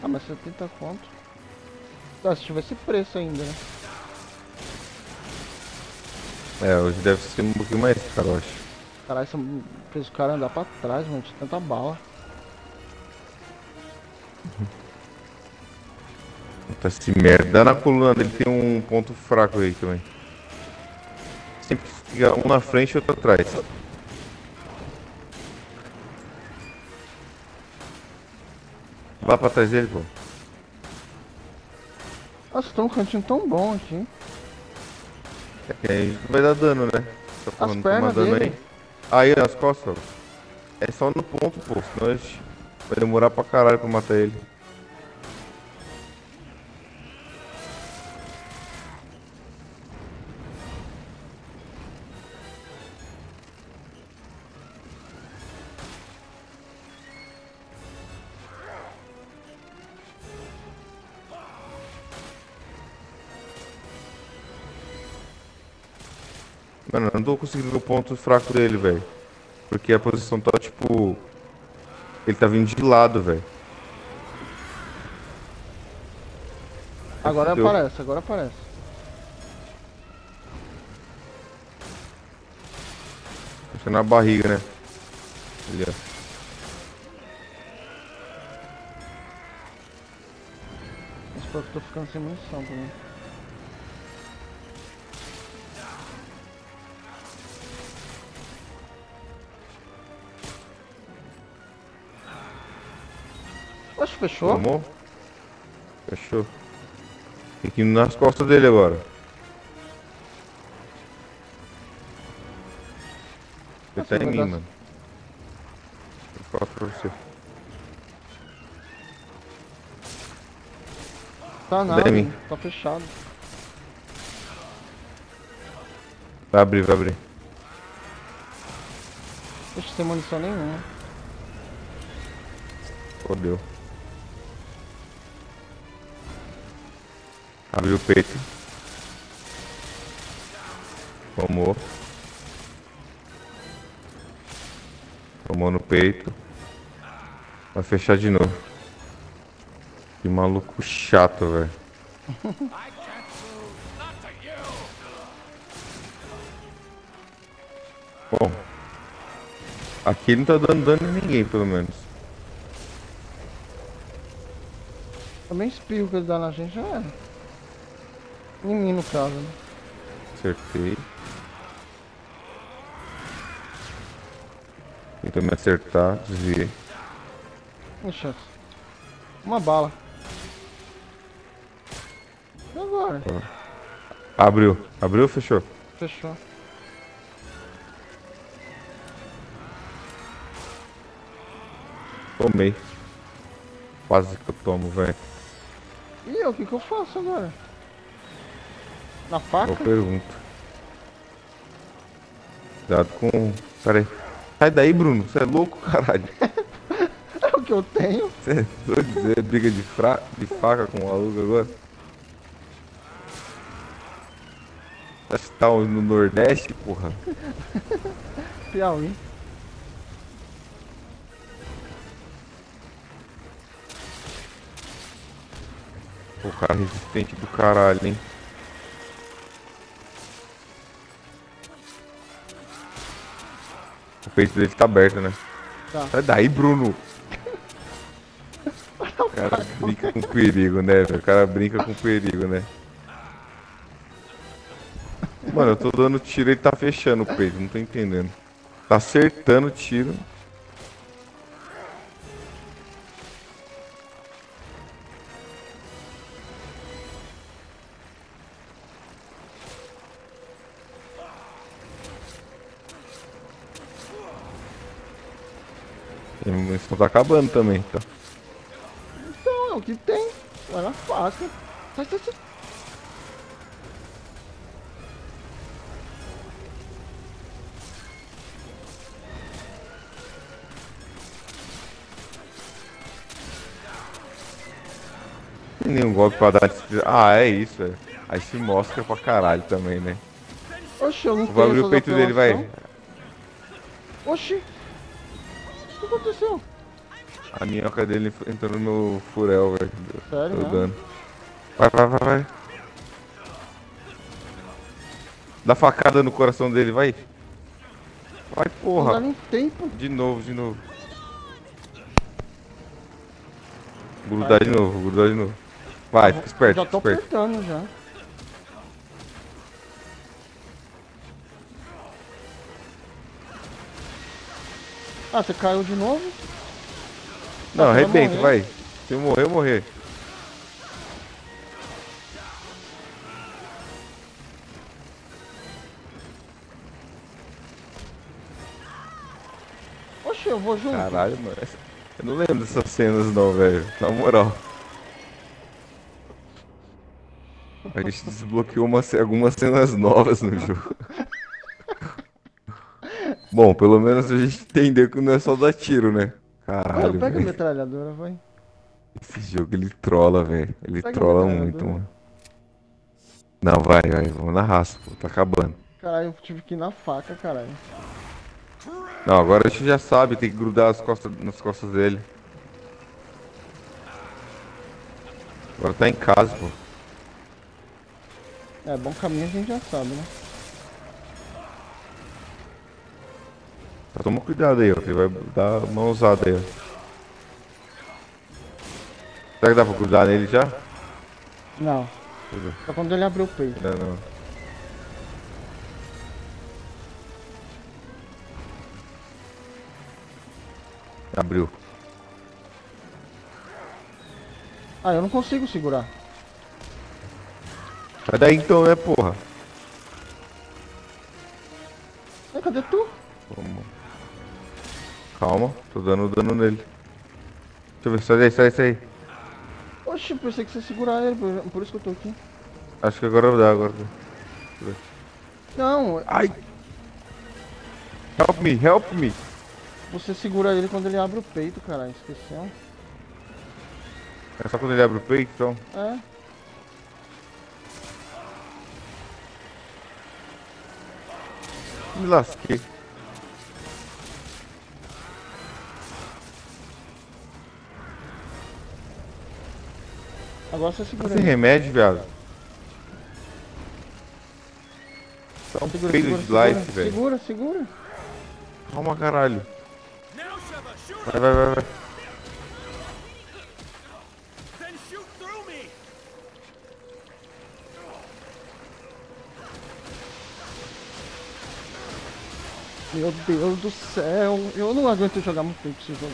Ah, mas 70 conto. Ah, se tivesse preço ainda, né? É, hoje deve ser um pouquinho mais caro, eu acho. Caralho, isso fez o cara andar pra trás, mano, de tanta bala. Puta, esse merda na coluna dele tem um ponto fraco aí também. Sempre fica um na frente e outro atrás. Vá pra trás dele, pô. Nossa, tem um cantinho tão bom aqui. É que aí vai dar dano, né? Tá falando, toma pernas dano dele. aí. Aí, nas costas. É só no ponto, pô. Senão a gente vai demorar pra caralho pra matar ele. Mano, eu não tô conseguindo ver o ponto fraco dele, velho. Porque a posição tá tipo. Ele tá vindo de lado, velho. Agora aparece, agora aparece. Acho que é na barriga, né? Ali, ó. Mas que eu tô ficando sem munição também. Que fechou. Tomou? Fechou. Tem que ir nas costas dele agora. Ele Nossa, tá em mim, dar- mano. Eu falo pra você. Tá nada, tá fechado. Vai abrir, vai abrir. Deixa sem munição nenhuma. Fodeu. Abriu o peito. Tomou. Tomou no peito. Vai fechar de novo. Que maluco chato, velho. Bom. Aqui não tá dando dano em ninguém, pelo menos. Também espirro que ele dá na gente já era. Em mim no caso, né? Acertei. Tentou me acertar, desviei. Ixi, uma bala. E agora? Abriu. Abriu ou fechou? Fechou. Tomei. Quase que eu tomo, velho. E eu, o que que eu faço agora? Na faca? Boa pergunta. Cuidado com. Pera aí. Sai daí, Bruno. Você é louco, caralho. É o que eu tenho. Você é doido? Você é briga de, fra... de faca com o maluco agora? Que tá no Nordeste, porra. Piauí. Pô, cara resistente do caralho, hein? O peito dele tá aberto, né? Tá. Sai daí, Bruno! O cara brinca com perigo, né, velho? O cara brinca com perigo, né? Mano, eu tô dando tiro e ele tá fechando o peito, não tô entendendo. Tá acertando o tiro. E a tá acabando também, então. Então, é o que tem. Vai na faca. Sai, sai, sai. Tem nenhum golpe pra dar Ah, é isso, velho. Aí se mostra pra caralho também, né? Oxi, eu não Vou abrir o peito dele, vai. Oxi. O que aconteceu? A minhoca dele entrou no meu furel, velho. Sério, né? dando. Vai, vai, vai, vai. Dá facada no coração dele, vai. Vai, Não dá porra. nem tempo. De novo, de novo. Grudar de novo, grudar de novo. Vai, fica esperto, Já tô esperto. apertando já. Ah, você caiu de novo? Não, vai arrebenta, vai. Se eu morrer, eu morrer. Oxi, eu vou junto. Caralho, mano. Eu não lembro dessas cenas não, velho. Na moral. A gente desbloqueou uma algumas cenas novas no jogo. Bom, pelo menos a gente entendeu que não é só dar tiro, né? Mano, Caralho, pega a velho. metralhadora, vai. Esse jogo ele trola, velho. Ele Pega a trola muito, mano. Não, vai, vai. Vamos na raça, pô. Tá acabando. Caralho, eu tive que ir na faca, caralho. Não, agora a gente já sabe, tem que grudar as costas, nas costas dele. Agora tá em casa, pô. É, bom caminho a gente já sabe, né? Só toma cuidado aí, ó. que Ele vai dar uma ousada aí. Será que dá pra grudar nele já? Não. Só quando ele abriu o peito. Não, não. Abriu. Ah, eu não consigo segurar. Sai daí então, né, porra? É, cadê tu? Vamos. Calma, tô dando dano nele. Deixa eu ver, sai daí, sai, sai. Oxi, pensei que você ia segurar ele, por, isso que eu tô aqui. Acho que agora dá, agora dá. Deixa eu ver. Não, Ai! Help me, help me! você segura ele quando ele abre o peito, caralho. Esqueceu? É só quando ele abre o peito, então. É. Me lasquei. Agora você Tá segura ele. remédio, viado. Dá um Segura, segura, de segura. life, velho. Segura, segura. Calma, caralho. Vai, vai, vai, vai. Meu Deus do céu. Eu não aguento jogar muito tempo esse jogo.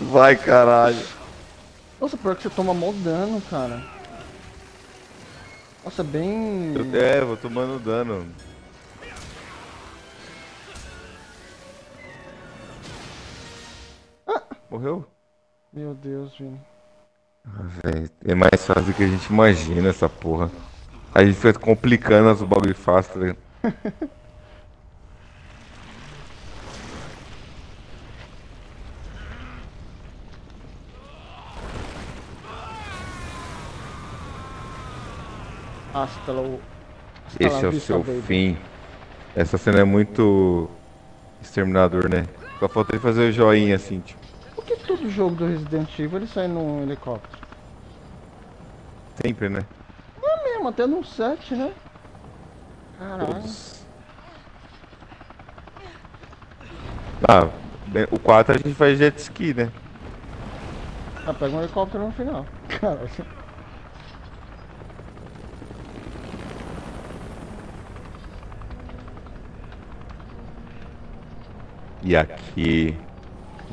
Vai, caralho. Nossa, pior que você toma mó dano, cara. Nossa, bem. Eu, é, vou tomando dano. Morreu? Meu Deus, Vini. Ah, velho, é mais fácil do que a gente imagina essa porra. A gente fica complicando as bagulho fácil, tá ligado? Hasta lo... hasta Esse é o seu baby. fim. Essa cena é muito exterminador, né? Só falta ele fazer o joinha assim, tipo. Por que todo jogo do Resident Evil ele sai num helicóptero? Sempre, né? É mesmo, até no 7, né? Caralho. Todos. Ah, o 4 a gente faz jet ski, né? Ah, pega um helicóptero no final. Caralho. E aqui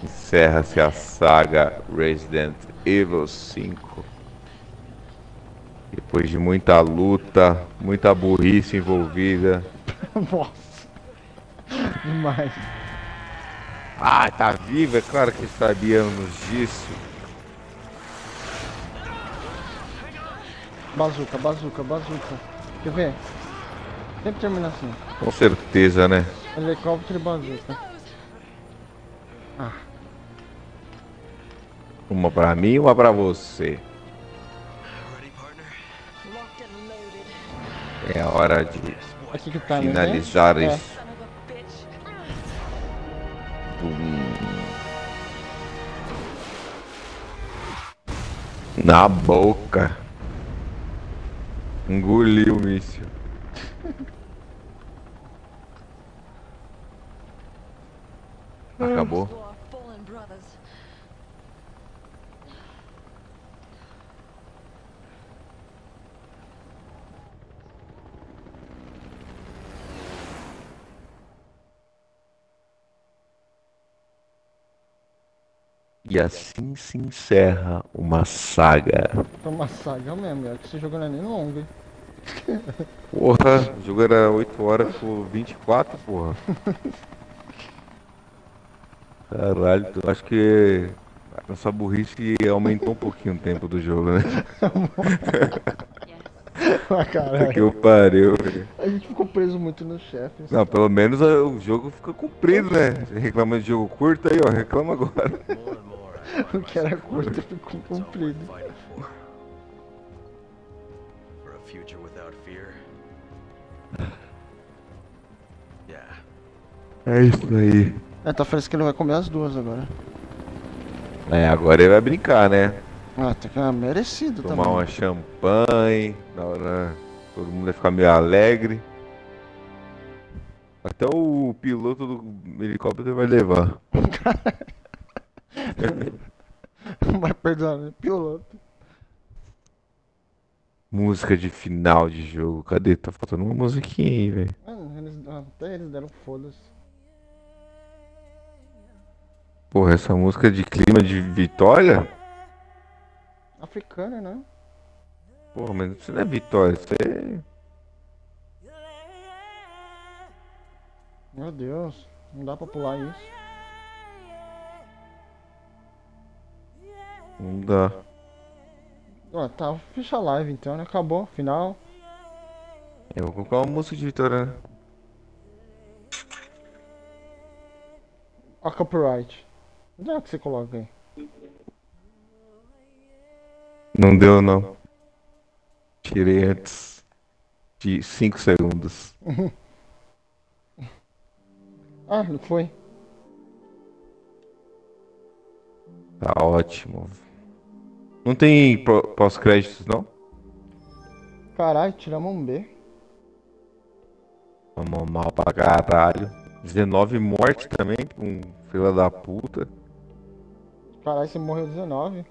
encerra-se a saga Resident Evil 5. Depois de muita luta, muita burrice envolvida. Nossa. Demais. Ah, tá vivo? É claro que sabíamos disso. Bazuca, bazuca, bazuca. Quer ver? Sempre termina assim. Com certeza, né? Helicóptero e bazuca. Ah. Uma pra mim e uma pra você. É a hora de Aqui que tá, né? finalizar É. isso. Bum. Na boca. Engoliu o míssil. Acabou. E assim se encerra uma saga. Tá uma saga mesmo, é que esse jogo não é nem longo, hein? Porra, o jogo era 8 horas por 24, porra. Caralho, eu acho que a nossa burrice aumentou um pouquinho o tempo do jogo, né? ah, caralho. que eu pariu. A gente ficou preso muito nos chefes. Não, pelo menos o jogo fica comprido, né? Você reclama de jogo curto aí, ó, reclama agora. O que era curto ficou comprido. For a future without fear. Yeah. É isso aí. É, tá falando que ele vai comer as duas agora. É, agora ele vai brincar, né? Ah, tá que é merecido Tomar também. uma champanhe, na hora todo mundo vai ficar meio alegre. Até o piloto do helicóptero vai levar. vai perdoar, né? Piloto. Música de final de jogo. Cadê? Tá faltando uma musiquinha aí, velho. Mano, eles, até eles deram foda-se. Porra, essa música de clima de vitória? Africana, né? Porra, mas isso não é vitória, isso é. Meu Deus, não dá pra pular isso. Não dá. Ó, tá, fecha a live então, né? Acabou, final. Eu vou colocar uma música de vitória, né? Ó, copyright. Onde é que você coloca aí? Não deu, não. Tirei antes de 5 segundos. ah, não foi. Tá ótimo. Não tem pós-créditos, não? Caralho, tiramos um B. Vamos mal pra caralho. 19 mortes também, um fila da puta. Caralho, você morreu 19.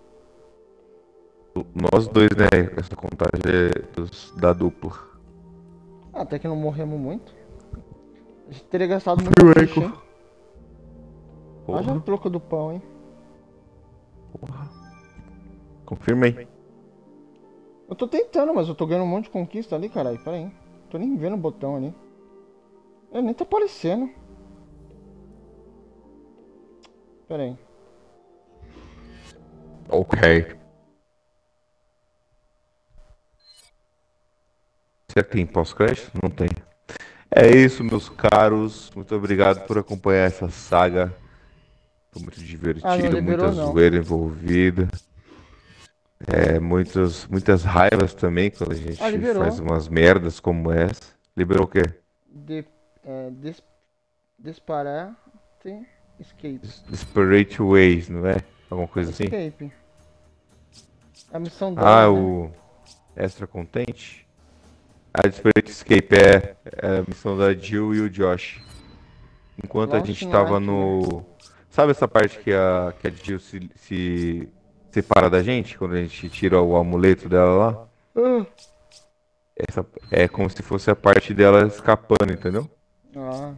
Nós dois, né? Essa contagem é dos, da dupla. Ah, até que não morremos muito. A gente teria gastado muito Echo. hein? Haja Porra, o troco do pão, hein? Confirma aí. Eu tô tentando, mas eu tô ganhando um monte de conquista ali, caralho. Pera aí. Tô nem vendo o botão ali. Ele nem tá aparecendo. Pera aí. Ok. Será que tem pós-crédito? Não tem. É isso, meus caros. Muito obrigado por acompanhar essa saga. Foi muito divertido, Ah, não liberou, muita não. zoeira envolvida. É, muitas, muitas raivas também quando a gente Ah, faz umas merdas como essa. Liberou o quê? De, é, des, disparar. Tem escape. Desperate Ways, não é? Alguma coisa assim? Escape. A missão dela. Ah, né? o Extra Content? A Desperate Escape é, é a missão da Jill e o Josh. Enquanto a gente tava Light, no. Sabe essa parte que a, que a Jill se, se separa da gente? Quando a gente tira o amuleto dela lá? Ah. Essa é como se fosse a parte dela escapando, entendeu? Ah.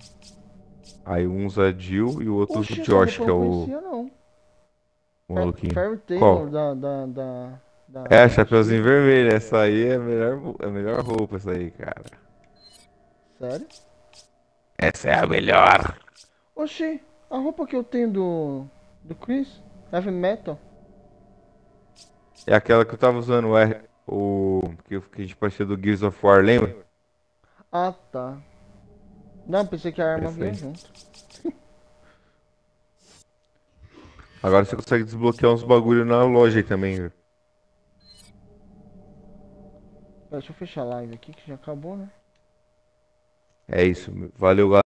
Aí um usa a Jill e o outro usa o Josh, que é o não. o maluquinho. Qual? da, da, da, da- É, Chapeuzinho Vermelho. Essa aí é a melhor, a melhor roupa, essa aí, cara. Sério? Essa é a melhor. Oxi, a roupa que eu tenho do. do Chris, Heavy Metal. É aquela que eu tava usando, o R- o que, que a gente parecia do Gears of War, lembra? Ah, tá. Não, pensei que a arma vinha junto. Agora você consegue desbloquear uns bagulho na loja aí também, velho. Deixa eu fechar a live aqui que já acabou, né? É isso. Valeu, galera.